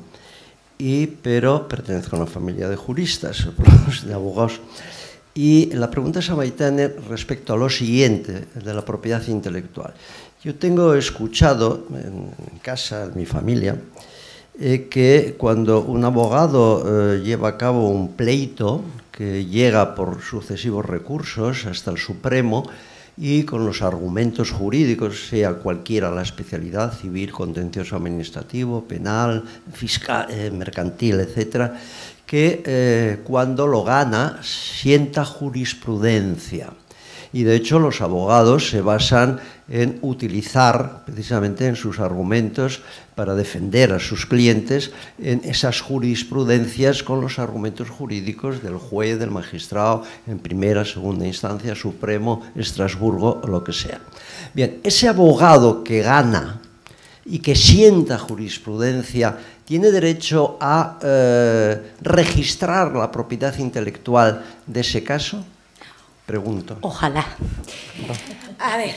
y, pero pertenezco a una familia de juristas, de abogados. Y la pregunta es a Maitane respecto a lo siguiente, de la propiedad intelectual. Yo tengo escuchado en casa, en mi familia, eh, que cuando un abogado eh, lleva a cabo un pleito que llega por sucesivos recursos hasta el Supremo, y con los argumentos jurídicos, sea cualquiera la especialidad, civil, contencioso administrativo, penal, fiscal, eh, mercantil, etcétera, que cuando lo gana sienta jurisprudencia. Y de hecho los abogados se basan en utilizar precisamente en sus argumentos para defender a sus clientes en esas jurisprudencias con los argumentos jurídicos del juez, del magistrado, en primera, segunda instancia, Supremo, Estrasburgo o lo que sea. Bien, ese abogado que gana y que sienta jurisprudencia, tiene derecho a eh, registrar la propiedad intelectual de ese caso? Pregunto. Ojalá. A ver,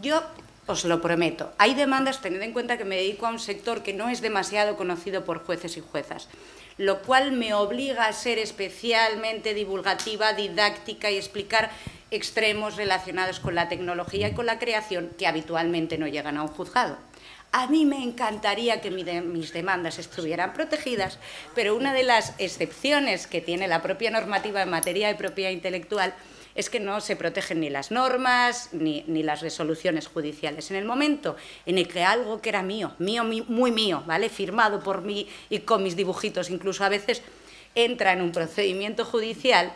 yo os lo prometo. Hay demandas, tened en cuenta que me dedico a un sector que no es demasiado conocido por jueces y juezas, lo cual me obliga a ser especialmente divulgativa, didáctica y explicar extremos relacionados con la tecnología y con la creación que habitualmente no llegan a un juzgado. A mí me encantaría que mis demandas estuvieran protegidas, pero una de las excepciones que tiene la propia normativa en materia de propiedad intelectual es que no se protegen ni las normas ni, las resoluciones judiciales. En el momento en el que algo que era mío, mío, muy mío, ¿vale? firmado por mí y con mis dibujitos incluso a veces, entra en un procedimiento judicial,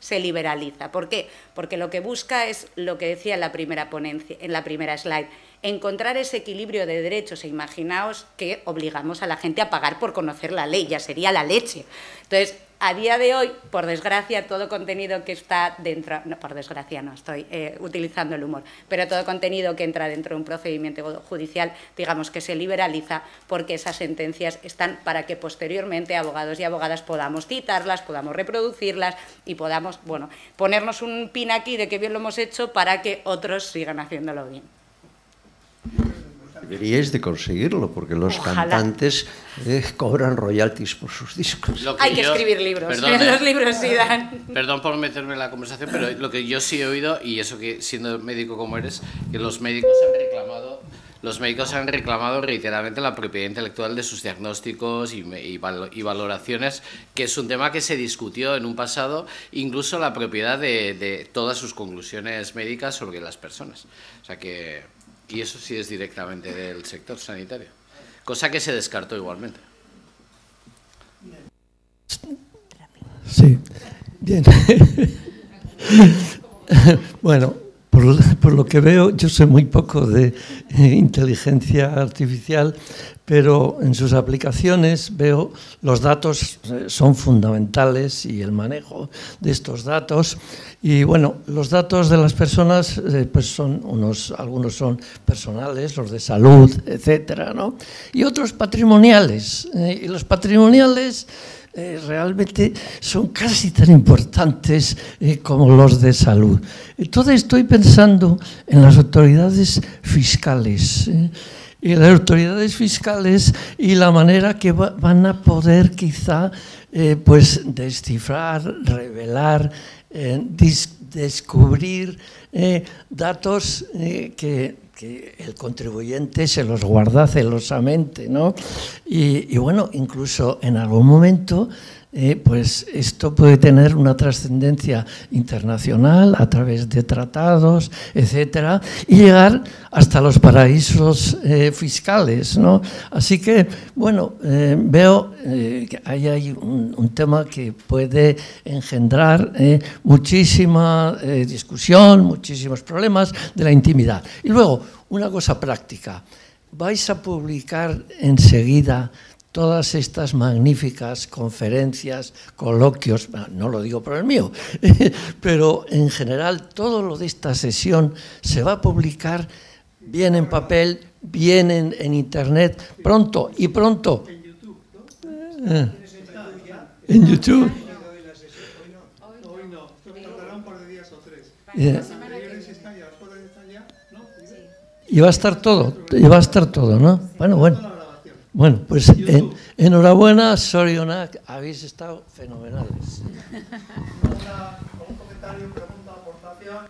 se liberaliza. ¿Por qué? Porque lo que busca es lo que decía en la primera ponencia, en la primera slide, encontrar ese equilibrio de derechos. E imaginaos que obligamos a la gente a pagar por conocer la ley, ya sería la leche. Entonces, a día de hoy, por desgracia, todo contenido que está dentro, no, por desgracia no, estoy eh, utilizando el humor, pero todo contenido que entra dentro de un procedimiento judicial, digamos que se liberaliza porque esas sentencias están para que posteriormente abogados y abogadas podamos citarlas, podamos reproducirlas y podamos, bueno, ponernos un pin aquí de que bien lo hemos hecho para que otros sigan haciéndolo bien. Deberíais de conseguirlo, porque los cantantes eh, cobran royalties por sus discos. Hay que escribir libros, los libros sí dan. Perdón por meterme en la conversación, pero lo que yo sí he oído, y eso que siendo médico como eres, que los médicos han reclamado los médicos han reclamado reiteradamente la propiedad intelectual de sus diagnósticos y, y, valoraciones, que es un tema que se discutió en un pasado, incluso la propiedad de, de todas sus conclusiones médicas sobre las personas. O sea que y eso sí es directamente del sector sanitario, cosa que se descartó igualmente. Sí, bien. bueno, por, lo que veo, yo sé muy poco de eh, inteligencia artificial, pero en sus aplicaciones veo los datos eh, son fundamentales y el manejo de estos datos. Y bueno, los datos de las personas, eh, pues son unos, algunos son personales, los de salud, etcétera, ¿no? Y otros patrimoniales. y los patrimoniales eh, realmente son casi tan importantes eh, como los de salud. Entonces estoy pensando en las autoridades fiscales. Eh, y las autoridades fiscales y la manera que van a poder quizá pues descifrar, revelar, descubrir datos que el contribuyente se los guarda celosamente, ¿no? Y bueno, incluso en algún momento eh, pues esto puede tener una trascendencia internacional a través de tratados, etcétera, y llegar hasta los paraísos eh, fiscales. ¿no? Así que, bueno, eh, veo que ahí hay un, un, tema que puede engendrar muchísima discusión, muchísimos problemas de la intimidad. Y luego, una cosa práctica. Vais a publicar enseguida todas estas magníficas conferencias, coloquios, no lo digo por el mío, pero en general todo lo de esta sesión se va a publicar bien en papel, bien en, internet, pronto y pronto. En YouTube. Eh, en YouTube. Y va a estar todo, y va a estar todo, ¿no? Bueno, bueno. Bueno, pues en, enhorabuena, Sorionak, habéis estado fenomenales. ¿Un comentario, pregunta, aportación?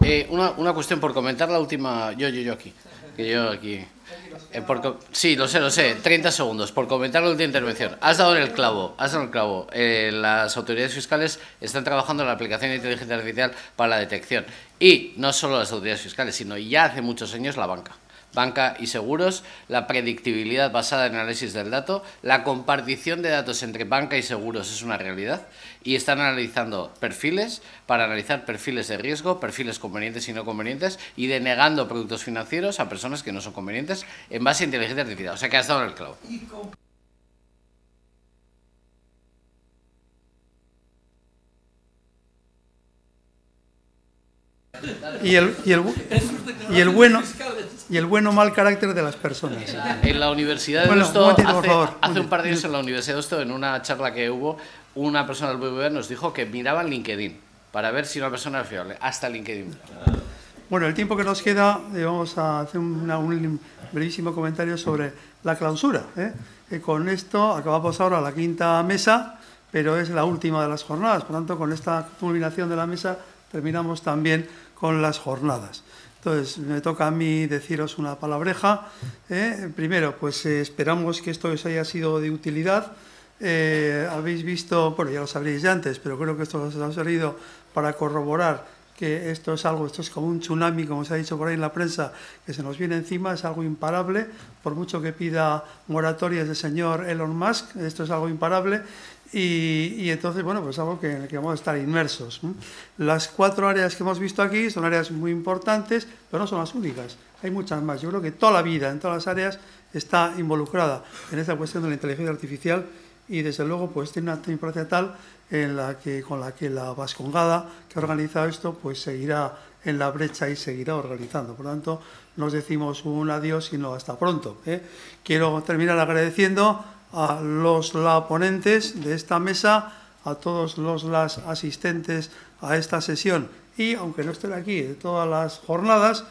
Eh, una, una cuestión por comentar la última, yo, yo, yo aquí, que yo aquí. Eh, sí, lo sé, lo sé. 30 segundos. Por comentar la última intervención. Has dado el clavo. Has dado el clavo. Eh, las autoridades fiscales están trabajando en la aplicación de inteligencia artificial para la detección. Y no solo las autoridades fiscales, sino ya hace muchos años la banca banca y seguros, la predictibilidad basada en análisis del dato, la compartición de datos entre banca y seguros es una realidad y están analizando perfiles para analizar perfiles de riesgo, perfiles convenientes y no convenientes y denegando productos financieros a personas que no son convenientes en base a inteligencia artificial. O sea que has dado el clavo. Y el, y el, y el bueno y el bueno mal carácter de las personas. En la Universidad de Bueno, Deusto, un hace, favor. hace un par de días en la Universidad de Deusto, en una charla que hubo, una persona del BBVA nos dijo que miraban LinkedIn para ver si una persona era fiable. Hasta LinkedIn. Bueno, el tiempo que nos queda, eh, vamos a hacer una- un brevísimo comentario sobre la clausura. ¿eh? Eh, con esto acabamos ahora la quinta mesa, pero es la última de las jornadas. Por tanto, con esta culminación de la mesa terminamos también con las jornadas. Entonces, me toca a mí deciros una palabreja. ¿eh? Primero, pues eh, esperamos que esto os haya sido de utilidad. Eh, habéis visto, bueno, ya lo sabréis ya antes, pero creo que esto os ha servido para corroborar que esto es algo, esto es como un tsunami, como se ha dicho por ahí en la prensa, que se nos viene encima, es algo imparable, por mucho que pida moratorias del señor Elon Musk, esto es algo imparable, y, y entonces, bueno, pues algo que, en el que vamos a estar inmersos. Las cuatro áreas que hemos visto aquí son áreas muy importantes, pero no son las únicas, hay muchas más. Yo creo que toda la vida, en todas las áreas, está involucrada en esta cuestión de la inteligencia artificial y desde luego pues tiene una importancia tal en la que con la que la Vascongada que ha organizado esto pues seguirá en la brecha y seguirá organizando. Por lo tanto, no os decimos un adiós, sino hasta pronto. ¿eh? Quiero terminar agradeciendo a los la ponentes de esta mesa, a todos los las asistentes a esta sesión y, aunque no estén aquí de todas las jornadas,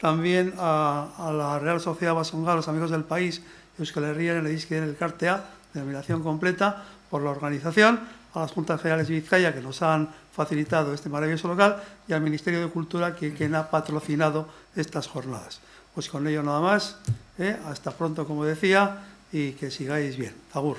también a, a la Real Sociedad Vascongada, a los amigos del país, Euskal Herria, el Edisque el Cartea, denominación completa, por la organización, a las Juntas Generales de Vizcaya que nos han facilitado este maravilloso local y al Ministerio de Cultura que quien ha patrocinado estas jornadas. Pues con ello nada más, ¿eh? hasta pronto como decía y que sigáis bien. Agur.